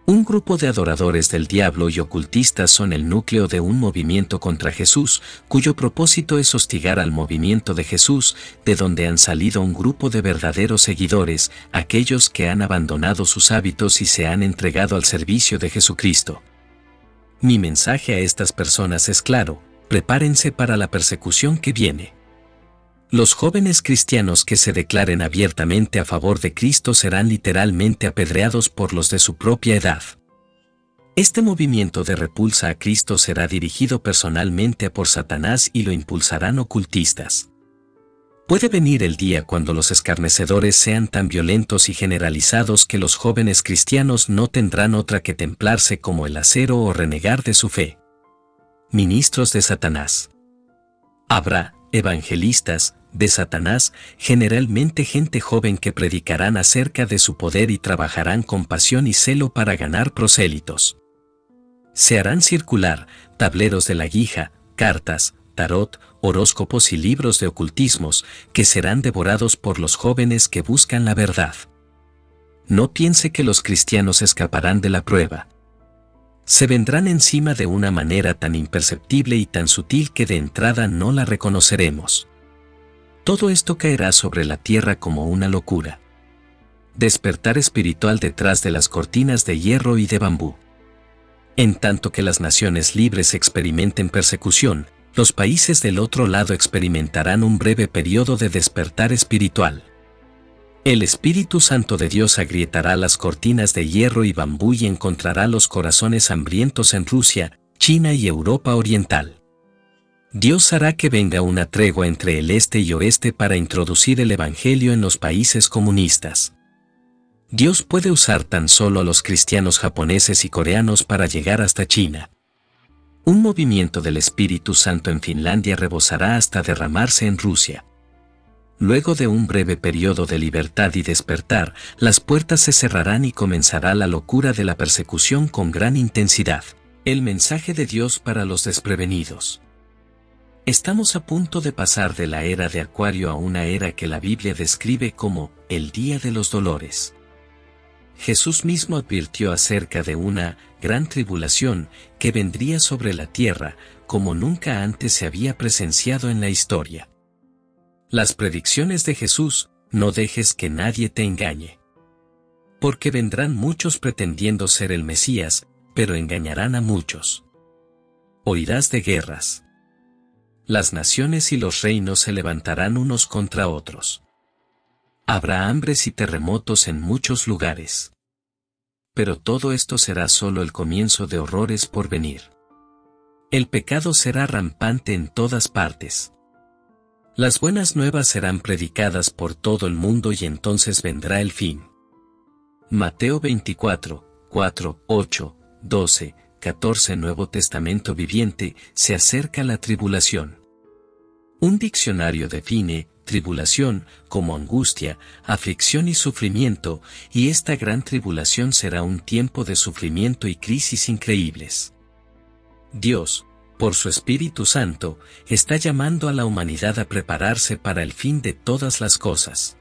Un grupo de adoradores del diablo y ocultistas son el núcleo de un movimiento contra Jesús, cuyo propósito es hostigar al movimiento de Jesús, de donde han salido un grupo de verdaderos seguidores, aquellos que han abandonado sus hábitos y se han entregado al servicio de Jesucristo. Mi mensaje a estas personas es claro, prepárense para la persecución que viene. Los jóvenes cristianos que se declaren abiertamente a favor de Cristo serán literalmente apedreados por los de su propia edad. Este movimiento de repulsa a Cristo será dirigido personalmente por Satanás y lo impulsarán ocultistas. Puede venir el día cuando los escarnecedores sean tan violentos y generalizados que los jóvenes cristianos no tendrán otra que templarse como el acero o renegar de su fe. Ministros de Satanás. Habrá, evangelistas, de Satanás, generalmente gente joven que predicarán acerca de su poder y trabajarán con pasión y celo para ganar prosélitos. Se harán circular tableros de la guija, cartas, tarot, horóscopos y libros de ocultismos que serán devorados por los jóvenes que buscan la verdad. No piense que los cristianos escaparán de la prueba. Se vendrán encima de una manera tan imperceptible y tan sutil que de entrada no la reconoceremos. Todo esto caerá sobre la tierra como una locura. Despertar espiritual detrás de las cortinas de hierro y de bambú. En tanto que las naciones libres experimenten persecución, los países del otro lado experimentarán un breve periodo de despertar espiritual. El Espíritu Santo de Dios agrietará las cortinas de hierro y bambú y encontrará los corazones hambrientos en Rusia, China y Europa Oriental. Dios hará que venga una tregua entre el este y oeste para introducir el Evangelio en los países comunistas. Dios puede usar tan solo a los cristianos japoneses y coreanos para llegar hasta China. Un movimiento del Espíritu Santo en Finlandia rebosará hasta derramarse en Rusia. Luego de un breve periodo de libertad y despertar, las puertas se cerrarán y comenzará la locura de la persecución con gran intensidad. El mensaje de Dios para los desprevenidos. Estamos a punto de pasar de la era de Acuario a una era que la Biblia describe como el Día de los Dolores. Jesús mismo advirtió acerca de una gran tribulación que vendría sobre la tierra como nunca antes se había presenciado en la historia. Las predicciones de Jesús, no dejes que nadie te engañe. Porque vendrán muchos pretendiendo ser el Mesías, pero engañarán a muchos. Oirás de guerras. Las naciones y los reinos se levantarán unos contra otros. Habrá hambres y terremotos en muchos lugares. Pero todo esto será solo el comienzo de horrores por venir. El pecado será rampante en todas partes. Las buenas nuevas serán predicadas por todo el mundo y entonces vendrá el fin. Mateo 24, 4, 8, 12, 14 Nuevo Testamento viviente, se acerca la tribulación. Un diccionario define, tribulación, como angustia, aflicción y sufrimiento, y esta gran tribulación será un tiempo de sufrimiento y crisis increíbles. Dios, por su Espíritu Santo, está llamando a la humanidad a prepararse para el fin de todas las cosas.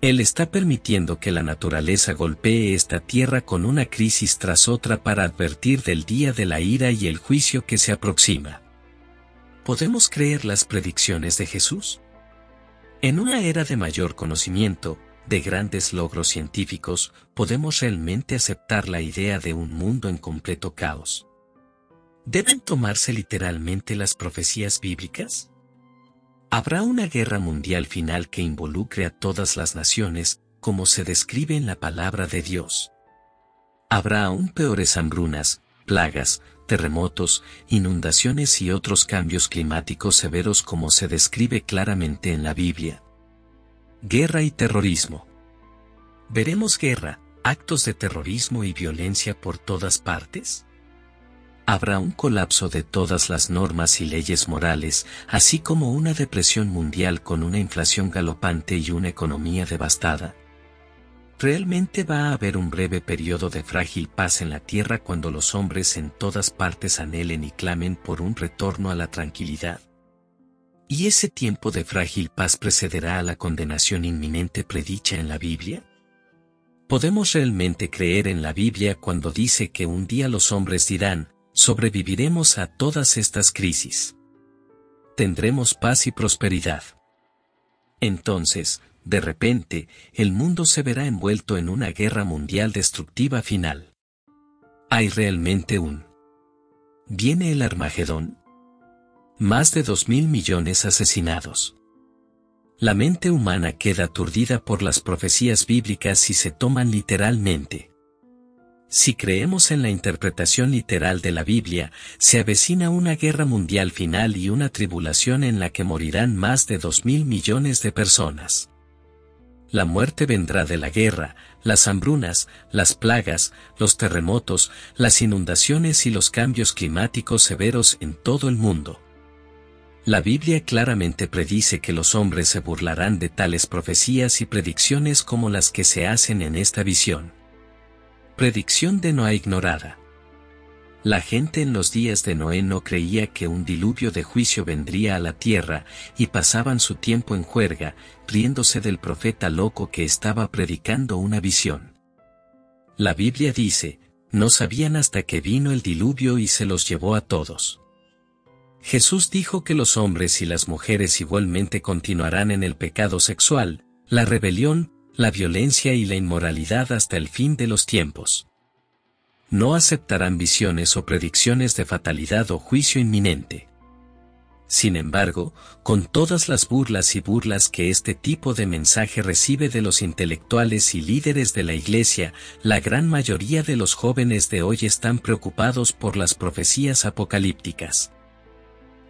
Él está permitiendo que la naturaleza golpee esta tierra con una crisis tras otra para advertir del día de la ira y el juicio que se aproxima. ¿Podemos creer las predicciones de Jesús? En una era de mayor conocimiento, de grandes logros científicos, podemos realmente aceptar la idea de un mundo en completo caos. ¿Deben tomarse literalmente las profecías bíblicas? ¿Habrá una guerra mundial final que involucre a todas las naciones, como se describe en la palabra de Dios? ¿Habrá aún peores hambrunas, plagas, terremotos, inundaciones y otros cambios climáticos severos como se describe claramente en la Biblia. Guerra y terrorismo. ¿Veremos guerra, actos de terrorismo y violencia por todas partes? Habrá un colapso de todas las normas y leyes morales, así como una depresión mundial con una inflación galopante y una economía devastada. Realmente va a haber un breve periodo de frágil paz en la tierra cuando los hombres en todas partes anhelen y clamen por un retorno a la tranquilidad. ¿Y ese tiempo de frágil paz precederá a la condenación inminente predicha en la Biblia? ¿Podemos realmente creer en la Biblia cuando dice que un día los hombres dirán, sobreviviremos a todas estas crisis? Tendremos paz y prosperidad. Entonces, de repente, el mundo se verá envuelto en una guerra mundial destructiva final. ¿Hay realmente un? ¿Viene el Armagedón? Más de dos mil millones asesinados. La mente humana queda aturdida por las profecías bíblicas si se toman literalmente. Si creemos en la interpretación literal de la Biblia, se avecina una guerra mundial final y una tribulación en la que morirán más de dos mil millones de personas. La muerte vendrá de la guerra, las hambrunas, las plagas, los terremotos, las inundaciones y los cambios climáticos severos en todo el mundo. La Biblia claramente predice que los hombres se burlarán de tales profecías y predicciones como las que se hacen en esta visión. Predicción de Noé ignorada. La gente en los días de Noé no creía que un diluvio de juicio vendría a la tierra, y pasaban su tiempo en juerga, riéndose del profeta loco que estaba predicando una visión. La Biblia dice, no sabían hasta que vino el diluvio y se los llevó a todos. Jesús dijo que los hombres y las mujeres igualmente continuarán en el pecado sexual, la rebelión, la violencia y la inmoralidad hasta el fin de los tiempos no aceptarán visiones o predicciones de fatalidad o juicio inminente. Sin embargo, con todas las burlas y burlas que este tipo de mensaje recibe de los intelectuales y líderes de la Iglesia, la gran mayoría de los jóvenes de hoy están preocupados por las profecías apocalípticas.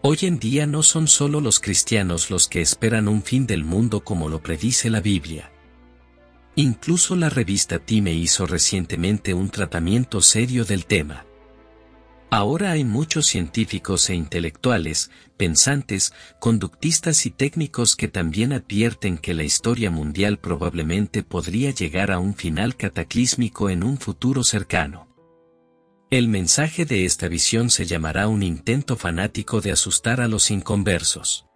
Hoy en día no son solo los cristianos los que esperan un fin del mundo como lo predice la Biblia. Incluso la revista Time hizo recientemente un tratamiento serio del tema. Ahora hay muchos científicos e intelectuales, pensantes, conductistas y técnicos que también advierten que la historia mundial probablemente podría llegar a un final cataclísmico en un futuro cercano. El mensaje de esta visión se llamará un intento fanático de asustar a los inconversos.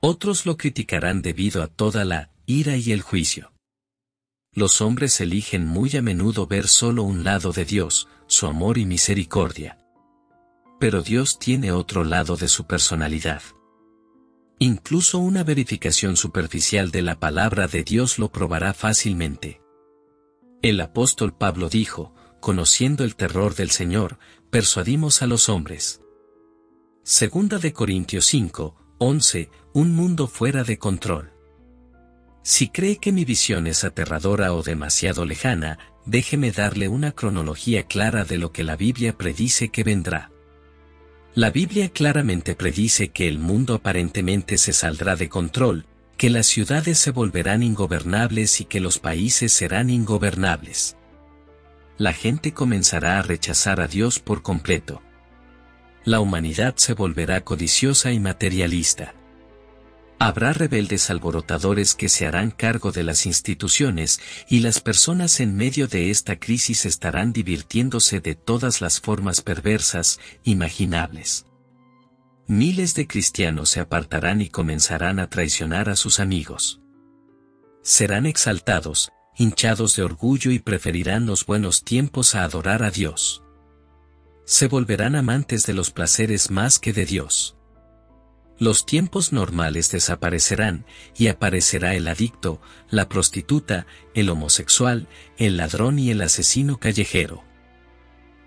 Otros lo criticarán debido a toda la ira y el juicio. Los hombres eligen muy a menudo ver solo un lado de Dios, su amor y misericordia. Pero Dios tiene otro lado de su personalidad. Incluso una verificación superficial de la palabra de Dios lo probará fácilmente. El apóstol Pablo dijo, conociendo el terror del Señor, persuadimos a los hombres. Segunda de Corintios 5, 11, un mundo fuera de control. Si cree que mi visión es aterradora o demasiado lejana, déjeme darle una cronología clara de lo que la Biblia predice que vendrá. La Biblia claramente predice que el mundo aparentemente se saldrá de control, que las ciudades se volverán ingobernables y que los países serán ingobernables la gente comenzará a rechazar a Dios por completo. La humanidad se volverá codiciosa y materialista. Habrá rebeldes alborotadores que se harán cargo de las instituciones y las personas en medio de esta crisis estarán divirtiéndose de todas las formas perversas imaginables. Miles de cristianos se apartarán y comenzarán a traicionar a sus amigos. Serán exaltados, hinchados de orgullo y preferirán los buenos tiempos a adorar a Dios. Se volverán amantes de los placeres más que de Dios. Los tiempos normales desaparecerán, y aparecerá el adicto, la prostituta, el homosexual, el ladrón y el asesino callejero.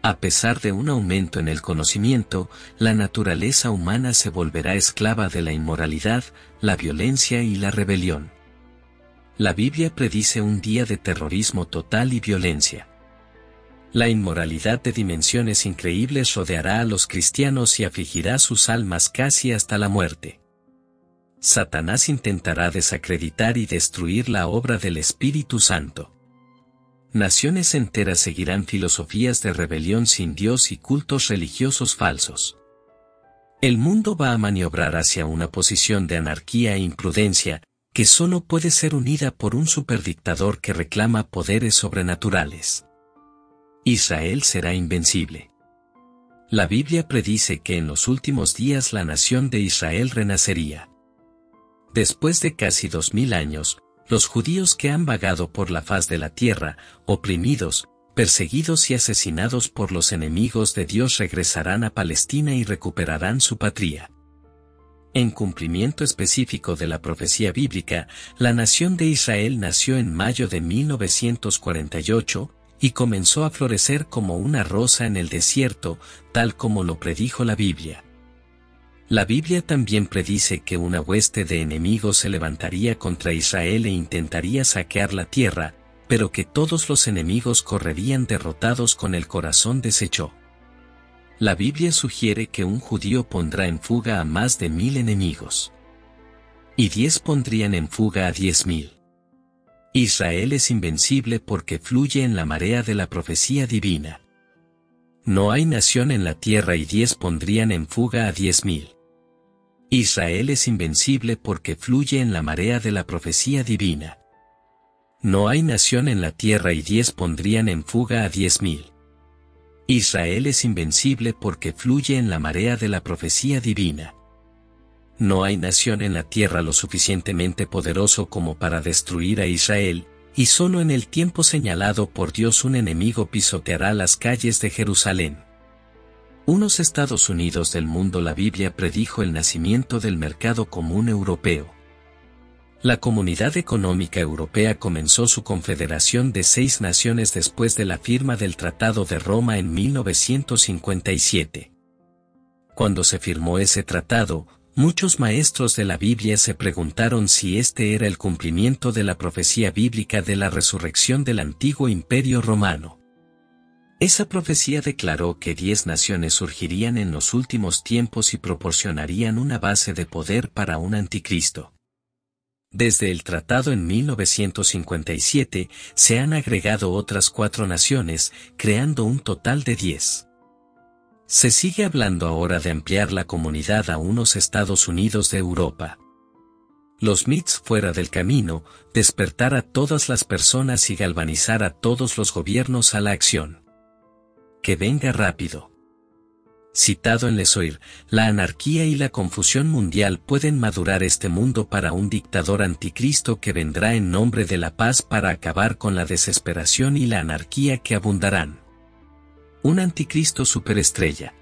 A pesar de un aumento en el conocimiento, la naturaleza humana se volverá esclava de la inmoralidad, la violencia y la rebelión. La Biblia predice un día de terrorismo total y violencia. La inmoralidad de dimensiones increíbles rodeará a los cristianos y afligirá sus almas casi hasta la muerte. Satanás intentará desacreditar y destruir la obra del Espíritu Santo. Naciones enteras seguirán filosofías de rebelión sin Dios y cultos religiosos falsos. El mundo va a maniobrar hacia una posición de anarquía e imprudencia, que solo puede ser unida por un superdictador que reclama poderes sobrenaturales. Israel será invencible. La Biblia predice que en los últimos días la nación de Israel renacería. Después de casi dos mil años, los judíos que han vagado por la faz de la tierra, oprimidos, perseguidos y asesinados por los enemigos de Dios regresarán a Palestina y recuperarán su patria. En cumplimiento específico de la profecía bíblica, la nación de Israel nació en mayo de 1948 y comenzó a florecer como una rosa en el desierto, tal como lo predijo la Biblia. La Biblia también predice que una hueste de enemigos se levantaría contra Israel e intentaría saquear la tierra, pero que todos los enemigos correrían derrotados con el corazón deshecho. La Biblia sugiere que un judío pondrá en fuga a más de mil enemigos. Y diez pondrían en fuga a diez mil. Israel es invencible porque fluye en la marea de la profecía divina. No hay nación en la tierra y diez pondrían en fuga a diez mil. Israel es invencible porque fluye en la marea de la profecía divina. No hay nación en la tierra y diez pondrían en fuga a diez mil. Israel es invencible porque fluye en la marea de la profecía divina. No hay nación en la tierra lo suficientemente poderoso como para destruir a Israel, y solo en el tiempo señalado por Dios un enemigo pisoteará las calles de Jerusalén. Unos Estados Unidos del mundo la Biblia predijo el nacimiento del mercado común europeo. La Comunidad Económica Europea comenzó su confederación de seis naciones después de la firma del Tratado de Roma en 1957. Cuando se firmó ese tratado, muchos maestros de la Biblia se preguntaron si este era el cumplimiento de la profecía bíblica de la resurrección del antiguo imperio romano. Esa profecía declaró que diez naciones surgirían en los últimos tiempos y proporcionarían una base de poder para un anticristo. Desde el tratado en 1957 se han agregado otras cuatro naciones, creando un total de diez. Se sigue hablando ahora de ampliar la comunidad a unos Estados Unidos de Europa. Los MITs fuera del camino, despertar a todas las personas y galvanizar a todos los gobiernos a la acción que venga rápido. Citado en Lesoir, la anarquía y la confusión mundial pueden madurar este mundo para un dictador anticristo que vendrá en nombre de la paz para acabar con la desesperación y la anarquía que abundarán. Un anticristo superestrella.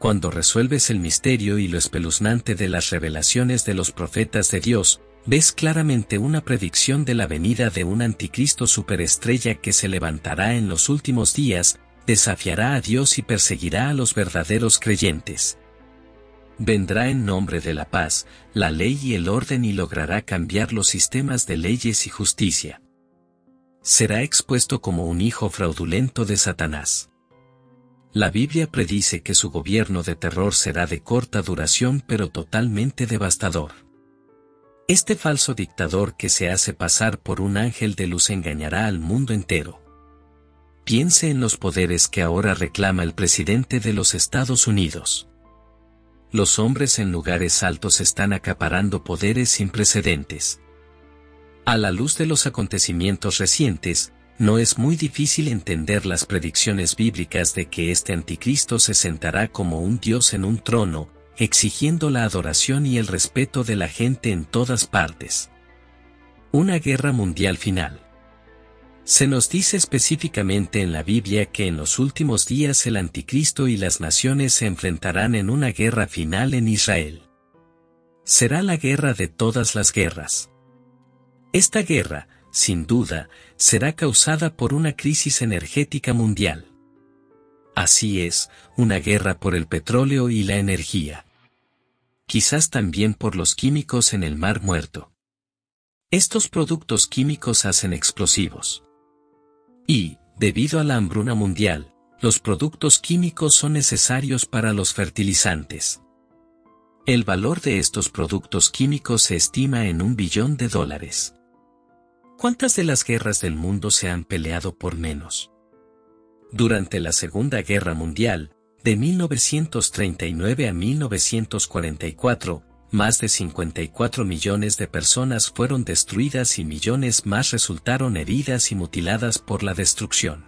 Cuando resuelves el misterio y lo espeluznante de las revelaciones de los profetas de Dios, ves claramente una predicción de la venida de un anticristo superestrella que se levantará en los últimos días, desafiará a Dios y perseguirá a los verdaderos creyentes. Vendrá en nombre de la paz, la ley y el orden y logrará cambiar los sistemas de leyes y justicia. Será expuesto como un hijo fraudulento de Satanás. La Biblia predice que su gobierno de terror será de corta duración pero totalmente devastador. Este falso dictador que se hace pasar por un ángel de luz engañará al mundo entero. Piense en los poderes que ahora reclama el presidente de los Estados Unidos. Los hombres en lugares altos están acaparando poderes sin precedentes. A la luz de los acontecimientos recientes, no es muy difícil entender las predicciones bíblicas de que este anticristo se sentará como un dios en un trono, exigiendo la adoración y el respeto de la gente en todas partes. Una guerra mundial final. Se nos dice específicamente en la Biblia que en los últimos días el anticristo y las naciones se enfrentarán en una guerra final en Israel. Será la guerra de todas las guerras. Esta guerra, sin duda, será causada por una crisis energética mundial. Así es, una guerra por el petróleo y la energía. Quizás también por los químicos en el mar muerto. Estos productos químicos hacen explosivos. Y, debido a la hambruna mundial, los productos químicos son necesarios para los fertilizantes. El valor de estos productos químicos se estima en un billón de dólares. ¿Cuántas de las guerras del mundo se han peleado por menos? Durante la Segunda Guerra Mundial, de 1939 a 1944, más de 54 millones de personas fueron destruidas y millones más resultaron heridas y mutiladas por la destrucción.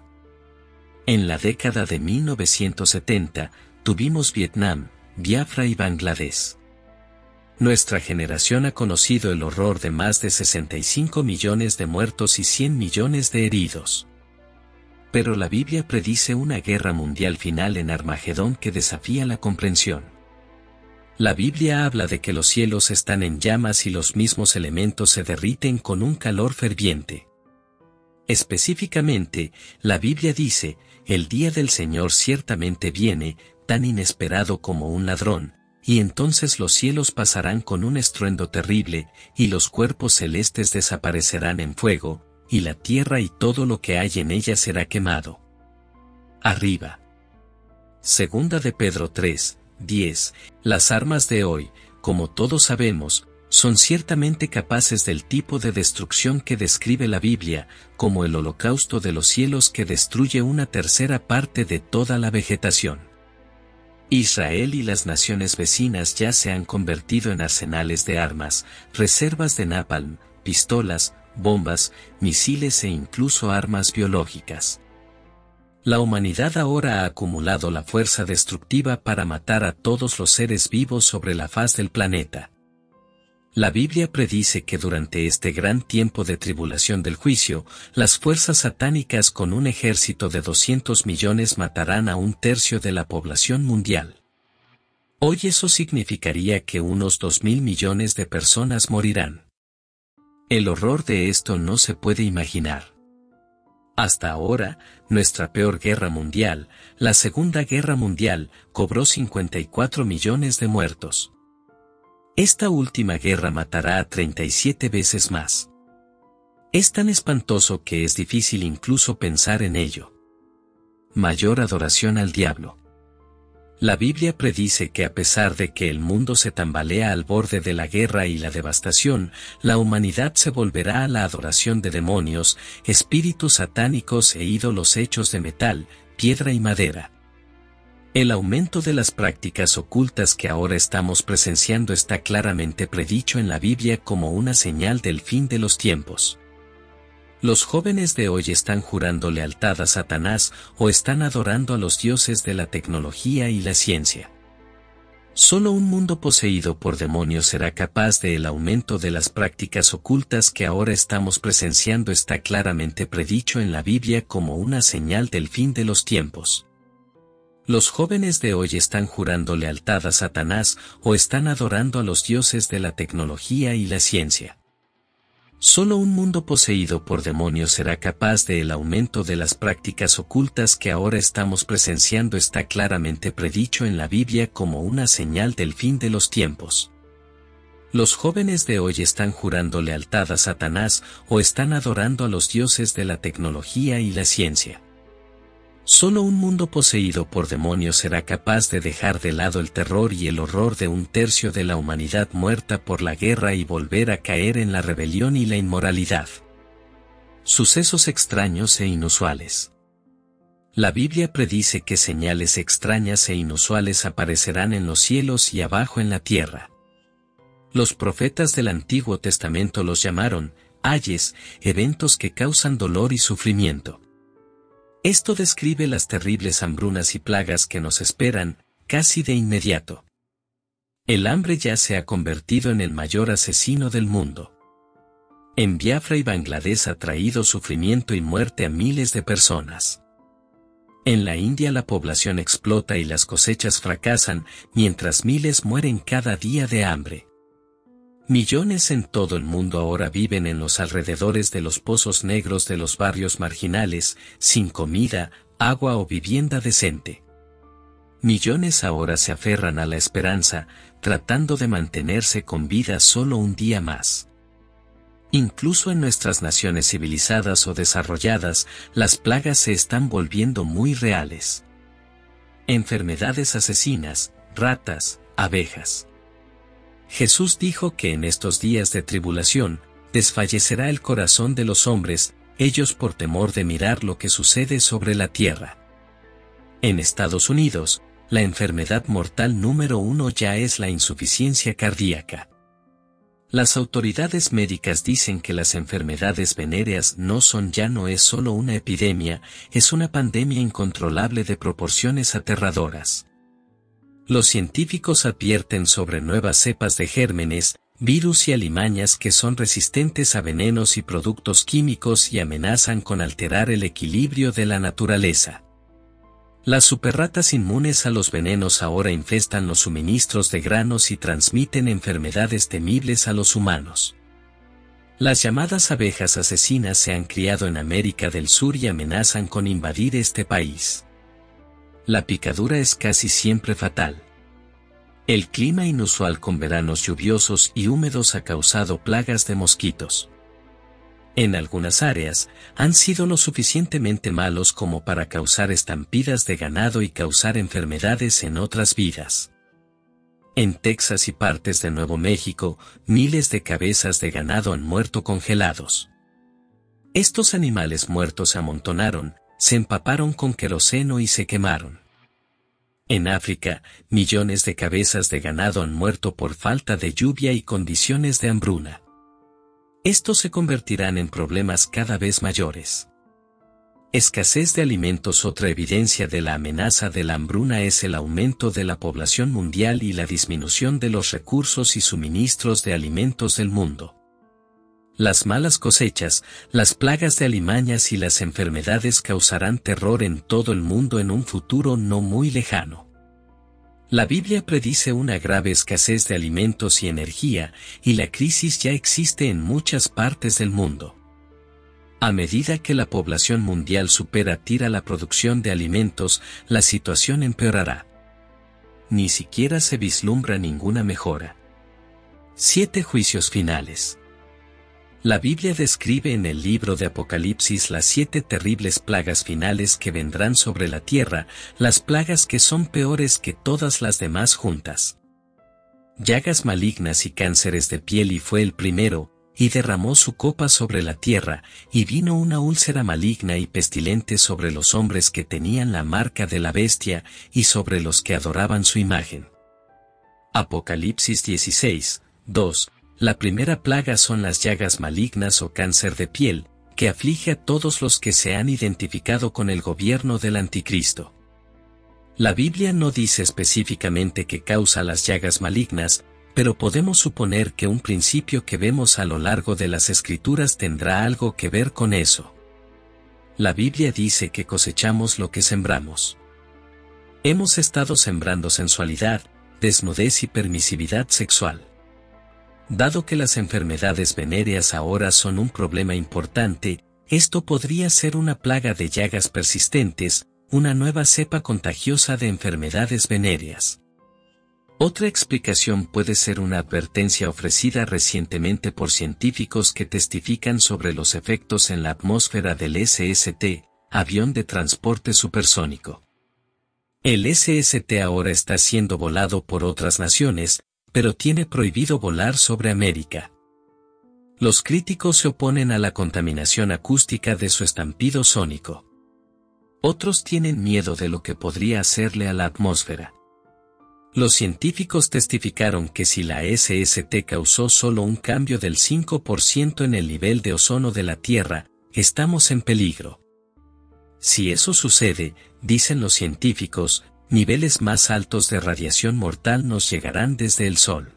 En la década de 1970, tuvimos Vietnam, Biafra y Bangladesh. Nuestra generación ha conocido el horror de más de 65 millones de muertos y 100 millones de heridos. Pero la Biblia predice una guerra mundial final en Armagedón que desafía la comprensión. La Biblia habla de que los cielos están en llamas y los mismos elementos se derriten con un calor ferviente. Específicamente, la Biblia dice, el día del Señor ciertamente viene, tan inesperado como un ladrón, y entonces los cielos pasarán con un estruendo terrible, y los cuerpos celestes desaparecerán en fuego, y la tierra y todo lo que hay en ella será quemado. Arriba. Segunda de Pedro 3, 10. Las armas de hoy, como todos sabemos, son ciertamente capaces del tipo de destrucción que describe la Biblia, como el holocausto de los cielos que destruye una tercera parte de toda la vegetación. Israel y las naciones vecinas ya se han convertido en arsenales de armas, reservas de napalm, pistolas, bombas, misiles e incluso armas biológicas. La humanidad ahora ha acumulado la fuerza destructiva para matar a todos los seres vivos sobre la faz del planeta. La Biblia predice que durante este gran tiempo de tribulación del juicio, las fuerzas satánicas con un ejército de 200 millones matarán a un tercio de la población mundial. Hoy eso significaría que unos 2.000 millones de personas morirán. El horror de esto no se puede imaginar. Hasta ahora, nuestra peor guerra mundial, la Segunda Guerra Mundial, cobró 54 millones de muertos. Esta última guerra matará a 37 veces más. Es tan espantoso que es difícil incluso pensar en ello. Mayor adoración al diablo. La Biblia predice que a pesar de que el mundo se tambalea al borde de la guerra y la devastación, la humanidad se volverá a la adoración de demonios, espíritus satánicos e ídolos hechos de metal, piedra y madera. El aumento de las prácticas ocultas que ahora estamos presenciando está claramente predicho en la Biblia como una señal del fin de los tiempos. Los jóvenes de hoy están jurando lealtad a Satanás o están adorando a los dioses de la tecnología y la ciencia. Solo un mundo poseído por demonios será capaz de el aumento de las prácticas ocultas que ahora estamos presenciando está claramente predicho en la Biblia como una señal del fin de los tiempos. Los jóvenes de hoy están jurando lealtad a Satanás o están adorando a los dioses de la tecnología y la ciencia. Solo un mundo poseído por demonios será capaz de el aumento de las prácticas ocultas que ahora estamos presenciando está claramente predicho en la Biblia como una señal del fin de los tiempos. Los jóvenes de hoy están jurando lealtad a Satanás o están adorando a los dioses de la tecnología y la ciencia. Solo un mundo poseído por demonios será capaz de dejar de lado el terror y el horror de un tercio de la humanidad muerta por la guerra y volver a caer en la rebelión y la inmoralidad. Sucesos extraños e inusuales. La Biblia predice que señales extrañas e inusuales aparecerán en los cielos y abajo en la tierra. Los profetas del Antiguo Testamento los llamaron, ayes, eventos que causan dolor y sufrimiento. Esto describe las terribles hambrunas y plagas que nos esperan, casi de inmediato. El hambre ya se ha convertido en el mayor asesino del mundo. En Biafra y Bangladesh ha traído sufrimiento y muerte a miles de personas. En la India la población explota y las cosechas fracasan, mientras miles mueren cada día de hambre. Millones en todo el mundo ahora viven en los alrededores de los pozos negros de los barrios marginales, sin comida, agua o vivienda decente. Millones ahora se aferran a la esperanza, tratando de mantenerse con vida solo un día más. Incluso en nuestras naciones civilizadas o desarrolladas, las plagas se están volviendo muy reales. Enfermedades asesinas, ratas, abejas. Jesús dijo que en estos días de tribulación, desfallecerá el corazón de los hombres, ellos por temor de mirar lo que sucede sobre la tierra. En Estados Unidos, la enfermedad mortal número uno ya es la insuficiencia cardíaca. Las autoridades médicas dicen que las enfermedades venéreas no son ya no es solo una epidemia, es una pandemia incontrolable de proporciones aterradoras. Los científicos advierten sobre nuevas cepas de gérmenes, virus y alimañas que son resistentes a venenos y productos químicos y amenazan con alterar el equilibrio de la naturaleza. Las superratas inmunes a los venenos ahora infestan los suministros de granos y transmiten enfermedades temibles a los humanos. Las llamadas abejas asesinas se han criado en América del Sur y amenazan con invadir este país la picadura es casi siempre fatal. El clima inusual con veranos lluviosos y húmedos ha causado plagas de mosquitos. En algunas áreas, han sido lo suficientemente malos como para causar estampidas de ganado y causar enfermedades en otras vidas. En Texas y partes de Nuevo México, miles de cabezas de ganado han muerto congelados. Estos animales muertos se amontonaron, se empaparon con queroseno y se quemaron. En África, millones de cabezas de ganado han muerto por falta de lluvia y condiciones de hambruna. Estos se convertirán en problemas cada vez mayores. Escasez de alimentos Otra evidencia de la amenaza de la hambruna es el aumento de la población mundial y la disminución de los recursos y suministros de alimentos del mundo. Las malas cosechas, las plagas de alimañas y las enfermedades causarán terror en todo el mundo en un futuro no muy lejano. La Biblia predice una grave escasez de alimentos y energía, y la crisis ya existe en muchas partes del mundo. A medida que la población mundial supera tira la producción de alimentos, la situación empeorará. Ni siquiera se vislumbra ninguna mejora. Siete juicios finales. La Biblia describe en el libro de Apocalipsis las siete terribles plagas finales que vendrán sobre la tierra, las plagas que son peores que todas las demás juntas. Llagas malignas y cánceres de piel y fue el primero, y derramó su copa sobre la tierra, y vino una úlcera maligna y pestilente sobre los hombres que tenían la marca de la bestia, y sobre los que adoraban su imagen. Apocalipsis 16, 2. La primera plaga son las llagas malignas o cáncer de piel, que aflige a todos los que se han identificado con el gobierno del anticristo. La Biblia no dice específicamente qué causa las llagas malignas, pero podemos suponer que un principio que vemos a lo largo de las escrituras tendrá algo que ver con eso. La Biblia dice que cosechamos lo que sembramos. Hemos estado sembrando sensualidad, desnudez y permisividad sexual. Dado que las enfermedades venéreas ahora son un problema importante, esto podría ser una plaga de llagas persistentes, una nueva cepa contagiosa de enfermedades venéreas. Otra explicación puede ser una advertencia ofrecida recientemente por científicos que testifican sobre los efectos en la atmósfera del SST, avión de transporte supersónico. El SST ahora está siendo volado por otras naciones, pero tiene prohibido volar sobre América. Los críticos se oponen a la contaminación acústica de su estampido sónico. Otros tienen miedo de lo que podría hacerle a la atmósfera. Los científicos testificaron que si la SST causó solo un cambio del 5% en el nivel de ozono de la Tierra, estamos en peligro. Si eso sucede, dicen los científicos, niveles más altos de radiación mortal nos llegarán desde el Sol.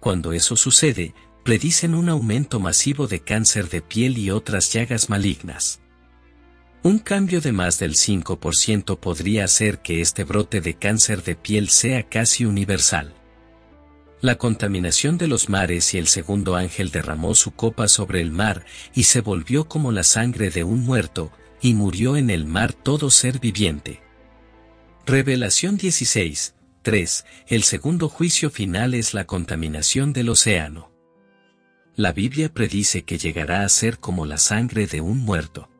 Cuando eso sucede, predicen un aumento masivo de cáncer de piel y otras llagas malignas. Un cambio de más del 5% podría hacer que este brote de cáncer de piel sea casi universal. La contaminación de los mares y el segundo ángel derramó su copa sobre el mar y se volvió como la sangre de un muerto, y murió en el mar todo ser viviente. Revelación 16, 3. El segundo juicio final es la contaminación del océano. La Biblia predice que llegará a ser como la sangre de un muerto.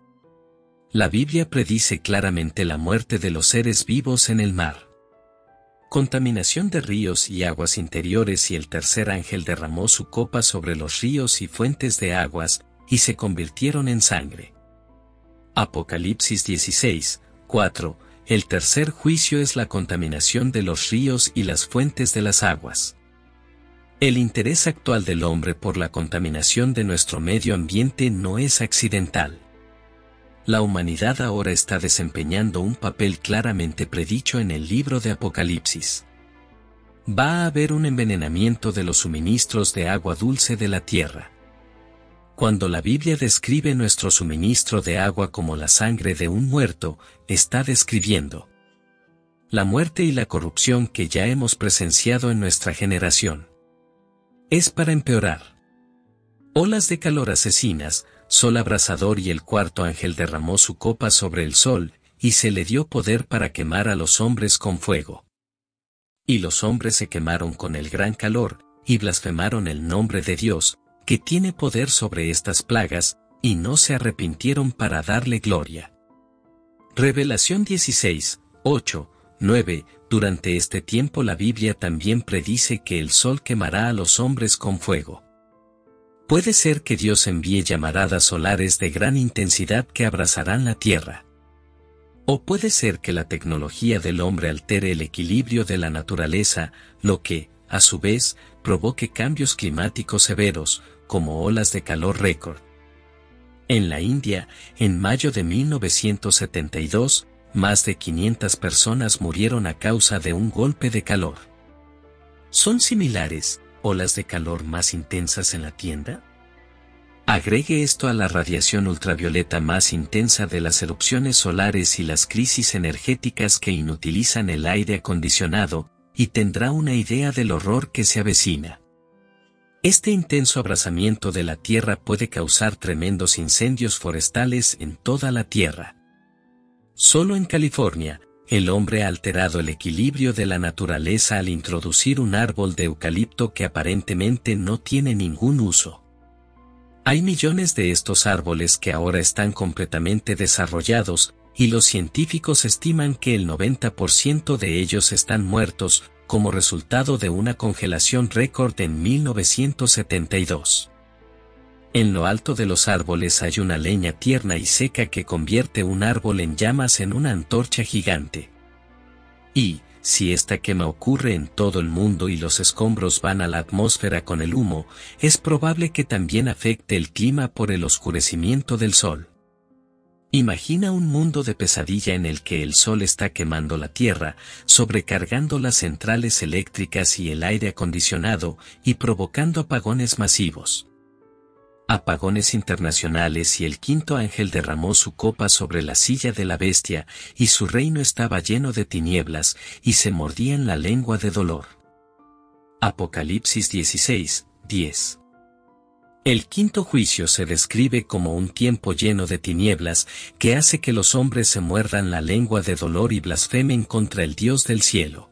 La Biblia predice claramente la muerte de los seres vivos en el mar. Contaminación de ríos y aguas interiores y el tercer ángel derramó su copa sobre los ríos y fuentes de aguas, y se convirtieron en sangre. Apocalipsis 16, 4. El tercer juicio es la contaminación de los ríos y las fuentes de las aguas. El interés actual del hombre por la contaminación de nuestro medio ambiente no es accidental la humanidad ahora está desempeñando un papel claramente predicho en el libro de Apocalipsis. Va a haber un envenenamiento de los suministros de agua dulce de la tierra. Cuando la Biblia describe nuestro suministro de agua como la sangre de un muerto, está describiendo la muerte y la corrupción que ya hemos presenciado en nuestra generación. Es para empeorar. Olas de calor asesinas, sol abrasador y el cuarto ángel derramó su copa sobre el sol, y se le dio poder para quemar a los hombres con fuego. Y los hombres se quemaron con el gran calor, y blasfemaron el nombre de Dios, que tiene poder sobre estas plagas, y no se arrepintieron para darle gloria. Revelación 16, 8, 9. Durante este tiempo la Biblia también predice que el sol quemará a los hombres con fuego. Puede ser que Dios envíe llamaradas solares de gran intensidad que abrazarán la Tierra. O puede ser que la tecnología del hombre altere el equilibrio de la naturaleza, lo que, a su vez, provoque cambios climáticos severos, como olas de calor récord. En la India, en mayo de 1972, más de 500 personas murieron a causa de un golpe de calor. Son similares, olas de calor más intensas en la tienda? Agregue esto a la radiación ultravioleta más intensa de las erupciones solares y las crisis energéticas que inutilizan el aire acondicionado, y tendrá una idea del horror que se avecina. Este intenso abrazamiento de la Tierra puede causar tremendos incendios forestales en toda la Tierra. Solo en California, el hombre ha alterado el equilibrio de la naturaleza al introducir un árbol de eucalipto que aparentemente no tiene ningún uso. Hay millones de estos árboles que ahora están completamente desarrollados, y los científicos estiman que el 90% de ellos están muertos, como resultado de una congelación récord en 1972. En lo alto de los árboles hay una leña tierna y seca que convierte un árbol en llamas en una antorcha gigante. Y, si esta quema ocurre en todo el mundo y los escombros van a la atmósfera con el humo, es probable que también afecte el clima por el oscurecimiento del sol. Imagina un mundo de pesadilla en el que el sol está quemando la tierra, sobrecargando las centrales eléctricas y el aire acondicionado y provocando apagones masivos apagones internacionales y el quinto ángel derramó su copa sobre la silla de la bestia, y su reino estaba lleno de tinieblas, y se mordía en la lengua de dolor. Apocalipsis 16, 10. El quinto juicio se describe como un tiempo lleno de tinieblas que hace que los hombres se muerdan la lengua de dolor y blasfemen contra el Dios del cielo.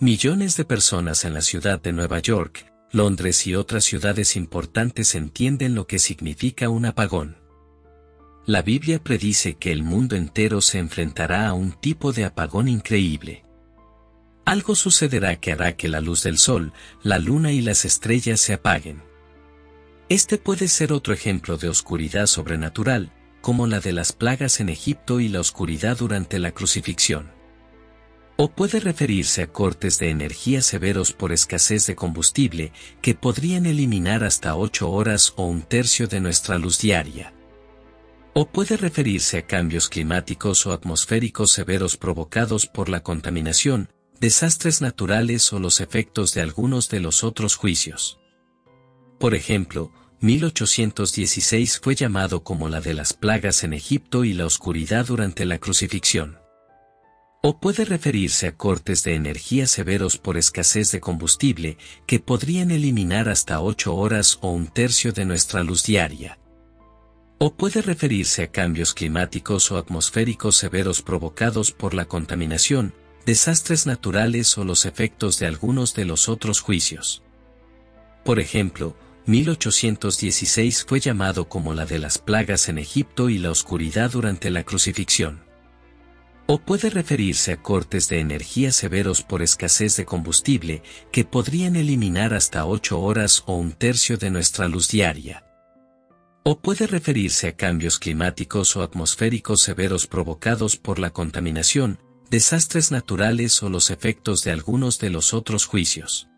Millones de personas en la ciudad de Nueva York, Londres y otras ciudades importantes entienden lo que significa un apagón. La Biblia predice que el mundo entero se enfrentará a un tipo de apagón increíble. Algo sucederá que hará que la luz del sol, la luna y las estrellas se apaguen. Este puede ser otro ejemplo de oscuridad sobrenatural, como la de las plagas en Egipto y la oscuridad durante la crucifixión. O puede referirse a cortes de energía severos por escasez de combustible que podrían eliminar hasta 8 horas o un tercio de nuestra luz diaria. O puede referirse a cambios climáticos o atmosféricos severos provocados por la contaminación, desastres naturales o los efectos de algunos de los otros juicios. Por ejemplo, 1816 fue llamado como la de las plagas en Egipto y la oscuridad durante la crucifixión. O puede referirse a cortes de energía severos por escasez de combustible que podrían eliminar hasta 8 horas o un tercio de nuestra luz diaria. O puede referirse a cambios climáticos o atmosféricos severos provocados por la contaminación, desastres naturales o los efectos de algunos de los otros juicios. Por ejemplo, 1816 fue llamado como la de las plagas en Egipto y la oscuridad durante la crucifixión. O puede referirse a cortes de energía severos por escasez de combustible que podrían eliminar hasta 8 horas o un tercio de nuestra luz diaria. O puede referirse a cambios climáticos o atmosféricos severos provocados por la contaminación, desastres naturales o los efectos de algunos de los otros juicios.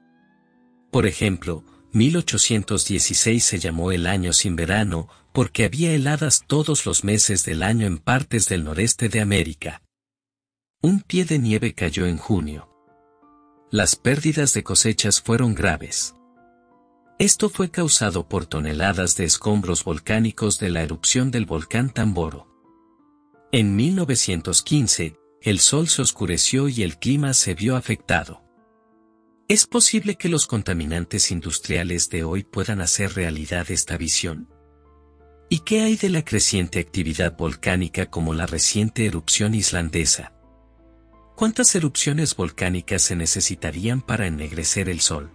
Por ejemplo, 1816 se llamó el año sin verano porque había heladas todos los meses del año en partes del noreste de América. Un pie de nieve cayó en junio. Las pérdidas de cosechas fueron graves. Esto fue causado por toneladas de escombros volcánicos de la erupción del volcán Tamboro. En 1915, el sol se oscureció y el clima se vio afectado. ¿Es posible que los contaminantes industriales de hoy puedan hacer realidad esta visión? ¿Y qué hay de la creciente actividad volcánica como la reciente erupción islandesa? ¿Cuántas erupciones volcánicas se necesitarían para ennegrecer el sol?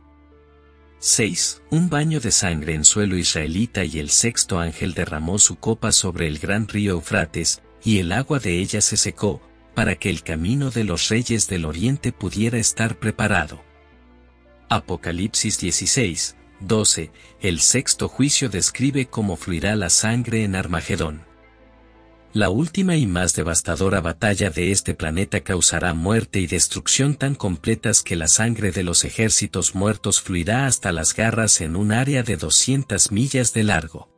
6. Un baño de sangre en suelo israelita y el sexto ángel derramó su copa sobre el gran río Eufrates, y el agua de ella se secó, para que el camino de los reyes del oriente pudiera estar preparado. Apocalipsis 16, 12. El sexto juicio describe cómo fluirá la sangre en Armagedón. La última y más devastadora batalla de este planeta causará muerte y destrucción tan completas que la sangre de los ejércitos muertos fluirá hasta las garras en un área de 200 millas de largo.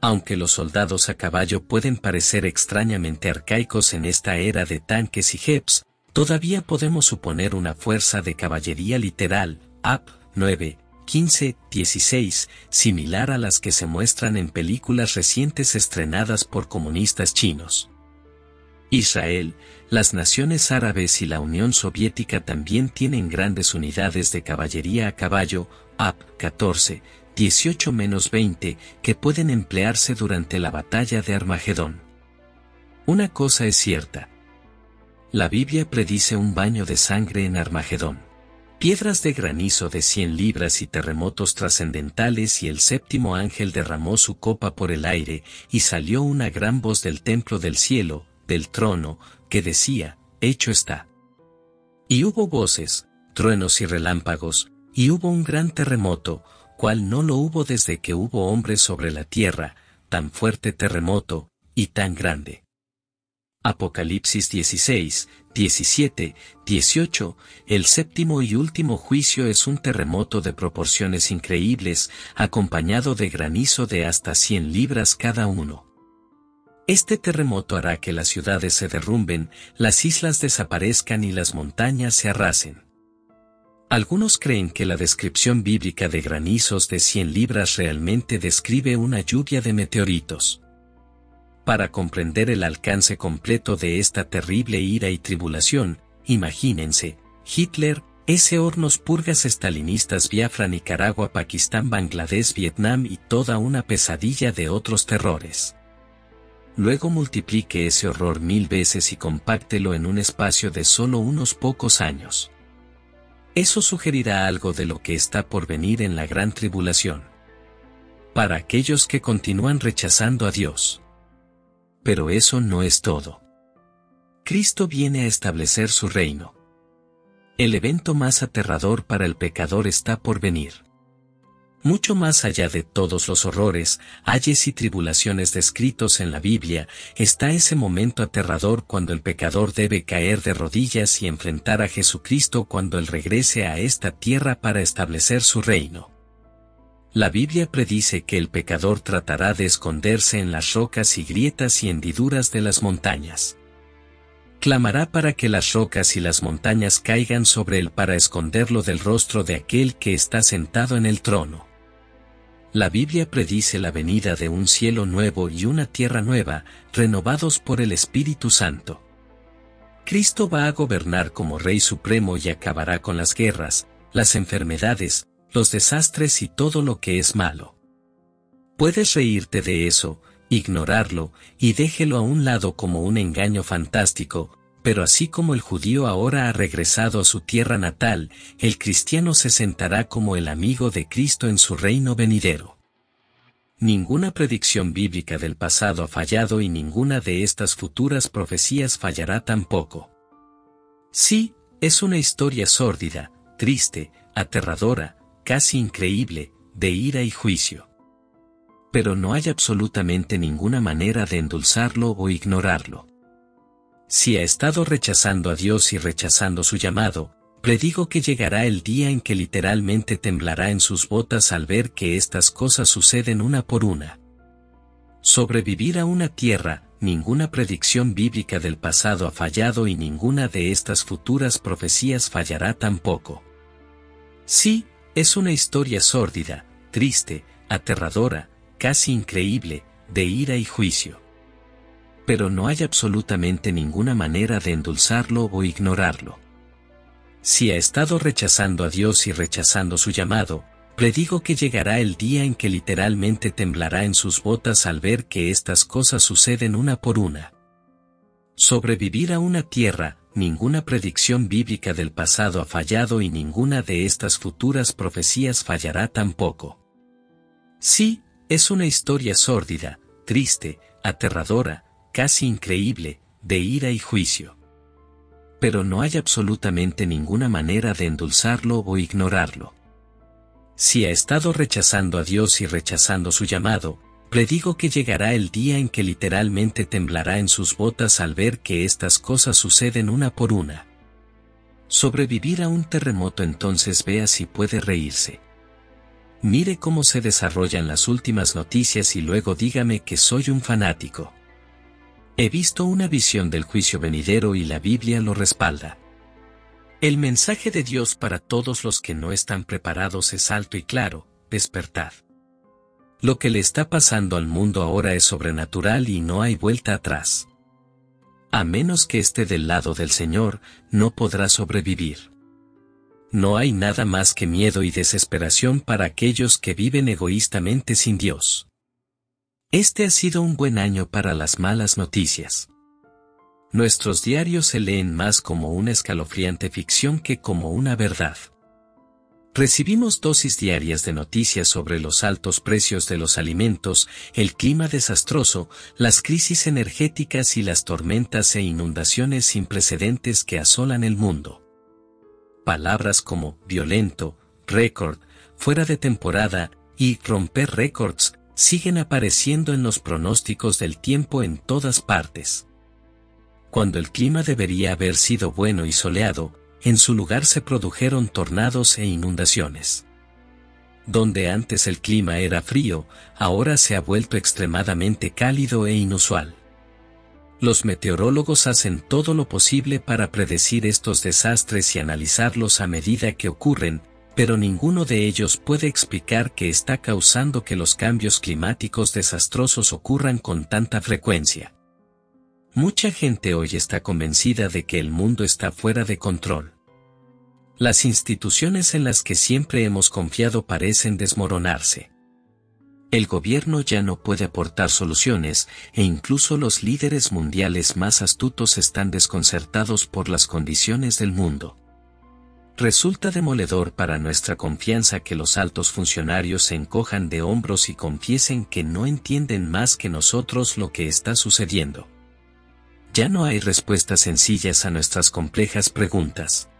Aunque los soldados a caballo pueden parecer extrañamente arcaicos en esta era de tanques y jeeps, todavía podemos suponer una fuerza de caballería literal, AP 9, 15, 16, similar a las que se muestran en películas recientes estrenadas por comunistas chinos. Israel, las naciones árabes y la Unión Soviética también tienen grandes unidades de caballería a caballo, AP 14, 18-20, que pueden emplearse durante la batalla de Armagedón. Una cosa es cierta. La Biblia predice un baño de sangre en Armagedón. Piedras de granizo de 100 libras y terremotos trascendentales y el séptimo ángel derramó su copa por el aire y salió una gran voz del templo del cielo, del trono, que decía, hecho está. Y hubo voces, truenos y relámpagos, y hubo un gran terremoto, cual no lo hubo desde que hubo hombres sobre la tierra, tan fuerte terremoto, y tan grande. Apocalipsis 16, 17, 18, el séptimo y último juicio es un terremoto de proporciones increíbles, acompañado de granizo de hasta 100 libras cada uno. Este terremoto hará que las ciudades se derrumben, las islas desaparezcan y las montañas se arrasen. Algunos creen que la descripción bíblica de granizos de 100 libras realmente describe una lluvia de meteoritos. Para comprender el alcance completo de esta terrible ira y tribulación, imagínense, Hitler, ese hornos purgas estalinistas Biafra, Nicaragua, Pakistán, Bangladesh, Vietnam y toda una pesadilla de otros terrores. Luego multiplique ese horror mil veces y compáctelo en un espacio de solo unos pocos años. Eso sugerirá algo de lo que está por venir en la gran tribulación. Para aquellos que continúan rechazando a Dios. Pero eso no es todo. Cristo viene a establecer su reino. El evento más aterrador para el pecador está por venir. Mucho más allá de todos los horrores, ayes y tribulaciones descritos en la Biblia, está ese momento aterrador cuando el pecador debe caer de rodillas y enfrentar a Jesucristo cuando Él regrese a esta tierra para establecer su reino. La Biblia predice que el pecador tratará de esconderse en las rocas y grietas y hendiduras de las montañas. Clamará para que las rocas y las montañas caigan sobre él para esconderlo del rostro de aquel que está sentado en el trono. La Biblia predice la venida de un cielo nuevo y una tierra nueva, renovados por el Espíritu Santo. Cristo va a gobernar como Rey Supremo y acabará con las guerras, las enfermedades, los desastres y todo lo que es malo. Puedes reírte de eso, ignorarlo, y déjelo a un lado como un engaño fantástico, pero así como el judío ahora ha regresado a su tierra natal, el cristiano se sentará como el amigo de Cristo en su reino venidero. Ninguna predicción bíblica del pasado ha fallado y ninguna de estas futuras profecías fallará tampoco. Sí, es una historia sórdida, triste, aterradora, casi increíble, de ira y juicio. Pero no hay absolutamente ninguna manera de endulzarlo o ignorarlo. Si ha estado rechazando a Dios y rechazando su llamado, predigo que llegará el día en que literalmente temblará en sus botas al ver que estas cosas suceden una por una. Sobrevivir a una tierra, ninguna predicción bíblica del pasado ha fallado y ninguna de estas futuras profecías fallará tampoco. Sí, es una historia sórdida, triste, aterradora, casi increíble, de ira y juicio pero no hay absolutamente ninguna manera de endulzarlo o ignorarlo. Si ha estado rechazando a Dios y rechazando su llamado, predigo que llegará el día en que literalmente temblará en sus botas al ver que estas cosas suceden una por una. Sobrevivir a una tierra, ninguna predicción bíblica del pasado ha fallado y ninguna de estas futuras profecías fallará tampoco. Sí, es una historia sórdida, triste, aterradora, casi increíble, de ira y juicio. Pero no hay absolutamente ninguna manera de endulzarlo o ignorarlo. Si ha estado rechazando a Dios y rechazando su llamado, predigo que llegará el día en que literalmente temblará en sus botas al ver que estas cosas suceden una por una. Sobrevivir a un terremoto entonces vea si puede reírse. Mire cómo se desarrollan las últimas noticias y luego dígame que soy un fanático. He visto una visión del juicio venidero y la Biblia lo respalda. El mensaje de Dios para todos los que no están preparados es alto y claro, despertad. Lo que le está pasando al mundo ahora es sobrenatural y no hay vuelta atrás. A menos que esté del lado del Señor, no podrá sobrevivir. No hay nada más que miedo y desesperación para aquellos que viven egoístamente sin Dios. Este ha sido un buen año para las malas noticias. Nuestros diarios se leen más como una escalofriante ficción que como una verdad. Recibimos dosis diarias de noticias sobre los altos precios de los alimentos, el clima desastroso, las crisis energéticas y las tormentas e inundaciones sin precedentes que asolan el mundo. Palabras como violento, récord, fuera de temporada y romper récords siguen apareciendo en los pronósticos del tiempo en todas partes. Cuando el clima debería haber sido bueno y soleado, en su lugar se produjeron tornados e inundaciones. Donde antes el clima era frío, ahora se ha vuelto extremadamente cálido e inusual. Los meteorólogos hacen todo lo posible para predecir estos desastres y analizarlos a medida que ocurren, pero ninguno de ellos puede explicar qué está causando que los cambios climáticos desastrosos ocurran con tanta frecuencia. Mucha gente hoy está convencida de que el mundo está fuera de control. Las instituciones en las que siempre hemos confiado parecen desmoronarse. El gobierno ya no puede aportar soluciones e incluso los líderes mundiales más astutos están desconcertados por las condiciones del mundo. Resulta demoledor para nuestra confianza que los altos funcionarios se encojan de hombros y confiesen que no entienden más que nosotros lo que está sucediendo. Ya no hay respuestas sencillas a nuestras complejas preguntas.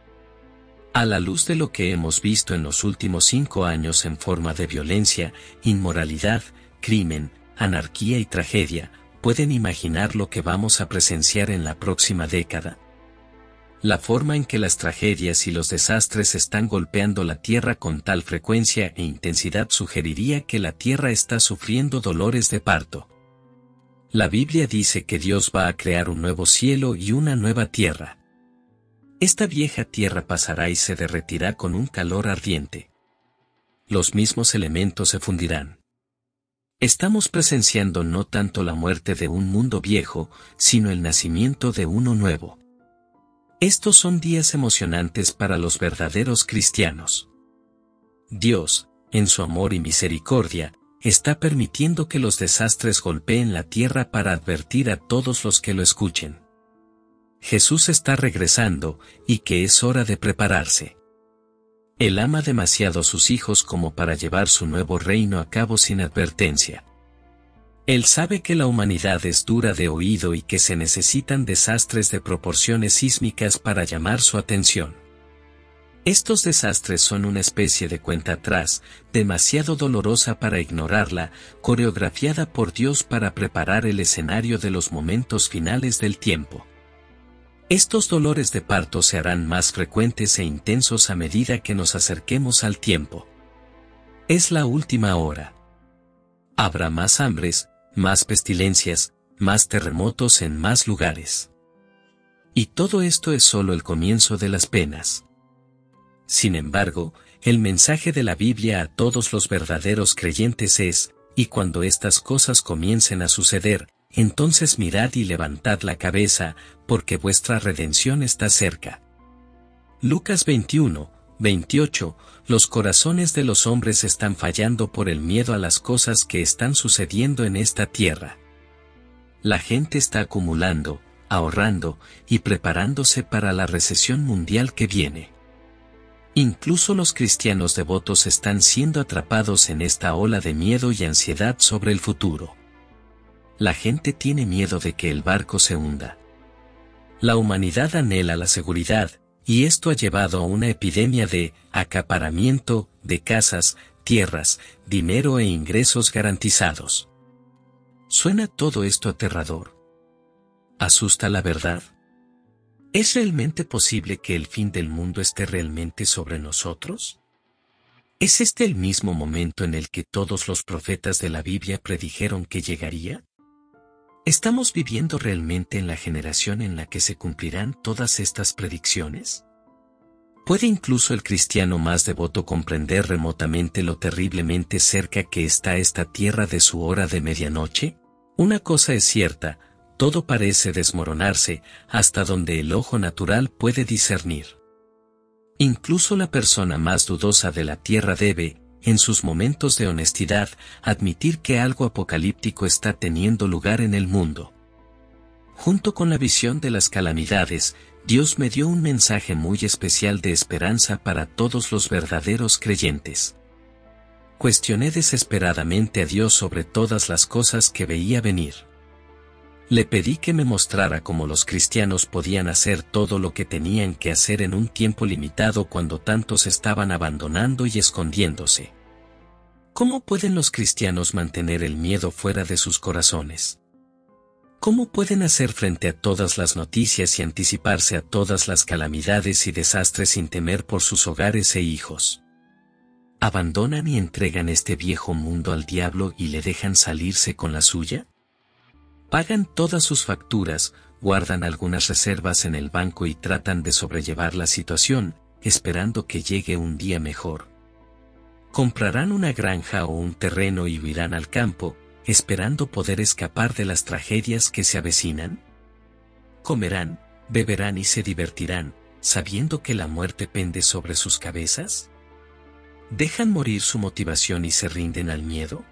A la luz de lo que hemos visto en los últimos cinco años en forma de violencia, inmoralidad, crimen, anarquía y tragedia, pueden imaginar lo que vamos a presenciar en la próxima década. La forma en que las tragedias y los desastres están golpeando la Tierra con tal frecuencia e intensidad sugeriría que la Tierra está sufriendo dolores de parto. La Biblia dice que Dios va a crear un nuevo cielo y una nueva tierra. Esta vieja tierra pasará y se derretirá con un calor ardiente. Los mismos elementos se fundirán. Estamos presenciando no tanto la muerte de un mundo viejo, sino el nacimiento de uno nuevo. Estos son días emocionantes para los verdaderos cristianos. Dios, en su amor y misericordia, está permitiendo que los desastres golpeen la tierra para advertir a todos los que lo escuchen. Jesús está regresando y que es hora de prepararse. Él ama demasiado a sus hijos como para llevar su nuevo reino a cabo sin advertencia. Él sabe que la humanidad es dura de oído y que se necesitan desastres de proporciones sísmicas para llamar su atención. Estos desastres son una especie de cuenta atrás, demasiado dolorosa para ignorarla, coreografiada por Dios para preparar el escenario de los momentos finales del tiempo. Estos dolores de parto se harán más frecuentes e intensos a medida que nos acerquemos al tiempo. Es la última hora. Habrá más hambres, más pestilencias, más terremotos en más lugares. Y todo esto es solo el comienzo de las penas. Sin embargo, el mensaje de la Biblia a todos los verdaderos creyentes es, y cuando estas cosas comiencen a suceder, entonces mirad y levantad la cabeza, porque vuestra redención está cerca. Lucas 21, 28, los corazones de los hombres están fallando por el miedo a las cosas que están sucediendo en esta tierra. La gente está acumulando, ahorrando y preparándose para la recesión mundial que viene. Incluso los cristianos devotos están siendo atrapados en esta ola de miedo y ansiedad sobre el futuro. La gente tiene miedo de que el barco se hunda. La humanidad anhela la seguridad, y esto ha llevado a una epidemia de acaparamiento de casas, tierras, dinero e ingresos garantizados. ¿Suena todo esto aterrador? ¿Asusta la verdad? ¿Es realmente posible que el fin del mundo esté realmente sobre nosotros? ¿Es este el mismo momento en el que todos los profetas de la Biblia predijeron que llegaría? ¿Estamos viviendo realmente en la generación en la que se cumplirán todas estas predicciones? ¿Puede incluso el cristiano más devoto comprender remotamente lo terriblemente cerca que está esta tierra de su hora de medianoche? Una cosa es cierta, todo parece desmoronarse hasta donde el ojo natural puede discernir. Incluso la persona más dudosa de la tierra debe, en sus momentos de honestidad, admitir que algo apocalíptico está teniendo lugar en el mundo. Junto con la visión de las calamidades, Dios me dio un mensaje muy especial de esperanza para todos los verdaderos creyentes. Cuestioné desesperadamente a Dios sobre todas las cosas que veía venir. Le pedí que me mostrara cómo los cristianos podían hacer todo lo que tenían que hacer en un tiempo limitado cuando tantos estaban abandonando y escondiéndose. ¿Cómo pueden los cristianos mantener el miedo fuera de sus corazones? ¿Cómo pueden hacer frente a todas las noticias y anticiparse a todas las calamidades y desastres sin temer por sus hogares e hijos? ¿Abandonan y entregan este viejo mundo al diablo y le dejan salirse con la suya? Pagan todas sus facturas, guardan algunas reservas en el banco y tratan de sobrellevar la situación, esperando que llegue un día mejor. Comprarán una granja o un terreno y huirán al campo, esperando poder escapar de las tragedias que se avecinan. Comerán, beberán y se divertirán, sabiendo que la muerte pende sobre sus cabezas. ¿Dejan morir su motivación y se rinden al miedo?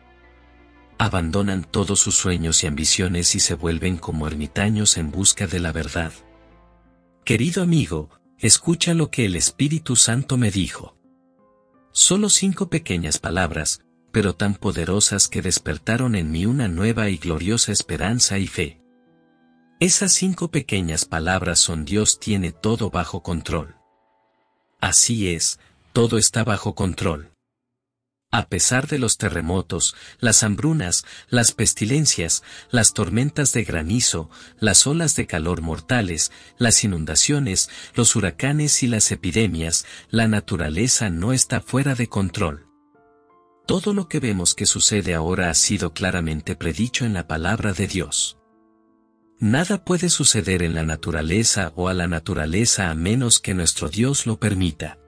Abandonan todos sus sueños y ambiciones y se vuelven como ermitaños en busca de la verdad. Querido amigo, escucha lo que el Espíritu Santo me dijo. Solo cinco pequeñas palabras, pero tan poderosas que despertaron en mí una nueva y gloriosa esperanza y fe. Esas cinco pequeñas palabras son Dios tiene todo bajo control. Así es, todo está bajo control. A pesar de los terremotos, las hambrunas, las pestilencias, las tormentas de granizo, las olas de calor mortales, las inundaciones, los huracanes y las epidemias, la naturaleza no está fuera de control. Todo lo que vemos que sucede ahora ha sido claramente predicho en la palabra de Dios. Nada puede suceder en la naturaleza o a la naturaleza a menos que nuestro Dios lo permita.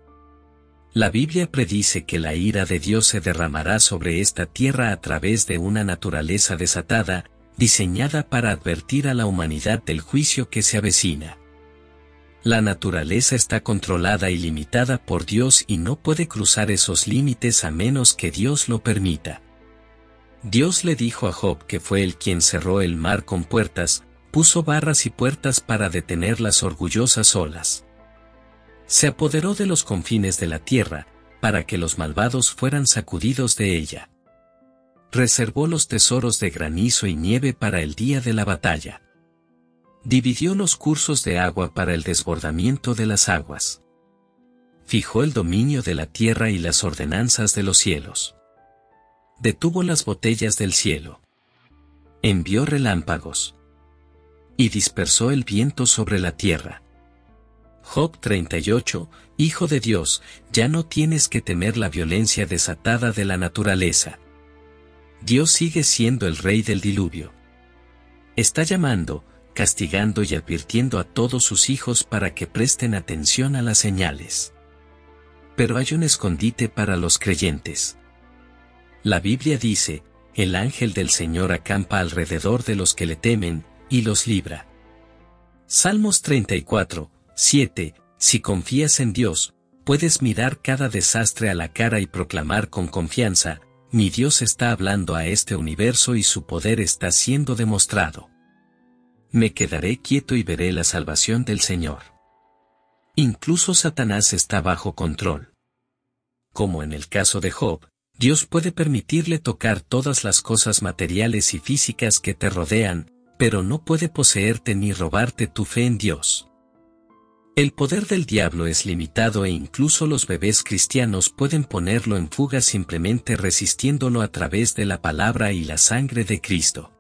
La Biblia predice que la ira de Dios se derramará sobre esta tierra a través de una naturaleza desatada, diseñada para advertir a la humanidad del juicio que se avecina. La naturaleza está controlada y limitada por Dios y no puede cruzar esos límites a menos que Dios lo permita. Dios le dijo a Job que fue él quien cerró el mar con puertas, puso barras y puertas para detener las orgullosas olas se apoderó de los confines de la tierra, para que los malvados fueran sacudidos de ella. Reservó los tesoros de granizo y nieve para el día de la batalla. Dividió los cursos de agua para el desbordamiento de las aguas. Fijó el dominio de la tierra y las ordenanzas de los cielos. Detuvo las botellas del cielo. Envió relámpagos. Y dispersó el viento sobre la tierra. Job 38, Hijo de Dios, ya no tienes que temer la violencia desatada de la naturaleza. Dios sigue siendo el rey del diluvio. Está llamando, castigando y advirtiendo a todos sus hijos para que presten atención a las señales. Pero hay un escondite para los creyentes. La Biblia dice, el ángel del Señor acampa alrededor de los que le temen, y los libra. Salmos 34, 7. Si confías en Dios, puedes mirar cada desastre a la cara y proclamar con confianza, mi Dios está hablando a este universo y su poder está siendo demostrado. Me quedaré quieto y veré la salvación del Señor. Incluso Satanás está bajo control. Como en el caso de Job, Dios puede permitirle tocar todas las cosas materiales y físicas que te rodean, pero no puede poseerte ni robarte tu fe en Dios. El poder del diablo es limitado e incluso los bebés cristianos pueden ponerlo en fuga simplemente resistiéndolo a través de la palabra y la sangre de Cristo.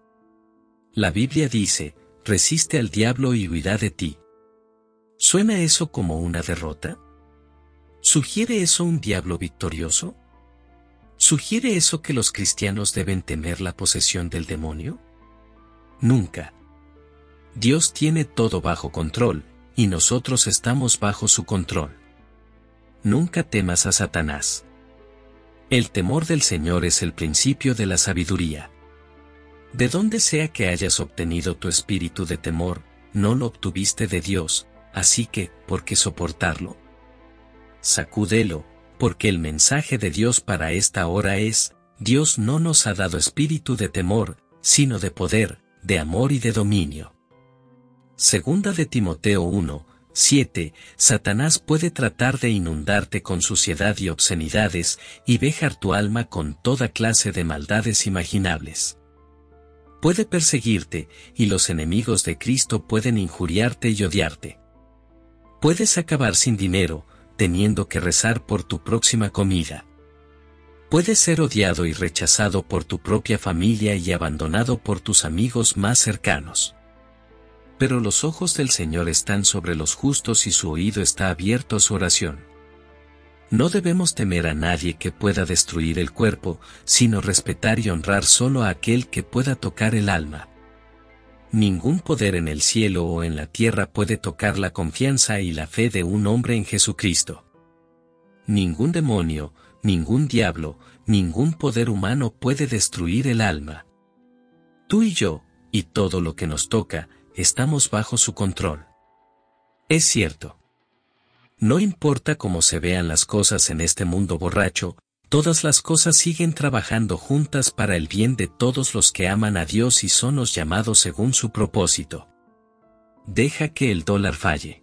La Biblia dice, resiste al diablo y huirá de ti. ¿Suena eso como una derrota? ¿Sugiere eso un diablo victorioso? ¿Sugiere eso que los cristianos deben temer la posesión del demonio? Nunca. Dios tiene todo bajo control, y nosotros estamos bajo su control. Nunca temas a Satanás. El temor del Señor es el principio de la sabiduría. De donde sea que hayas obtenido tu espíritu de temor, no lo obtuviste de Dios, así que, ¿por qué soportarlo? Sacúdelo, porque el mensaje de Dios para esta hora es, Dios no nos ha dado espíritu de temor, sino de poder, de amor y de dominio. Segunda de Timoteo 1, 7. Satanás puede tratar de inundarte con suciedad y obscenidades, y vejar tu alma con toda clase de maldades imaginables. Puede perseguirte, y los enemigos de Cristo pueden injuriarte y odiarte. Puedes acabar sin dinero, teniendo que rezar por tu próxima comida. Puedes ser odiado y rechazado por tu propia familia y abandonado por tus amigos más cercanos. Pero los ojos del Señor están sobre los justos y su oído está abierto a su oración. No debemos temer a nadie que pueda destruir el cuerpo, sino respetar y honrar solo a aquel que pueda tocar el alma. Ningún poder en el cielo o en la tierra puede tocar la confianza y la fe de un hombre en Jesucristo. Ningún demonio, ningún diablo, ningún poder humano puede destruir el alma. Tú y yo, y todo lo que nos toca, estamos bajo su control. Es cierto. No importa cómo se vean las cosas en este mundo borracho, todas las cosas siguen trabajando juntas para el bien de todos los que aman a Dios y son los llamados según su propósito. Deja que el dólar falle.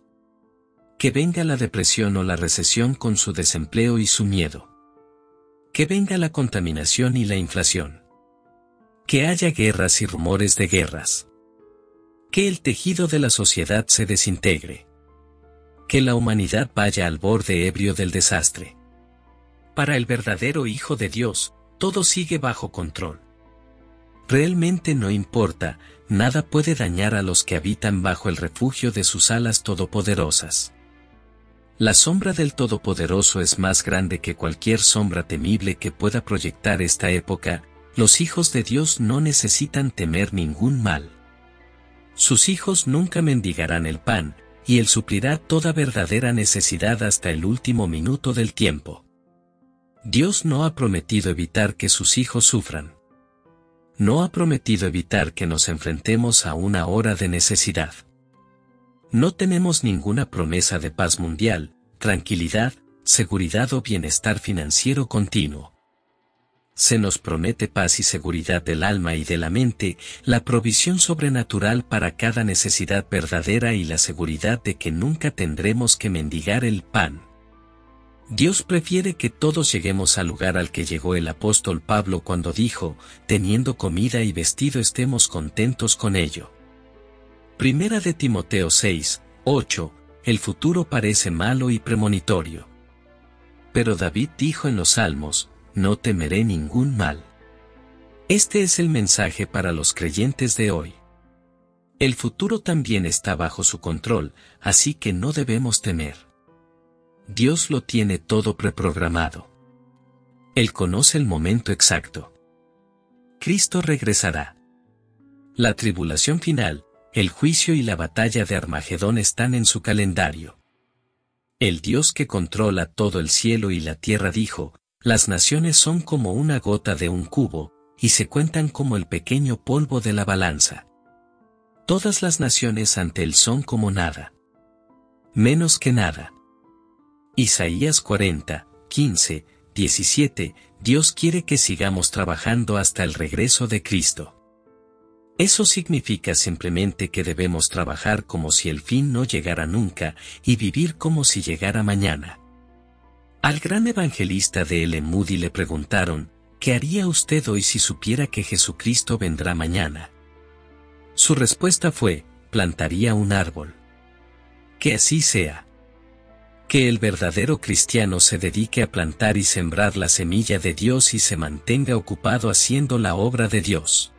Que venga la depresión o la recesión con su desempleo y su miedo. Que venga la contaminación y la inflación. Que haya guerras y rumores de guerras. Que el tejido de la sociedad se desintegre. Que la humanidad vaya al borde ebrio del desastre para el verdadero Hijo de Dios, todo sigue bajo control. Realmente no importa, nada puede dañar a los que habitan bajo el refugio de sus alas todopoderosas. La sombra del Todopoderoso es más grande que cualquier sombra temible que pueda proyectar esta época, los hijos de Dios no necesitan temer ningún mal. Sus hijos nunca mendigarán el pan, y Él suplirá toda verdadera necesidad hasta el último minuto del tiempo. Dios no ha prometido evitar que sus hijos sufran. No ha prometido evitar que nos enfrentemos a una hora de necesidad. No tenemos ninguna promesa de paz mundial, tranquilidad, seguridad o bienestar financiero continuo. Se nos promete paz y seguridad del alma y de la mente, la provisión sobrenatural para cada necesidad verdadera y la seguridad de que nunca tendremos que mendigar el pan. Dios prefiere que todos lleguemos al lugar al que llegó el apóstol Pablo cuando dijo, teniendo comida y vestido estemos contentos con ello. Primera de Timoteo 6, 8, el futuro parece malo y premonitorio. Pero David dijo en los Salmos, no temeré ningún mal. Este es el mensaje para los creyentes de hoy. El futuro también está bajo su control, así que no debemos temer. Dios lo tiene todo preprogramado. Él conoce el momento exacto. Cristo regresará. La tribulación final, el juicio y la batalla de Armagedón están en su calendario. El Dios que controla todo el cielo y la tierra dijo, las naciones son como una gota de un cubo, y se cuentan como el pequeño polvo de la balanza. Todas las naciones ante él son como nada. Menos que nada. Isaías 40, 15, 17, Dios quiere que sigamos trabajando hasta el regreso de Cristo. Eso significa simplemente que debemos trabajar como si el fin no llegara nunca y vivir como si llegara mañana. Al gran evangelista de El Moody le preguntaron, ¿qué haría usted hoy si supiera que Jesucristo vendrá mañana? Su respuesta fue, plantaría un árbol. Que así sea que el verdadero cristiano se dedique a plantar y sembrar la semilla de Dios y se mantenga ocupado haciendo la obra de Dios.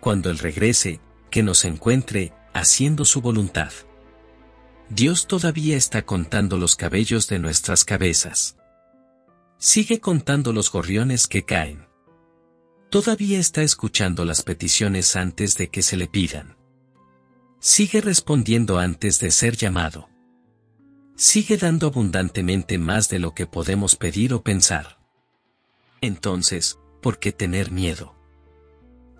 Cuando Él regrese, que nos encuentre, haciendo su voluntad. Dios todavía está contando los cabellos de nuestras cabezas. Sigue contando los gorriones que caen. Todavía está escuchando las peticiones antes de que se le pidan. Sigue respondiendo antes de ser llamado sigue dando abundantemente más de lo que podemos pedir o pensar. Entonces, ¿por qué tener miedo?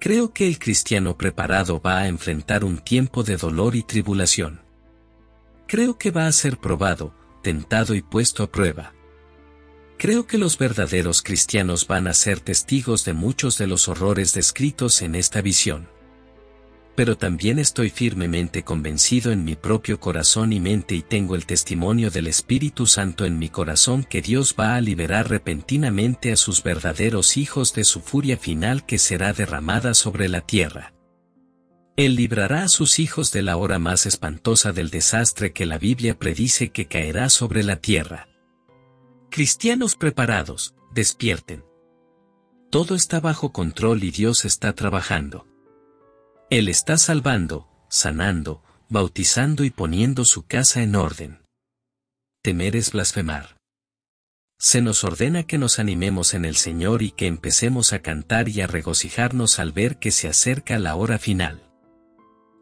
Creo que el cristiano preparado va a enfrentar un tiempo de dolor y tribulación. Creo que va a ser probado, tentado y puesto a prueba. Creo que los verdaderos cristianos van a ser testigos de muchos de los horrores descritos en esta visión. Pero también estoy firmemente convencido en mi propio corazón y mente y tengo el testimonio del Espíritu Santo en mi corazón que Dios va a liberar repentinamente a sus verdaderos hijos de su furia final que será derramada sobre la tierra. Él librará a sus hijos de la hora más espantosa del desastre que la Biblia predice que caerá sobre la tierra. Cristianos preparados, despierten. Todo está bajo control y Dios está trabajando. Él está salvando, sanando, bautizando y poniendo su casa en orden. Temer es blasfemar. Se nos ordena que nos animemos en el Señor y que empecemos a cantar y a regocijarnos al ver que se acerca la hora final.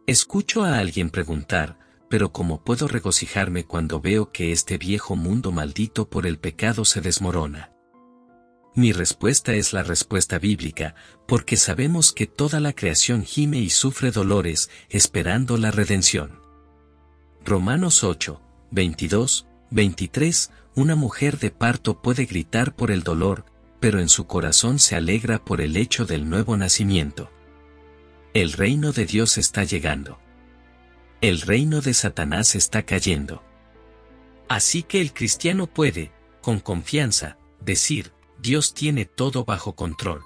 Escucho a alguien preguntar, pero ¿cómo puedo regocijarme cuando veo que este viejo mundo maldito por el pecado se desmorona? Mi respuesta es la respuesta bíblica, porque sabemos que toda la creación gime y sufre dolores, esperando la redención. Romanos 8, 22, 23, una mujer de parto puede gritar por el dolor, pero en su corazón se alegra por el hecho del nuevo nacimiento. El reino de Dios está llegando el reino de Satanás está cayendo. Así que el cristiano puede, con confianza, decir, Dios tiene todo bajo control.